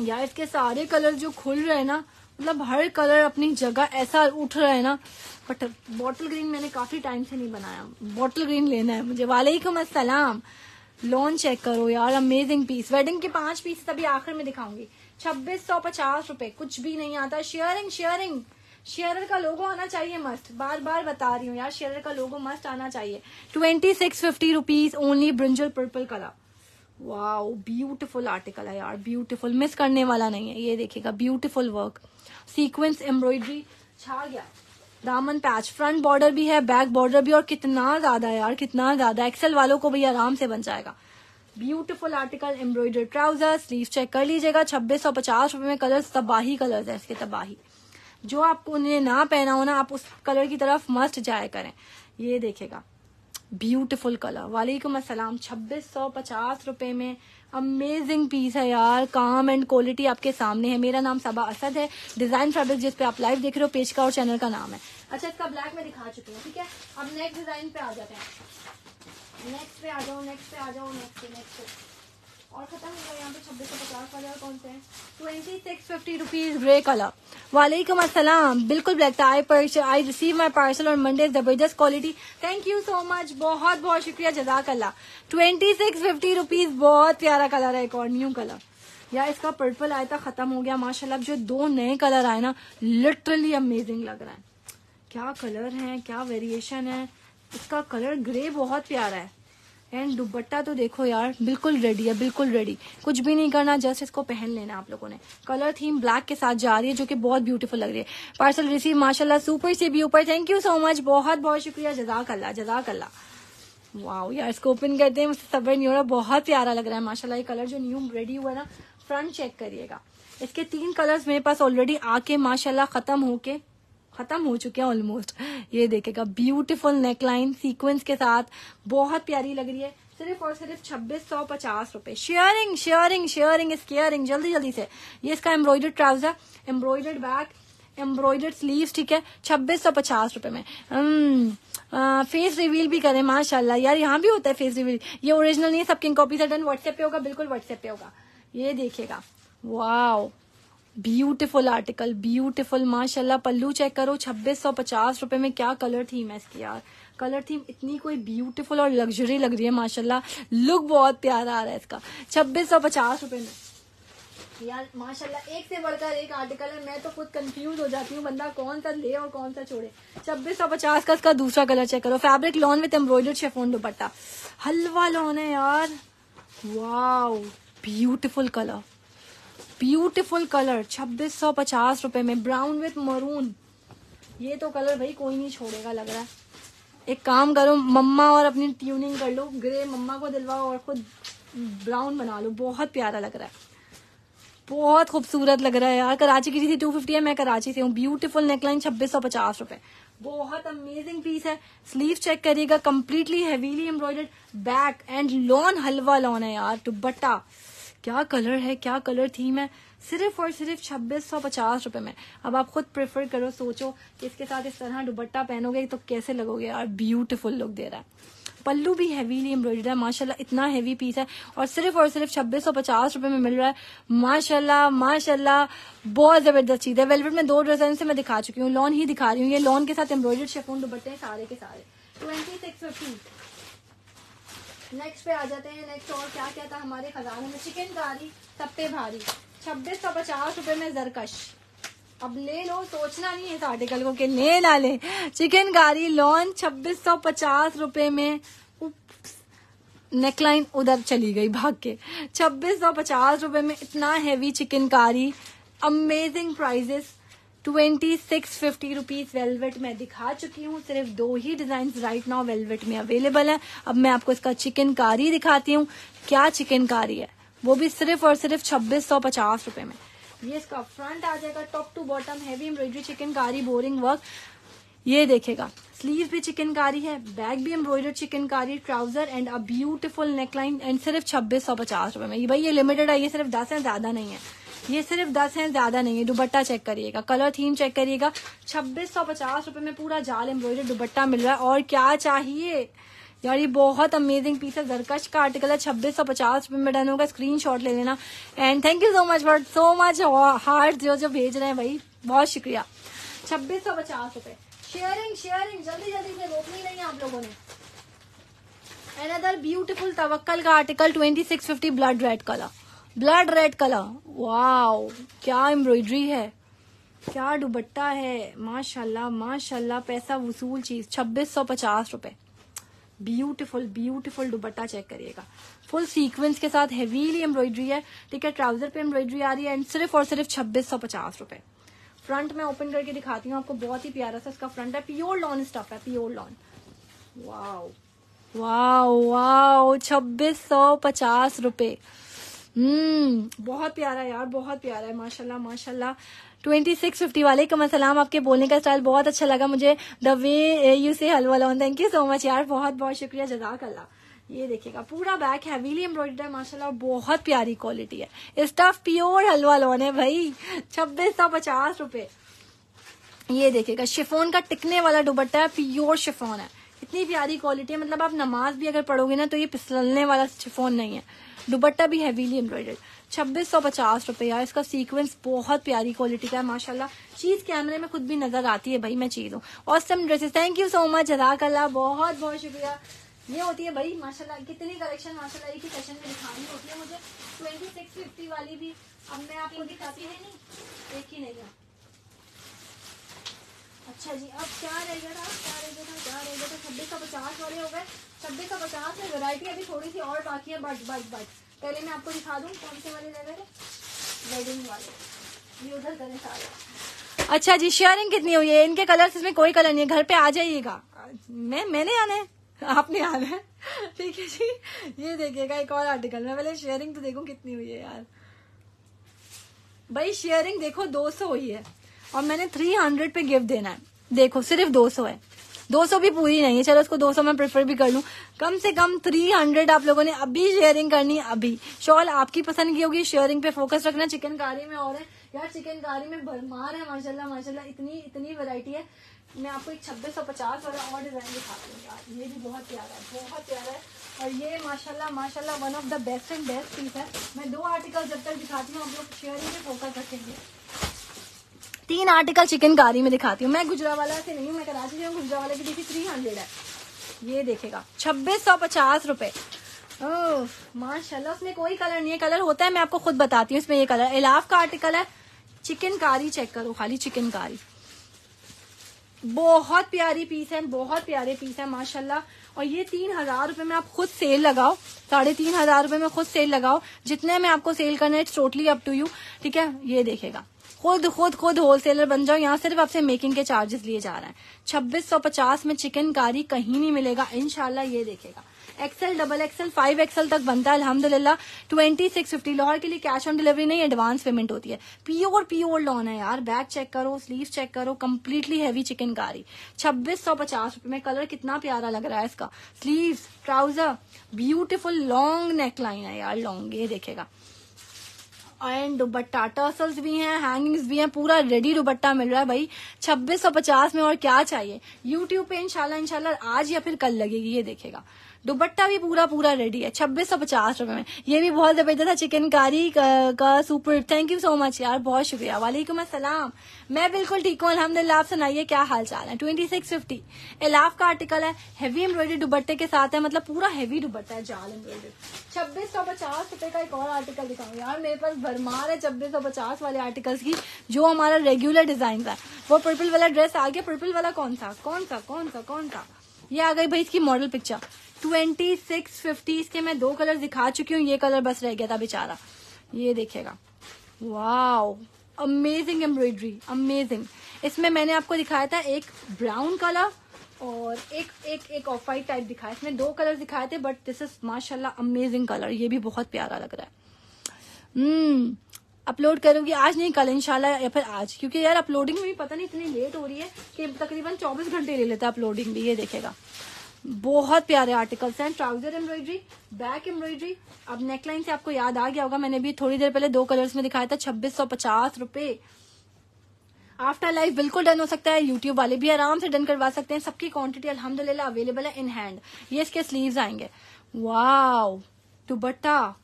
[SPEAKER 1] यार, इसके सारे कलर जो खुल रहे हैं ना मतलब हर कलर अपनी जगह ऐसा उठ रहा है ना बट बॉटल ग्रीन मैंने काफ़ी टाइम से नहीं बनाया। बॉटल ग्रीन लेना है मुझे। वालेकुम अस्सलाम। लॉन चेक करो यार अमेजिंग पीस वेडिंग के पाँच पीस तभी आखिर में दिखाऊँगी. छब्बीस सौ पचास रुपए, कुछ भी नहीं आता. शेयरिंग शेयरिंग शेयर का लोगो आना चाहिए मस्त. बार बार बता रही हूँ यार शेयर का लोगो मस्त आना चाहिए. Twenty six fifty rupees only brinjal purple colour wow beautiful article है यार ब्यूटीफुल मिस करने वाला नहीं है. ये देखिएगा ब्यूटीफुल वर्क सीक्वेंस एम्ब्रॉयडरी छा गया. दामन पैच, फ्रंट बॉर्डर भी है, बैक बॉर्डर भी, और कितना ज़्यादा यार, कितना ज़्यादा एक्सेल वालों को भी आराम से बन जाएगा। Beautiful article embroider trouser sleeve check कर लीजिएगा। छब्बीस सौ पचास रुपए में कलर तबाही कलर है इसके, तबाही। जो आपको उन्हें ना पहना हो ना, आप उस कलर की तरफ़ मस्ट जाया करें। ये देखेगा ब्यूटीफुल कलर वालेकुम असलम छब्बीस सौ पचास रुपए में अमेजिंग पीस है यार। काम एंड क्वालिटी आपके सामने है। मेरा नाम सबा असद है। डिज़ाइन फैब्रिक जिस पे आप लाइव देख रहे हो, पेज का और चैनल का नाम है। अच्छा इसका ब्लैक में दिखा चुकी हूँ, ठीक है? अब नेक्स्ट डिज़ाइन पे आ जाते हैं। नेक्स्ट पे आ जाओ नेक्स्ट पे आ जाओ नेक्स्ट नेक्स्ट और खत्म हो यहाँ पे छब्बीस सौ पचास वाले और कौन से हैं? Twenty six fifty rupees grey colour वालेकुम अस्सलाम। बिल्कुल ब्लैक था। I purse I receive my parcel और मंडे ज़बरदस्त quality thank you so much बहुत बहुत शुक्रिया जजाक अल्लाह ट्वेंटी सिक्स फिफ्टी रुपीज़ बहुत प्यारा कलर है एक और न्यू कलर या इसका पर्पल आया था खत्म हो गया, माशाल्लाह। जो दो नए कलर आए ना लिटरली अमेजिंग लग रहा है। क्या कलर है? क्या वेरिएशन है? इसका कलर ग्रे बहुत प्यारा है। एंड दुपट्टा तो देखो यार, बिल्कुल रेडी है, बिल्कुल रेडी कुछ भी नहीं करना जस्ट इसको पहन लेना आप लोगों ने। कलर थीम ब्लैक के साथ जा रही है, जो कि बहुत ब्यूटीफुल लग रही है। पार्सल रिसीव माशाल्लाह सुपर से भी ऊपर। थैंक यू सो मच बहुत बहुत शुक्रिया जजाक अल्लाह जजाक अल्लाह वाओ यार, इसको ओपन करते हैं, मुझसे सबर नहीं हो रहा, बहुत प्यारा लग रहा है, माशाल्लाह, ये कलर जो न्यू रेडी हुआ ना फ्रंट चेक करिएगा। इसके तीन कलर्स मेरे पास ऑलरेडी आके, माशाल्लाह, खत्म होके खत्म हो चुके हैं ऑलमोस्ट ये देखेगा ब्यूटीफुल नेकलाइन सीक्वेंस के साथ। बहुत प्यारी लग रही है। सिर्फ़ और सिर्फ़ छब्बीस सौ पचास रुपए। शेयरिंग शेयरिंग शेयरिंग स्केयरिंग जल्दी जल्दी से। ये इसका embroidered trouser embroidered back embroidered sleeve ठीक है? छब्बीस सौ पचास रुपए में। आ, फेस रिवील भी करें माशाल्लाह। यार यहाँ भी होता है फेस रिवील ये ओरिजिनल नहीं है सबकी कॉपी से डन व्हाट्सएप पे होगा बिल्कुल व्हाट्सएप पे होगा। ये देखिएगा वाओ ब्यूटीफुल आर्टिकल ब्यूटीफुल माशाल्लाह, पल्लू चेक करो, छब्बीस सौ पचास रुपए में क्या कलर थीम है इसकी यार। कलर थीम इतनी कोई ब्यूटीफुल और लग्जरी लग रही है, माशाल्लाह। लुक बहुत प्यारा आ रहा है इसका, छब्बीस सौ पचास रुपए में। यार, माशाल्लाह, एक से बढ़कर एक आर्टिकल है, मैं तो खुद कंफ्यूज हो जाती हूँ, बंदा कौन सा ले और कौन सा छोड़े। छब्बीस सौ पचास का इसका दूसरा कलर चेक करो fabric lawn with embroidered chiffon dupatta. Halwa lawn है यार। Wow beautiful colour beautiful colour, छब्बीस सौ पचास रुपए में, ब्राउन विथ मरून। ये तो कलर भाई कोई नहीं छोड़ेगा, लग रहा है। एक काम करो, मम्मा और अपनी ट्यूनिंग कर लो, ग्रे मम्मा को दिलवाओ और खुद ब्राउन बना लो। बहुत प्यारा लग रहा है। बहुत खूबसूरत लग रहा है यार। कराची की जी थी टू फिफ्टी है, मैं कराची से हूँ। ब्यूटीफुल नेकलाइन छब्बीस सौ पचास रुपए। बहुत अमेजिंग पीस है। स्लीव चेक करिएगा completely heavily embroidered back and lawn halwa lawn है यार दुबट्टा क्या कलर है, क्या कलर थीम है, सिर्फ़ और सिर्फ़ छब्बीस सौ पचास रुपए में। अब आप खुद प्रेफर करो, सोचो कि इसके साथ इस तरह दुबट्टा पहनोगे तो कैसे लगोगे और ब्यूटीफुल लुक दे रहा है। पल्लू भी हैवीली एम्ब्रॉयडर्ड है, माशाल्लाह इतना हैवी पीस है और सिर्फ़ और सिर्फ़ छब्बीस सौ पचास रुपए में मिल रहा है। माशाल्लाह माशाल्लाह, बहुत ज़बरदस्त चीज़ है। वेलवेट में दो डिज़ाइन से मैं दिखा चुकी हूँ लॉन ही दिखा रही हूँ। ये लॉन के साथ एम्ब्रॉयडर्ड शेफोन दुपट्टे सारे के सारे। ट्वेंटी सिक्स फिफ्टी नेक्स्ट पे आ जाते हैं। नेक्स्ट और क्या क्या था हमारे खजाने में? चिकन कारी सब भारी। छब्बीस सौ पचास रुपए में जरकश। अब ले लो, सोचना नहीं है इस आर्टिकल को कि ले ना ले। चिकन कारी लॉन छब्बीस सौ पचास रुपए में। नेकलाइन उधर चली गई भाग के। छब्बीस सौ पचास रुपए में इतना heavy chikankari amazing prices twenty six fifty rupees velvet में दिखा चुकी हूँ। सिर्फ़ दो ही डिज़ाइन राइट नाउ वेलवेट में अवेलेबल है। अब मैं आपको इसका चिकन कारी दिखाती हूँ। क्या चिकन कारी है? वो भी सिर्फ़ और सिर्फ़ छब्बीस सौ पचास रुपए में। ये इसका फ्रंट आ जाएगा top to bottom heavy embroidery chikankari boring work ये देखेगा स्लीव भी चिकन कारी है बैक भी embroidered chikankari trouser and a beautiful neckline and सिर्फ़ छब्बीस सौ पचास रुपए में। भाई ये लिमिटेड है, ये सिर्फ़ दस है, ज़्यादा नहीं है। ये सिर्फ़ दस है, ज़्यादा नहीं है। दुबट्टा चेक करिएगा। कलर थीम चेक करिएगा। छब्बीस सौ पचास रुपए में पूरा जाल एम्ब्रॉयडर्ड दुबट्टा मिल रहा है। और क्या चाहिए? यार, ये बहुत अमेजिंग पीस है। जरकश का आर्टिकल है, छब्बीस सौ पचास रुपए में डन होगा। स्क्रीन शॉट ले लेना। And thank you so much for so much heart जो जो भेज रहे हैं भाई। बहुत शुक्रिया। छब्बीस सौ पचास रुपए। शेयरिंग शेयरिंग जल्दी जल्दी से रोकनी नहीं आप लोगों ने। अनदर ब्यूटीफुल तवक्कल का article twenty six fifty blood red colour blood red colour. Wow, क्या एम्ब्रॉयडरी है। क्या दुबट्टा है। माशाल्लाह माशाल्लाह, पैसा वसूल चीज़, छब्बीस सौ पचास रुपए। ब्यूटीफुल ब्यूटीफुल दुबट्टा चेक करिएगा। फुल सीक्वेंस के साथ हेवीली एम्ब्रॉयडरी है। ठीक है ट्राउज़र पे एम्ब्रॉयडरी आ रही है एंड सिर्फ़ और सिर्फ़ छब्बीस सौ पचास रुपए। फ्रंट में ओपन करके दिखाती हूँ आपको, बहुत ही प्यारा सा इसका फ्रंट है। प्योर लॉन स्टफ़ है pure lawn wow wow wow छब्बीस सौ पचास रुपए। हम्म बहुत प्यारा यार, बहुत प्यारा है, माशाल्लाह माशाल्लाह। ट्वेंटी सिक्स फिफ्टी वाले कम असलाम आपके बोलने का स्टाइल बहुत अच्छा लगा मुझे। द वे यू से हलवा lawn thank you so much यार, बहुत बहुत शुक्रिया जजाक अल्लाह ये देखिएगा, पूरा बैक हैवीली एम्ब्रॉयडर्ड है, माशाल्लाह बहुत प्यारी क्वालिटी है। स्टफ़ प्योर हलवा लॉन है भाई, छब्बीस सौ पचास रुपए। ये देखिएगा शिफोन का टिकने वाला दुबट्टा है प्योर शिफोन है। इतनी प्यारी क्वालिटी है मतलब आप नमाज़ भी अगर पढ़ोगे ना तो ये फिसलने वाला शिफोन नहीं है। दुबट्टा भी हैवीली एम्ब्रॉयडर्ड छब्बीस सौ पचास रुपया इसका सीक्वेंस बहुत प्यारी क्वालिटी का है, माशाल्लाह। चीज़ कैमरे में खुद भी नज़र आती है भाई, मैं चीज़ हूँ। Awesome dresses thank you so much जजाक अल्लाह बहुत बहुत शुक्रिया। ये होती है भाई, माशाल्लाह, कितनी कलेक्शन माशाल्लाह, एक ही सेशन में दिखानी होती है मुझे। ट्वेंटी सिक्स फिफ्टी वाली भी अब मैं आपको दिखाती है। नहीं एक ही नहीं अच्छा जी, अब क्या रह गया था क्या रह गया था क्या रह गया था छब्बीस सौ पचास वाले हो गए। छब्बीस सौ पचास में वेरायटी अभी थोड़ी सी और बाकी है, बट बट बट। पहले मैं आपको दिखा दूँ कौन से वाले रह गए वेडिंग वाले। ये उधर करें सारे। अच्छा जी शेयरिंग कितनी हुई है? इनके कलर इसमें कोई कलर नहीं है। घर पे आ जाइएगा। मैं, मैंने आना है? आपने आना है? ठीक है जी, ये देखिएगा एक और आर्टिकल मैं पहले शेयरिंग तो देखो कितनी हुई है यार। भाई शेयरिंग देखो, दो सौ हुई है। और मैंने थ्री हंड्रेड पे गिफ्ट देना है। देखो, सिर्फ़ दो सौ है। दो सौ भी पूरी नहीं है। चलो उसको दो सौ मैं प्रेफर भी कर लूँ। कम से कम थ्री हंड्रेड आप लोगों ने अभी शेयरिंग करनी है, अभी। शॉल आपकी पसंद की होगी शेयरिंग पे फोकस रखना। चिकन कारी में और है। यार चिकन कारी में भरमार है, माशाल्लाह माशाल्लाह। इतनी इतनी वैरायटी है। मैं आपको एक छब्बीस सौ पचास वाला और डिज़ाइन दिखाती हूँ, यार। ये भी बहुत प्यारा है, बहुत प्यारा है। और ये, माशाल्लाह माशाल्लाह one of the best and best piece है। मैं दो आर्टिकल जब तक दिखाती हूँ, आप लोग शेयरिंग पे फोकस रखेंगे। तीन आर्टिकल चिकनकारी में दिखाती हूँ। मैं गुजरावाला से नहीं हूँ, मैं कराची से हूँ, गुजरावाला की देखिए थ्री हंड्रेड है। ये देखेगा। छब्बीस सौ पचास रूपए। माशाल्लाह, उसमें कोई कलर नहीं है। कलर होता है, मैं आपको खुद बताती हूँ, इसमें ये कलर इलाफ का आर्टिकल है। चिकनकारी चेक करो, खाली चिकनकारी बहुत प्यारी पीस है, बहुत प्यारे पीस है, माशाल्लाह। और ये तीन हज़ार रुपए में आप खुद सेल लगाओ। साढ़े तीन हज़ार रुपए में खुद सेल लगाओ। जितने में आपको सेल करना है टोटली अप टू यू ठीक है? ये देखेगा। खुद खुद खुद होलसेलर बन जाओ, यहाँ सिर्फ़ आपसे मेकिंग के चार्जेस लिए जा रहे हैं। छब्बीस सौ पचास में चिकन कारी कहीं नहीं मिलेगा इनशाला ये देखेगा। XL double XL five XL तक बनता है अलहमदुल्ला ट्वेंटी सिक्स फिफ्टी लाहौर के लिए कैश ऑन डिलीवरी नहीं एडवांस पेमेंट होती है। प्योर प्योर लॉन है यार बैग चेक करो स्लीव चेक करो कम्प्लीटली हैवी चिकन कारी छब्बीस सौ पचास रुपए में कलर कितना प्यारा लग रहा है इसका। Sleeve trouser beautiful long neckline है यार लॉन्ग ये देखेगा। एंड दुबट्टा टर्सल्स भी हैं हैंगिंग्स भी हैं, पूरा रेडी दुबट्टा मिल रहा है भाई। छब्बीस में और क्या चाहिए? यूट्यूब पे इंशाल्लाह इनशाला आज या फिर कल लगेगी, ये देखेगा। दुपट्टा भी पूरा पूरा रेडी है छब्बीस सौ पचास रुपए में। ये भी बहुत ज़बरदस्त है चिकन कारी का, का super thank you so much यार बहुत शुक्रिया। वालेकुम अस्सलाम। मैं बिल्कुल ठीक हूँ अलहमदिल्ला आप सुनाइए क्या हाल चाल है? ट्वेंटी सिक्स फिफ्टी एलाफ का आर्टिकल है हैवी एम्ब्रॉयडरी दुबट्टे के साथ है मतलब पूरा हैवी दुबट्टा है जाल एम्ब्रॉयडरी छब्बीस सौ पचास रुपए का एक और आर्टिकल दिखाऊँ। यार मेरे पास भरमार है छब्बीस सौ पचास वाले आर्टिकल्स की जो हमारा रेगुलर डिज़ाइन है। वो पर्पल वाला ड्रेस आ गया पर्पल वाला कौन सा? कौन सा कौन सा कौन सा? ये आ गई भाई इसकी model picture twenty six fifty इसके मैं दो कलर दिखा चुकी हूँ, ये कलर बस रह गया था बेचारा। ये देखेगा। वाओ अमेजिंग एम्ब्रॉयडरी अमेजिंग इसमें मैंने आपको दिखाया था एक ब्राउन कलर और एक एक एक ऑफ़ वाइट टाइप दिखाया। इसमें दो कलर दिखाए थे बट दिस इज़ माशाल्लाह अमेजिंग कलर ये भी बहुत प्यारा लग रहा है। हम्म अपलोड करूँगी आज नहीं, कल इंशाल्लाह, या फिर आज। क्योंकि यार अपलोडिंग में भी पता नहीं, इतनी लेट हो रही है कि तकरीबन 24 घंटे ले लेता अपलोडिंग भी, ये देखेगा। बहुत प्यारे आर्टिकल्स हैं। ट्राउज़र एम्ब्रॉयडरी बैक एम्ब्रॉयडरी अब नेकलाइन से आपको याद आ गया होगा, मैंने भी थोड़ी देर पहले दो कलर्स में दिखाया था, छब्बीस सौ पचास रुपए। आफ्टर लाइफ बिल्कुल डन हो सकता है यूट्यूब वाले भी आराम से डन करवा सकते हैं। सबकी क्वांटिटी अल्हम्दुलिल्लाह अवेलेबल है इन हैंड ये इसके स्लीव्स आएँगे। Wow dupatta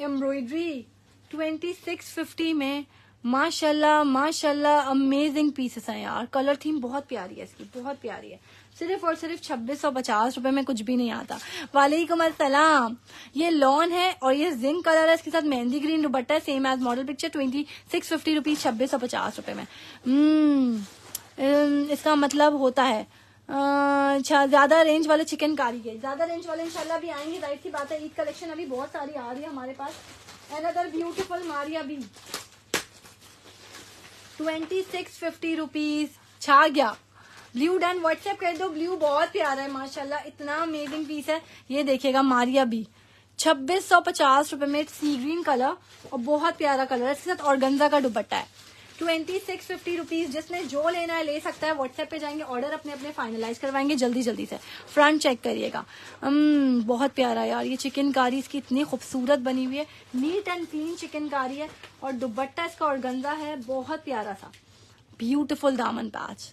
[SPEAKER 1] embroidery twenty six fifty में। माशाल्लाह माशाल्लाह अमेजिंग पीसेस हैं यार। कलर थीम बहुत प्यारी है इसकी, बहुत प्यारी है। सिर्फ़ और सिर्फ़ छब्बीस सौ पचास रूपए में कुछ भी नहीं आता। वालेकुम अस्सलाम। ये लॉन है और ये जिंक कलर है इसके साथ मेहंदी ग्रीन दुबट्टा है same as model picture twenty six fifty rupees छब्बीस सौ पचास रूपए में। हम्म, इसका मतलब होता है अच्छा ज़्यादा रेंज वाले चिकन कारी के। ज़्यादा रेंज वाले इंशाल्लाह भी आएँगे राइट सी बात है ईद कलेक्शन अभी बहुत सारी आ रही है हमारे पास। अनदर ब्यूटीफुल मारिया भी। ट्वेंटी सिक्स फिफ्टी रुपीज़ छा गया। ब्लू डन व्हाट्सएप कर दो। ब्लू बहुत प्यारा है, माशाल्लाह। इतना अमेजिंग पीस है। ये देखिएगा, मारिया भी छब्बीस सौ पचास रुपए में सी ग्रीन कलर और बहुत प्यारा कलर है। इसके साथ ऑर्गेन्जा का दुपट्टा है। ट्वेंटी सिक्स फिफ्टी रुपीज़ जिसने जो लेना है, ले सकता है। व्हाट्सएप पे जाएँगे ऑर्डर अपने अपने फाइनलाइज करवाएँगे जल्दी जल्दी से। फ्रंट चेक करिएगा। बहुत प्यारा यार। ये चिकन कारी इसकी इतनी खूबसूरत बनी हुई है। नीट एंड क्लीन चिकन कारी है। और दुबट्टा इसका ऑर्गेन्जा है, बहुत प्यारा सा। ब्यूटिफुल दामन पैच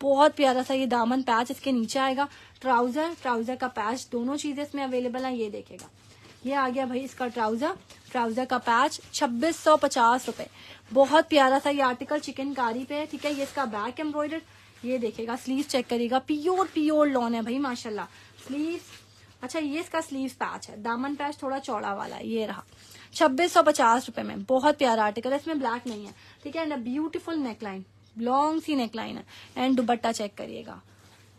[SPEAKER 1] बहुत प्यारा सा ये दामन पैच इसके नीचे आएगा। ट्राउज़र ट्राउज़र का पैच दोनों चीज़ें इसमें अवेलेबल है, ये देखेगा। ये आ गया भाई इसका ट्राउज़र ट्राउज़र का पैच छब्बीस सौ पचास रुपए। बहुत प्यारा सा ये आर्टिकल चिकन कारी पे है, ठीक है? ये इसका बैक एम्ब्रॉयडर ये देखेगा स्लीव चेक करेगा। प्योर प्योर लॉन है भाई, माशाल्लाह। स्लीव अच्छा ये इसका स्लीव पैच है। दामन पैच थोड़ा चौड़ा वाला है, ये रहा। छब्बीस सौ पचास रुपए में, बहुत प्यारा आर्टिकल है, इसमें ब्लैक नहीं है, ठीक है? And a beautiful neckline long C neckline है एंड दुबट्टा चेक करिएगा।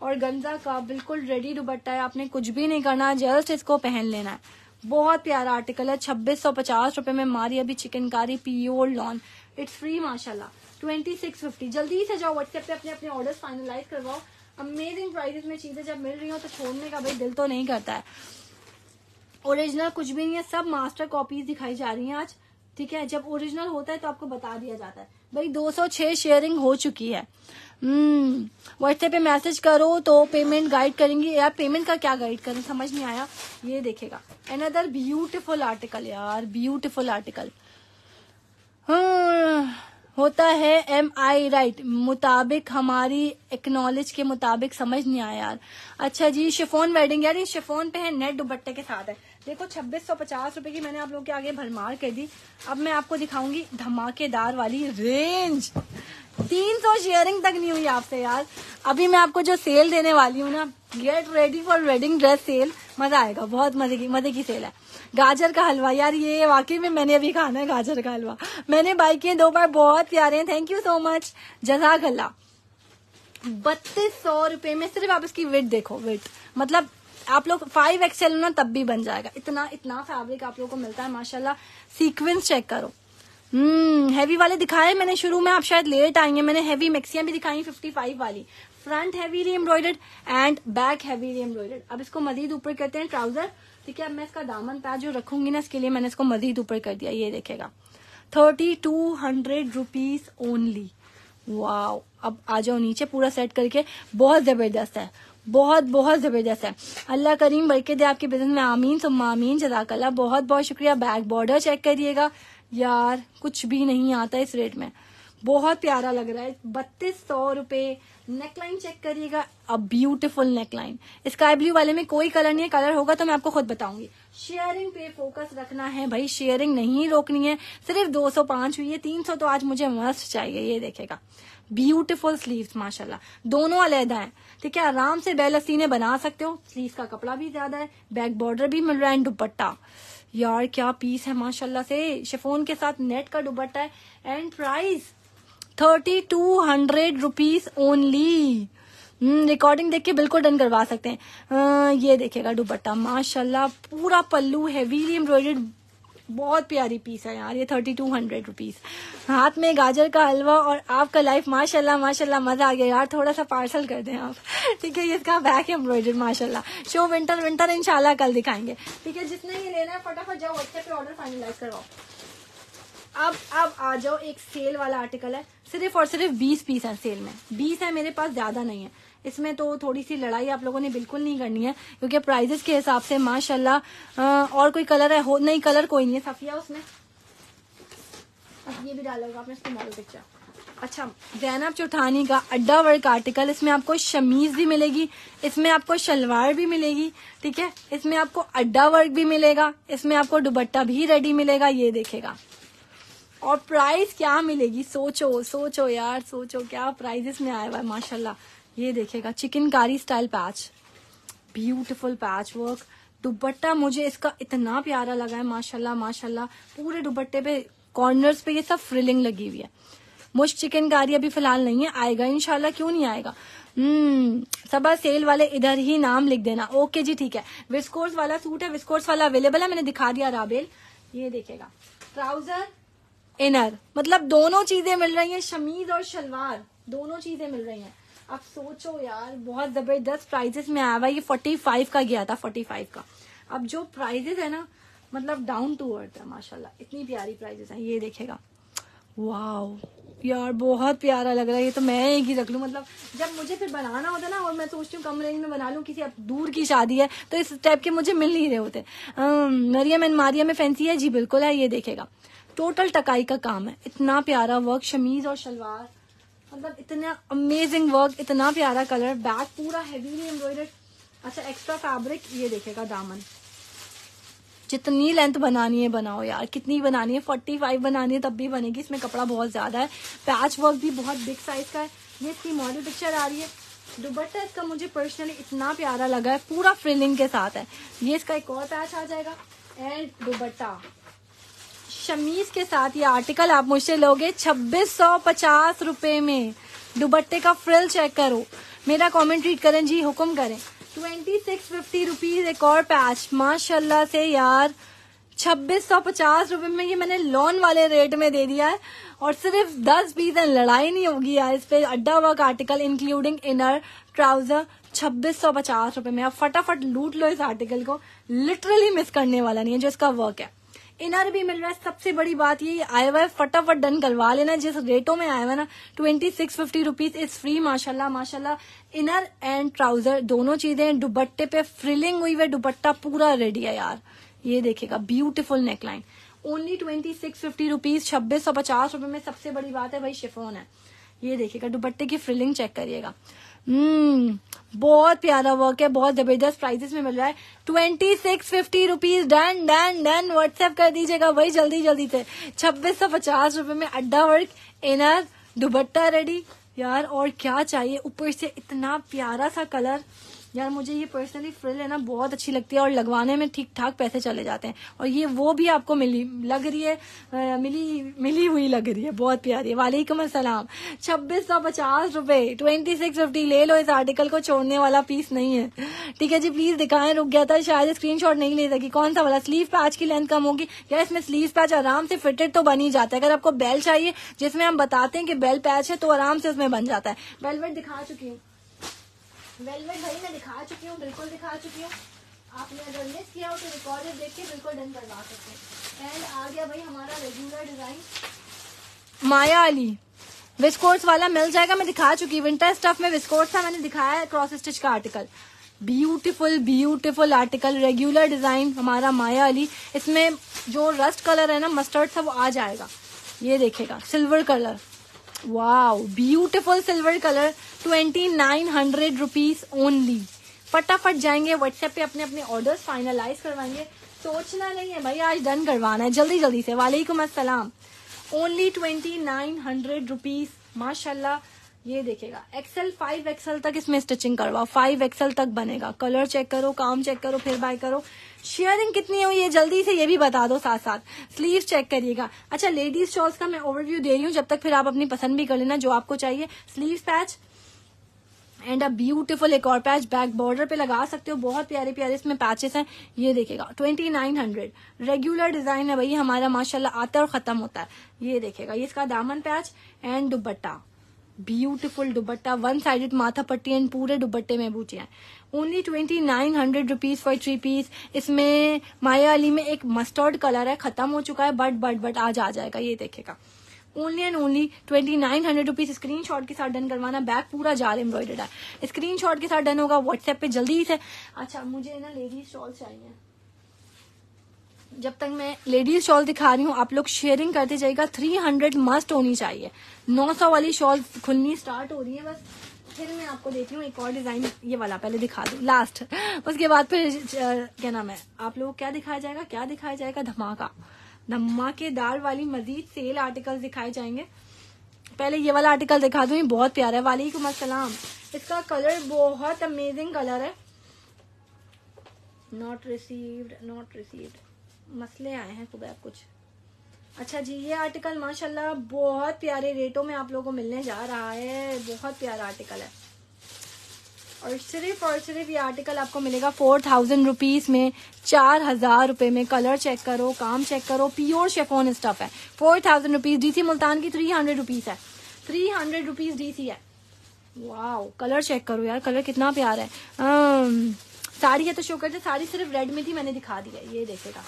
[SPEAKER 1] और गंजा का बिल्कुल रेडी दुबट्टा है, आपने कुछ भी नहीं करना जस्ट इसको पहन लेना है। बहुत प्यारा आर्टिकल है, छब्बीस सौ पचास रुपए में मारी अभी chikankari pure lawn it's free माशाल्लाह। ट्वेंटी सिक्स फिफ्टी जल्दी से जाओ व्हाट्सएप पे अपने अपने ऑर्डर फाइनलाइज करवाओ। अमेजिंग प्राइजेस में चीज़ें जब मिल रही हो तो छोड़ने का भाई दिल तो नहीं करता है। ओरिजिनल कुछ भी नहीं है, सब मास्टर कॉपीज दिखाई जा रही हैं आज। ठीक है, जब ओरिजिनल होता है तो आपको बता दिया जाता है। भाई 206 शेयरिंग हो चुकी है। व्हाट्सएप हम्म, पे मैसेज करो तो पेमेंट गाइड करेंगी। यार पेमेंट का क्या गाइड करें? समझ नहीं आया। ये देखेगा। अनदर ब्यूटिफुल आर्टिकल यार ब्यूटिफुल आर्टिकल होता है एम आई राइट मुताबिक हमारी एक्नॉलेज के मुताबिक समझ नहीं आया यार। अच्छा जी शिफोन वेडिंग यार ये शिफोन पे है नेट दुबट्टे के साथ है। देखो, छब्बीस सौ पचास रुपए की मैंने आप लोगों के आगे भरमार कर दी। अब मैं आपको दिखाऊँगी धमाकेदार वाली रेंज तीन सौ शेयरिंग तक नहीं हुई आपसे यार। अभी मैं आपको जो सेल देने वाली हूँ ना get ready for wedding dress sale मज़ा आएगा, बहुत मज़े की मज़े की सेल है। गाजर का हलवा, यार ये वाकई में मैंने अभी खाना है गाजर का हलवा। मैंने बाई किए, दो बार बहुत प्यारे हैं थैंक यू सो मच जजाक अल्लाह बत्तीस सौ रुपए में सिर्फ़ आप इसकी वेट देखो वेट मतलब आप लोग फाइव एक्सएल ना तब भी बन जाएगा। इतना इतना फैब्रिक आप लोगों को मिलता है, माशाल्लाह। सीक्वेंस चेक करो। हम्म हैवी वाले दिखाए मैंने शुरू में, आप शायद लेट आएँगे। मैंने हैवी मैक्सियाँ भी दिखाई 55 वाली। Front heavily embroidered and back heavily embroidered अब इसको मजीद ऊपर करते हैं ट्राउज़र ठीक है, अब मैं इसका दामन पैच जो रखूँगी ना, इसके लिए मैंने इसको मजीद ऊपर कर दिया, ये देखेगा। Thirty two hundred rupees only wow अब आ जाओ नीचे पूरा सेट करके। बहुत ज़बरदस्त है। बहुत बहुत ज़बरदस्त है। अल्लाह करीम बल्कि दे आपके बिज़नेस में, आमीन सुम आमीन जजाकल्ला बहुत बहुत शुक्रिया। बैक बॉर्डर चेक करिएगा। यार, कुछ भी नहीं आता इस रेट में। बहुत प्यारा लग रहा है। बत्तीस सौ रुपए नेकलाइन चेक करिएगा a beautiful neckline sky blue वाले में कोई कलर नहीं है कलर होगा तो मैं आपको खुद बताऊँगी. शेयरिंग पे फोकस रखना है भाई शेयरिंग नहीं रोकनी है, सिर्फ़ 205 हुई है 300 तो आज मुझे मस्त चाहिए, ये देखेगा. ब्यूटिफुल स्लीव्स माशाल्लाह. दोनों अलहदा है. ठीक है, आराम से बेलस्तीने बना सकते हो. स्लीव का कपड़ा भी ज़्यादा है बैक बॉर्डर भी मिल रहा है दुपट्टा. यार, क्या पीस है, माशाल्लाह से. शिफोन के साथ नेट का दुपट्टा है and price thirty two hundred rupees only recording देख के बिल्कुल डन करवा सकते हैं। आ, ये देखेगा दुपट्टा। माशाल्लाह पूरा पल्लू हैवी एम्ब्रॉयडेड बहुत प्यारी पीस है यार ये थर्टी टू हंड्रेड रुपीज़ हाथ में गाजर का हलवा और आपका लाइफ माशाल्लाह माशाल्लाह मज़ा आ गया यार। थोड़ा सा पार्सल कर दें आप। ठीक है इसका बैक एम्ब्रॉयडर्ड माशाल्लाह। शो विंटर विंटर इंशाल्लाह कल दिखाएँगे। ठीक है जिसने ये लेना है फटाफट जाओ व्हाट्सएप पे ऑर्डर फाइनलाइज करवाओ। अब अब आ जाओ, एक सेल वाला आर्टिकल है। सिर्फ़ और सिर्फ़ बीस पीस है सेल में। बीस है मेरे पास, ज़्यादा नहीं है। इसमें तो थोड़ी सी लड़ाई आप लोगों ने बिल्कुल नहीं करनी है, क्योंकि प्राइजेस के हिसाब से, माशाल्लाह और कोई कलर है, हो, नहीं कलर कोई नहीं है। सफिया उसमें। ये भी डाला होगा आपने इसको मॉडल पिक्चर अच्छा जैनब चौठानी का अड्डा वर्क आर्टिकल इसमें आपको शमीज भी मिलेगी, इसमें आपको शलवार भी मिलेगी, ठीक है? इसमें आपको अड्डा वर्क भी मिलेगा, इसमें आपको दुबट्टा भी रेडी मिलेगा, ये देखेगा। और प्राइस क्या मिलेगी? सोचो सोचो यार, सोचो क्या प्राइजेस में आया हुआ है, माशाल्लाह। ये देखेगा, chikankari style patch beautiful patch work dupatta मुझे इसका इतना प्यारा लगा है, माशाल्लाह माशाल्लाह। पूरे दुपट्टे पे कॉर्नर्स पे ये सब फ्रिलिंग लगी हुई है। मुश चिकनकारी अभी फ़िलहाल नहीं है, आएगा इनशाला क्यों नहीं आएगा? हम्म सबा सेल वाले इधर ही नाम लिख देना। ओके जी, ठीक है। विस्कोर्स वाला सूट है विस्कोर्स वाला अवेलेबल है, मैंने दिखा दिया राबेल ये देखेगा। ट्राउज़र इनर मतलब दोनों चीज़ें मिल रही हैं शमीज और शलवार। दोनों चीज़ें मिल रही हैं। अब सोचो यार, बहुत ज़बरदस्त प्राइजेस में आया हुआ ये फोर्टी फाइव का गया था फोर्टी फाइव का। अब जो प्राइजेस है ना मतलब डाउन टू अर्थ है, माशाल्लाह। इतनी प्यारी प्राइजेस है, ये देखेगा। वाओ यार बहुत प्यारा लग रहा है। ये तो मैं एक ही रख लू मतलब जब मुझे फिर बनाना होता है ना, और मैं सोचती हूँ कम रेंज में बना लूँ, किसी अब दूर की शादी है तो इस टाइप के मुझे मिल नहीं रहे होते। मरियम एंड मारिया में फैंसी है? जी, बिल्कुल है, ये देखेगा। टोटल टकाई का काम है इतना प्यारा वर्क शमीज और शलवार मतलब इतना अमेजिंग वर्क इतना प्यारा कलर बैक पूरा हैवी एम्ब्रॉयडर्ड अच्छा एक्स्ट्रा फैब्रिक ये देखेगा दामन जितनी लेंथ बनानी है, बनाओ यार। कितनी बनानी है? फोर्टी फाइव बनानी है, तब भी बनेगी। इसमें कपड़ा बहुत ज़्यादा है। पैच वर्क भी बहुत बिग साइज़ का है। ये इसकी मॉडल पिक्चर आ रही है। दुबट्टा इसका मुझे पर्सनली इतना प्यारा लगा है। पूरा फ्रिलिंग के साथ है। ये इसका एक और पैच आ जाएगा। एंड दुबट्टा शमीज के साथ ये आर्टिकल आप मुझसे लोगे, छब्बीस सौ पचास रुपए में। दुबट्टे का फ्रिल चेक करो। मेरा कमेंट रीड करें, जी हुक्म करें। ट्वेंटी सिक्स फिफ्टी रुपीज़ एक और पैच माशाल्लाह से यार, छब्बीस सौ पचास रुपए में ये मैंने लोन वाले रेट में दे दिया है। और सिर्फ़ दस पीस लड़ाई नहीं होगी यार, इस पे अड्डा work article including inner trouser छब्बीस सौ पचास रुपए में। आप फटाफट लूट लो इस आर्टिकल को। लिटरली मिस करने वाला नहीं है जो इसका वर्क है। इनर भी मिल रहा है। सबसे बड़ी बात ये, आया हुआ है, फटाफट डन करवा लेना। जिस रेटों में आया हुआ ना twenty six fifty rupees is free माशाल्लाह माशाल्लाह। इनर एंड ट्राउज़र दोनों चीज़ें दुबट्टे पे फ्रिलिंग हुई हुई दुबट्टा पूरा रेडी है यार। ये देखेगा beautiful neckline only twenty six fifty rupees छब्बीस सौ पचास रुपए में सबसे बड़ी बात है भाई शिफोन है। ये देखिएगा दुबट्टे की फ्रिलिंग चेक करिएगा। हम्म बहुत प्यारा वर्क है, बहुत ज़बरदस्त प्राइजेस में मिल रहा है। Twenty six fifty rupees done done done WhatsApp कर दीजिएगा, वही जल्दी जल्दी से। छब्बीस सौ पचास रुपये में अड्डा वर्क इनर दुबट्टा रेडी यार, और क्या चाहिए? ऊपर से इतना प्यारा सा कलर यार मुझे ये पर्सनली फ्रिल है ना बहुत अच्छी लगती है और लगवाने में ठीक ठाक पैसे चले जाते हैं। और ये वो भी आपको मिली लग रही है आ, मिली मिली हुई लग रही है बहुत प्यारी है। वालेकुम असलम छब्बीस सौ पचास रूपए ट्वेंटी सिक्स फिफ्टी ले लो इस आर्टिकल को छोड़ने वाला पीस नहीं है। ठीक है जी प्लीज़ दिखाएँ रुक गया था शायद स्क्रीन नहीं ले सकी। कौन सा वाला? स्लीव पैच की लेंथ कम होगी। यार इसमें स्लीव पैच आराम से फिटेड तो बन जाता है। अगर आपको बेल चाहिए जिसमें हम बताते हैं कि बेल पैच है तो आराम से उसमें बन जाता है। वेलवेट दिखा चुकी हूँ। वेलवेट भाई, मैं दिखा चुकी हूँ, बिल्कुल दिखा चुकी हूँ। आपने अगर मिस किया हो तो रिकॉर्डेड देख के बिल्कुल डन करवा सकते हैं। एंड आ गया भाई हमारा regular design Maya Ali viscose वाला मिल जाएगा, मैं दिखा चुकी विंटर स्टफ़ में विस्कोर्स था, मैंने दिखाया है क्रॉस स्टिच का article beautiful beautiful article regular design हमारा माया अली। इसमें जो रस्ट कलर है ना मस्टर्ड था, वो आ जाएगा। ये देखेगा silver colour wow beautiful silver colour twenty nine hundred rupees only फटाफट जाएँगे व्हाट्सएप पे अपने अपने ऑर्डर्स फाइनलाइज करवाएँगे। सोचना नहीं है भाई, आज डन करवाना है। जल्दी जल्दी से। वालेकुम अस्सलाम। Only twenty nine hundred rupees माशाल्लाह, ये देखेगा एक्सेल फाइव एक्सेल तक इसमें स्टिचिंग करवाओ। फाइव एक्सेल तक बनेगा। कलर चेक करो, काम चेक करो, फिर बाय करो। शेयरिंग कितनी हुई है जल्दी से ये भी बता दो साथ साथ स्लीव चेक करिएगा। अच्छा लेडीज़ शॉल्स का मैं ओवरव्यू दे रही हूँ। जब तक फिर आप अपनी पसंद भी कर लेना जो आपको चाहिए। Sleeve patch and a beautiful एक और पैच बैक बॉर्डर पे लगा सकते हो। बहुत प्यारे प्यारे इसमें पैचेस हैं। ये देखेगा twenty nine hundred regular design है भाई। हमारा माशाल्लाह आता है और खत्म होता है। ये देखेगा ये इसका दामन patch and dupatta beautiful dupatta one sided माथा पट्टी एंड पूरे दुबट्टे में बूटियाँ only twenty nine hundred rupees for three piece इसमें माया अली में एक मस्टर्ड कलर है, खत्म हो चुका है बट बट बट आज आ जाएगा, ये देखेगा। Only and only twenty nine hundred rupees screen shot के साथ डन करवाना। बैग पूरा जार एम्ब्रॉयडर्ड है। स्क्रीन शॉट के साथ डन होगा व्हाट्सएप पे जल्दी से। अच्छा मुझे ना लेडीज़ शॉल चाहिए। जब तक मैं लेडीज़ शॉल दिखा रही हूँ, आप लोग शेयरिंग करते जाइएगा। थ्री हंड्रेड मस्ट होनी चाहिए। नौ सौ वाली शॉल खुलनी स्टार्ट हो रही है बस। फिर मैं आपको देती हूँ एक और डिज़ाइन ये वाला पहले दिखा दू लास्ट उसके बाद फिर, क्या नाम है, आप लोग क्या दिखाया जाएगा? क्या दिखाया जाएगा? धमाका। धमाकेदार वाली मजीद सेल आर्टिकल दिखाए जाएँगे। पहले ये वाला आर्टिकल दिखा दू बहुत प्यारा है। वालेकुम अस्सलाम। इसका कलर बहुत अमेजिंग कलर है। नॉट रिसीव्ड नॉट रिसीव्ड मसले आए हैं सुबह कुछ। अच्छा जी, ये आर्टिकल माशाल्लाह बहुत प्यारे रेटों में आप लोगों को मिलने जा रहा है। बहुत प्यारा आर्टिकल है। और सिर्फ़ और सिर्फ़ ये आर्टिकल आपको मिलेगा फोर थाउज़ेंड रुपीज़ में, चार हज़ार रुपए में। कलर चेक करो, काम चेक करो प्योर शेफोन स्टफ़ है। Four thousand rupees DC Multan की थ्री हंड्रेड रुपीज़ है। थ्री हंड्रेड रुपीज़ डीसी है। वाओ कलर चेक करो यार कलर कितना प्यारा है। साड़ी है तो शो करते, साड़ी सिर्फ़ रेड में थी, मैंने दिखा दिया ये देखेगा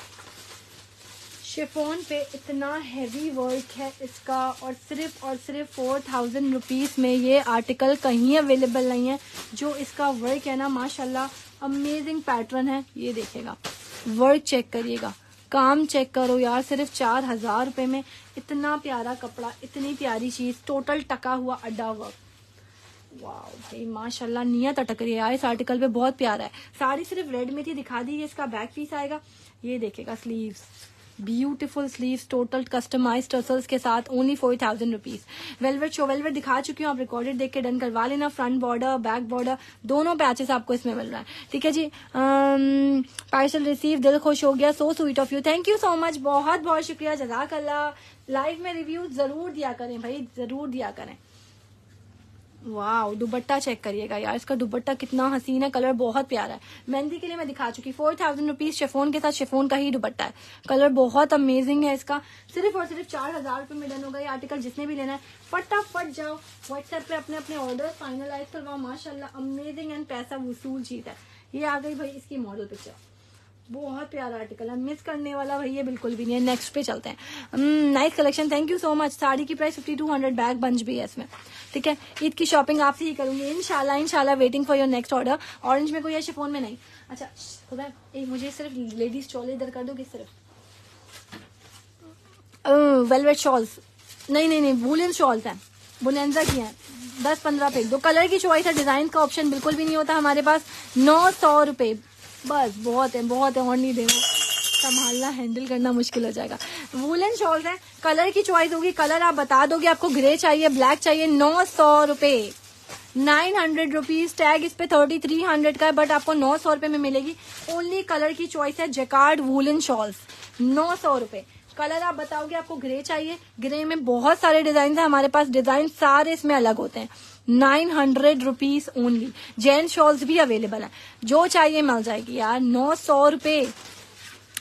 [SPEAKER 1] शिफोन पे इतना हैवी वर्क है इसका और सिर्फ़ और सिर्फ़ फोर थाउज़ेंड रुपीज़ में ये आर्टिकल कहीं अवेलेबल नहीं है। जो इसका वर्क है ना, माशाल्लाह अमेजिंग पैटर्न है। ये देखेगा वर्क चेक करिएगा, काम चेक करो यार, सिर्फ़ चार हज़ार रुपए में। इतना प्यारा कपड़ा, इतनी प्यारी चीज़ टोटल टका हुआ अड्डा वर्क वाह भाई, माशाल्लाह, नियत अटक रही है यार, इस आर्टिकल पे बहुत प्यारा है। साड़ी सिर्फ़ रेड में थी, दिखा दी इसका बैक पीस आएगा। ये देखेगा sleeves beautiful sleeves total customise tassels के साथ only four thousand rupees velvet show velvet दिखा चुकी हूँ, आप रिकॉर्डेड देख के डन करवा लेना फ्रंट बॉर्डर बैक बॉर्डर दोनों पैचेस आपको इसमें मिल रहा है। ठीक है जी? पार्सल रिसीव दिल खुश हो गया so sweet of you thank you so much बहुत बहुत शुक्रिया, जजाक अल्लाह। लाइव में रिव्यू ज़रूर दिया करें भाई, ज़रूर दिया करें। वाह दुबट्टा चेक करिएगा यार, इसका दुबट्टा कितना हसीन है कलर बहुत प्यारा है। मेहंदी के लिए मैं दिखा चुकी फोर थाउज़ेंड रुपीज़ शेफोन के साथ शेफोन का ही दुबट्टा है। कलर बहुत अमेजिंग है इसका। सिर्फ़ और सिर्फ़ चार हज़ार रुपए में डन होगा ये आर्टिकल जिसने भी लेना है। फटाफट जाओ व्हाट्सएप पे अपने अपने ऑर्डर फाइनलाइज करवाओ। माशाल्लाह अमेजिंग एंड पैसा वसूल चीज़ है। ये आ गई भाई इसकी मॉडल पिक्चर बहुत प्यारा आर्टिकल है। मिस करने वाला भैया बिल्कुल भी नहीं है। नेक्स्ट पे चलते हैं। Nice collection thank you so much sari की price fifty two hundred bag bunch भी है इसमें। ठीक है? ईद की शॉपिंग आपसे ही करूँगी। इनशाला इनशाला waiting for your next order orange में कोई ऐसे फ़ोन में नहीं। अच्छा खुदा एक मुझे सिर्फ़ लेडीज़ चौले इधर कर दोगे सिर्फ़? वेलवेट शॉल्स नहीं नहीं नहीं वुलन शॉल्स हैं। बुलेंजा की हैं। दस पंद्रह पे दो कलर की चॉइस है डिज़ाइन का ऑप्शन बिल्कुल भी नहीं होता हमारे पास। नौ सौ रुपये बस, बहुत है बहुत है और नहीं देना संभालना हैंडल करना मुश्किल हो जाएगा। वुलन शॉल्स है कलर की चॉइस होगी। कलर आप बता दोगे, आपको ग्रे चाहिए ब्लैक चाहिए, नौ सौ रुपये नाइन हंड्रेड रुपीज़ टैग इस पे थर्टी थ्री हंड्रेड का है बट आपको नौ सौ रुपए में मिलेगी। ओनली कलर की चॉइस है जेकार्ड वुलन शॉल्स। नौ सौ रुपए। कलर आप बताओगे, आपको ग्रे चाहिए। ग्रे में बहुत सारे डिज़ाइन है, हमारे पास डिज़ाइन सारे इसमें अलग होते हैं। Nine hundred rupees only gent shawls भी अवेलेबल है। जो चाहिए मिल जाएगी यार, नौ सौ रुपए।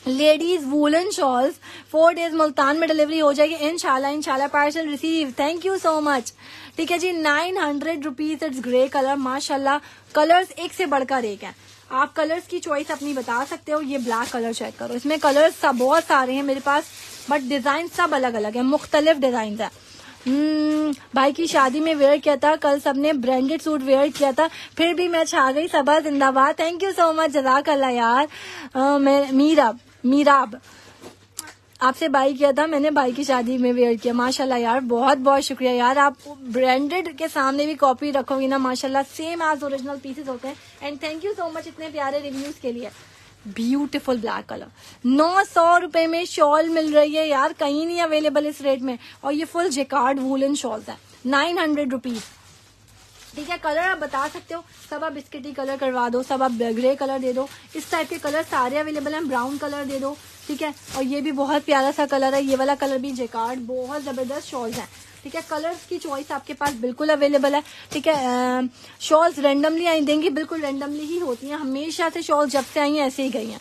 [SPEAKER 1] Ladies woollen shawls four days Multan में डिलीवरी हो जाएगी इनशाला इनशाला parcel receive thank you so much ठीक है जी nine hundred rupees it's grey colour माशाल्लाह कलर्स एक से बढ़कर एक है आप कलर्स की चॉइस अपनी बता सकते हो ये ब्लैक कलर चेक करो इसमें कलर्स सब बहुत सारे हैं मेरे पास बट डिज़ाइन सब अलग अलग है मुख्तलिफ़ डिज़ाइन है भाई की शादी में वेयर किया था कल सबने ब्रांडेड सूट वेयर किया था फिर भी मैं छा गई सबा जिंदाबाद थैंक यू सो मच जजाक अल्लाह यार मीराब मीराब, आपसे बाई किया था, मैंने बाई की शादी में वेयर किया। माशाल्लाह यार, बहुत बहुत शुक्रिया यार। आप ब्रांडेड के सामने भी कॉपी रखोगी ना, माशाल्लाह सेम एज ओरिजिनल पीसेस होते हैं। And thank you so much इतने प्यारे रिव्यूज़ के लिए। ब्यूटीफुल ब्लैक कलर नौ सौ रुपए में शॉल मिल रही है यार, कहीं नहीं अवेलेबल इस रेट में। और ये फुल जेकार्ड वूलन शॉल्स है। नाइन हंड्रेड रुपीज़ ठीक है कलर आप बता सकते हो। सब आप बिस्किटी कलर करवा दो, सब आप ग्रे कलर दे दो। इस टाइप के कलर सारे अवेलेबल हैं ब्राउन कलर दे दो, ठीक है? और ये भी बहुत प्यारा सा कलर है, ये वाला कलर भी जेकार्ड बहुत ज़बरदस्त शॉल्स हैं, ठीक है? कलर्स की चॉइस आपके पास बिल्कुल अवेलेबल है, ठीक है? शॉल्स रेंडमली आई देंगी, बिल्कुल रेंडमली ही होती हैं, हमेशा से शॉल्स जब से आई हैं, ऐसे ही गई हैं,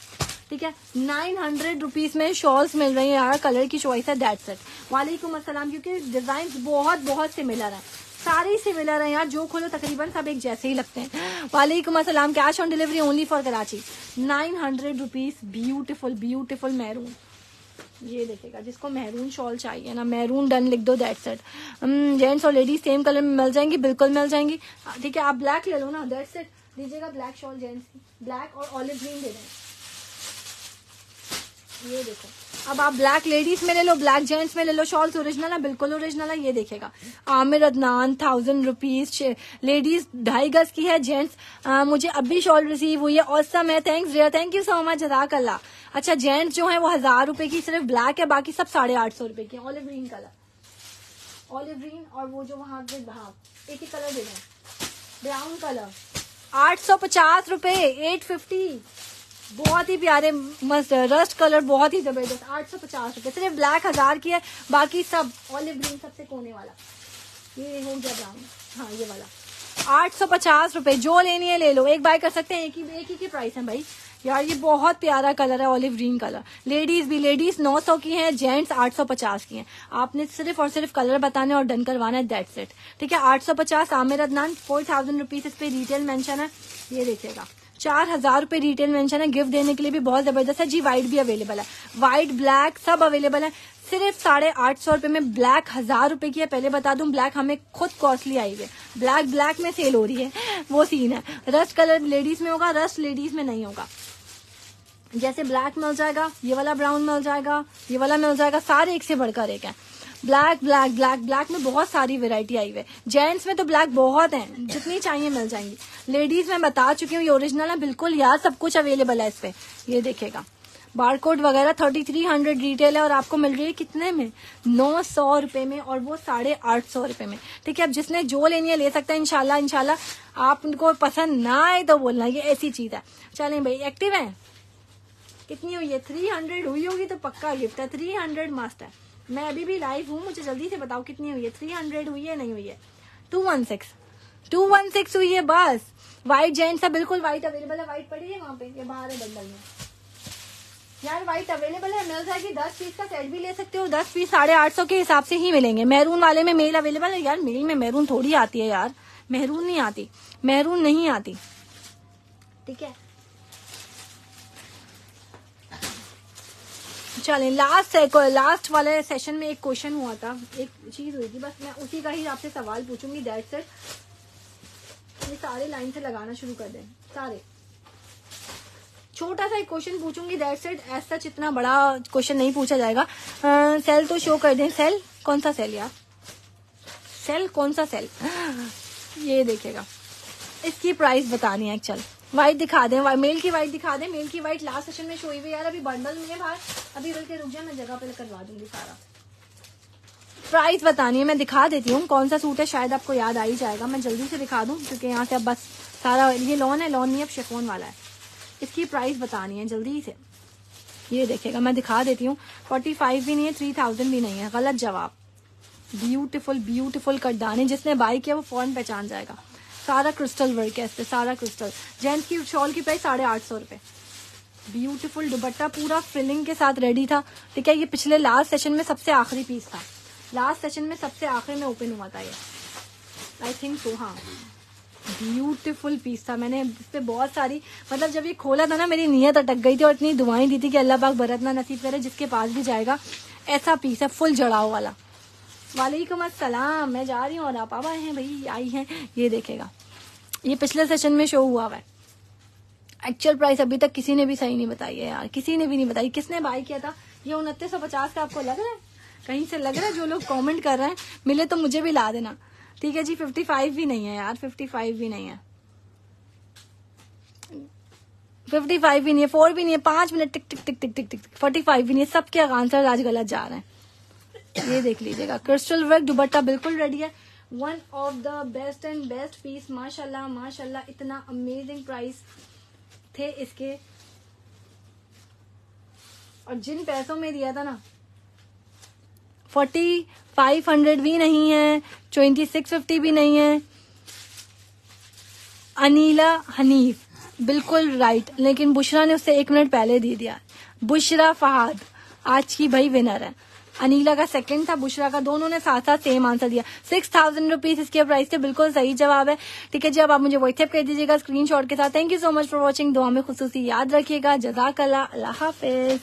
[SPEAKER 1] ठीक है? नाइन हंड्रेड रुपीज़ में शॉल्स मिल रही है यार कलर की चॉइस है डेट सेट वालेकुम असलम क्योंकि डिज़ाइन बहुत बहुत सिमिलर है। सारे सिमिलर है यार, जो खोलो तकरीबन सब एक जैसे ही लगते हैं। वालेकुम अस्सलाम, cash on delivery only for Karachi. Nine hundred rupees beautiful beautiful maroon ये देखेगा जिसको मैरून शॉल चाहिए ना मैरून डन लिख दो दैट सेट जेंट्स और लेडीज़ सेम कलर में मिल जाएँगी, बिल्कुल मिल जाएँगी। ठीक है आप ब्लैक ले लो ना दैट सेट दीजिएगा ब्लैक शॉल जेंट्स ब्लैक और ऑलिव ग्रीन दे दें। ये देखो। अब आप ब्लैक लेडीज़ में ले लो ब्लैक जेंट्स में ले लो शॉल्स ओरिजिनल है, बिल्कुल ओरिजिनल है, ये देखेगा। Aamir Adnan thousand rupees ladies ढाई गज की है जेंट्स मुझे अभी शॉल रिसीव हुई है औसम है thanks Riya thank you so much जजाक अल्लाह अच्छा जेंट्स जो है, वो हज़ार रुपए की सिर्फ़ ब्लैक है, बाकी सब साढ़े आठ सौ रुपए की olive green colour olive green और वो जो वहाँ हाँ एक ही कलर दे दें ब्राउन कलर आठ सौ पचास रुपए एट फिफ्टी बहुत ही प्यारे, मस्त रस्ट कलर बहुत ही ज़बरदस्त, आठ सौ पचास रुपए। सिर्फ़ ब्लैक हज़ार की है, बाकी सब ऑलिव ग्रीन सबसे कोने वाला। ये हो गया ब्राउन हाँ ये वाला। आठ सौ पचास रुपए, जो लेनी है ले लो। एक बाय कर सकते हैं, एक ही एक ही की प्राइस है भाई। यार, ये बहुत प्यारा कलर है ऑलिव ग्रीन कलर लेडीज़ भी लेडीज़ नौ सौ की हैं जेंट्स आठ सौ पचास की हैं। आपने सिर्फ़ और सिर्फ़ कलर बताने और डन करवाना है दैट सेट ठीक है, आठ सौ पचास, Aamir Adnan four thousand rupees इस पे रिटेल मेंशन है। ये देखिएगा। चार हज़ार रुपए रिटेल मेंशन है। गिफ्ट देने के लिए भी बहुत ज़बरदस्त है। जी व्हाइट भी अवेलेबल है। व्हाइट ब्लैक सब अवेलेबल है। सिर्फ़ साढ़े आठ सौ रुपए में ब्लैक हज़ार रुपए की है। पहले बता दूँ ब्लैक हमें खुद कॉस्टली आई है। ब्लैक ब्लैक में सेल हो रही है। वो सीन है। रस्ट कलर लेडीज़ में होगा रस्ट लेडीज़ में नहीं होगा। जैसे ब्लैक मिल जाएगा, ये वाला ब्राउन मिल जाएगा, ये वाला मिल जाएगा, सारे एक से बढ़कर एक है। ब्लैक ब्लैक ब्लैक ब्लैक में बहुत सारी वेरायटी आई हुई है। जेंट्स में तो ब्लैक बहुत है, जितनी चाहिए मिल जाएँगी। लेडीज़ में बता चुकी हूँ, ये ओरिजिनल है, बिल्कुल यार सब कुछ अवेलेबल है इस पे। ये देखेगा बारकोड वगैरह थर्टी थ्री हंड्रेड रिटेल है और आपको मिल रही है कितने में? नौ सौ रुपए में और वो साढ़े आठ सौ रुपए में। ठीक है अब जिसने जो लेनी है ले सकता है इनशाला इनशाला आप उनको पसंद ना आए तो बोलना, ये ऐसी चीज़ है। चलें भाई एक्टिव है? कितनी हुई है? थ्री हंड्रेड हुई होगी तो पक्का गिफ्ट है। थ्री हंड्रेड मस्ट है। मैं अभी भी लाइव हूँ, मुझे जल्दी से बताओ कितनी हुई है? थ्री हंड्रेड हुई है, नहीं हुई है? Two one six two one six हुई है, बस। व्हाइट जेंट्स है बिल्कुल व्हाइट अवेलेबल है। व्हाइट पड़ी है वहाँ पे, ये बाहर है बंडल में। यार व्हाइट अवेलेबल है, मिल जाएगी। दस पीस का सेट भी ले सकते हो। दस पीस साढ़े आठ सौ के हिसाब से ही मिलेंगे। मैरून वाले में मेल अवेलेबल है। यार, मेल में मैरून थोड़ी आती है यार। मेहरून नहीं आती। मेहरून नहीं आती। ठीक है? चलें लास्ट लास्ट वाले सेशन में एक क्वेश्चन हुआ था एक चीज़ हुई थी बस मैं उसी का ही आपसे सवाल पूछूँगी दैट सेट ये सारे लाइन से लगाना शुरू कर दें सारे। छोटा सा एक क्वेश्चन पूछूँगी दैट सेट ऐसा इतना बड़ा क्वेश्चन नहीं पूछा जाएगा। आ, सेल तो शो कर दें। सेल कौन सा सेल यार? सेल कौन सा सेल ये देखेगा इसकी प्राइस बतानी है चल व्हाइट दिखा दें मेल की व्हाइट दिखा दें मेल की व्हाइट लास्ट सेशन में शो हुई यार, अभी बंडल में है बाहर। अभी बल्कि रुक जाए, मैं जगह पे करवा दूँगी सारा। प्राइस बतानी है, मैं दिखा देती हूँ, कौन सा सूट है, शायद आपको याद आ ही जाएगा। मैं जल्दी से दिखा दूँ क्योंकि यहाँ से अब बस सारा, ये लॉन है लॉन नहीं, अब शेफोन वाला है। इसकी प्राइस बतानी है, जल्दी से। ये देखेगा मैं दिखा देती हूँ फोर्टी फाइव भी नहीं है थ्री थाउज़ेंड भी नहीं है। गलत जवाब। ब्यूटीफुल ब्यूटीफुल कटदाने जिसने बाई किया, वो फॉरन पहचान जाएगा। सारा क्रिस्टल वर्क है इस पे, सारा क्रिस्टल जेंट्स की शॉल की प्राइस साढ़े आठ सौ रुपए. ब्यूटीफुल दुबट्टा पूरा फिलिंग के साथ रेडी था. ठीक है, ये पिछले लास्ट सेशन में सबसे आखिरी पीस था. लास्ट सेशन में सबसे आखिरी में ओपन हुआ था ये. आई थिंक सो हाँ. ब्यूटीफुल पीस था. मैंने इस पे बहुत सारी मतलब जब ये खोला था ना, मेरी नीयत अटक गई थी और इतनी दुआएँ दी थी कि अल्लाह पाक बरतना नसीब करे, जिसके पास भी जाएगा, ऐसा पीस है फुल जड़ाव वाला. वालेकुम अस्सलाम। मैं जा रही हूँ और आप आवा हैं भाई, आई हैं। ये देखेगा। ये पिछले सेशन में शो हुआ हुआ है। एक्चुअल प्राइस अभी तक किसी ने भी सही नहीं बताई है यार। किसी ने भी नहीं बताई। किसने बाई किया था? ये उनतीस सौ पचास का आपको लग रहा है? कहीं से लग रहा है? जो लोग कमेंट कर रहे हैं, मिले तो मुझे भी ला देना। ठीक है जी फिफ्टी फाइव भी नहीं है यार। फिफ्टी फाइव भी नहीं है। फिफ्टी फाइव भी नहीं है फोर भी नहीं है। पाँच minute tick tick tick tick tick tick forty five भी नहीं है। सबके आंसर आज गलत जा रहे हैं। ये देख लीजिएगा। क्रिस्टल वर्क दुबट्टा बिल्कुल रेडी है। One of the best and best piece माशाल्लाह माशाल्लाह, इतना अमेजिंग प्राइस थे इसके। और जिन पैसों में दिया था ना फोर्टी फाइव हंड्रेड भी नहीं है ट्वेंटी सिक्स फिफ्टी भी नहीं है। अनीला हनीफ, बिल्कुल राइट लेकिन बुशरा ने उससे एक मिनट पहले दे दिया। बुशरा फहाद, आज की भाई विनर है। अनीला का सेकंड था, बुशरा का, दोनों ने साथ साथ सेम आंसर दिया। सिक्स थाउज़ेंड रुपीज़ इसके प्राइस थे, बिल्कुल सही जवाब है। ठीक है जी, अब आप मुझे व्हाट्सएप कर दीजिएगा स्क्रीनशॉट के साथ। Thank you so much for watching दो हमें खुशूसी याद रखिएगा। जजाकला अल्लाह हाफिज।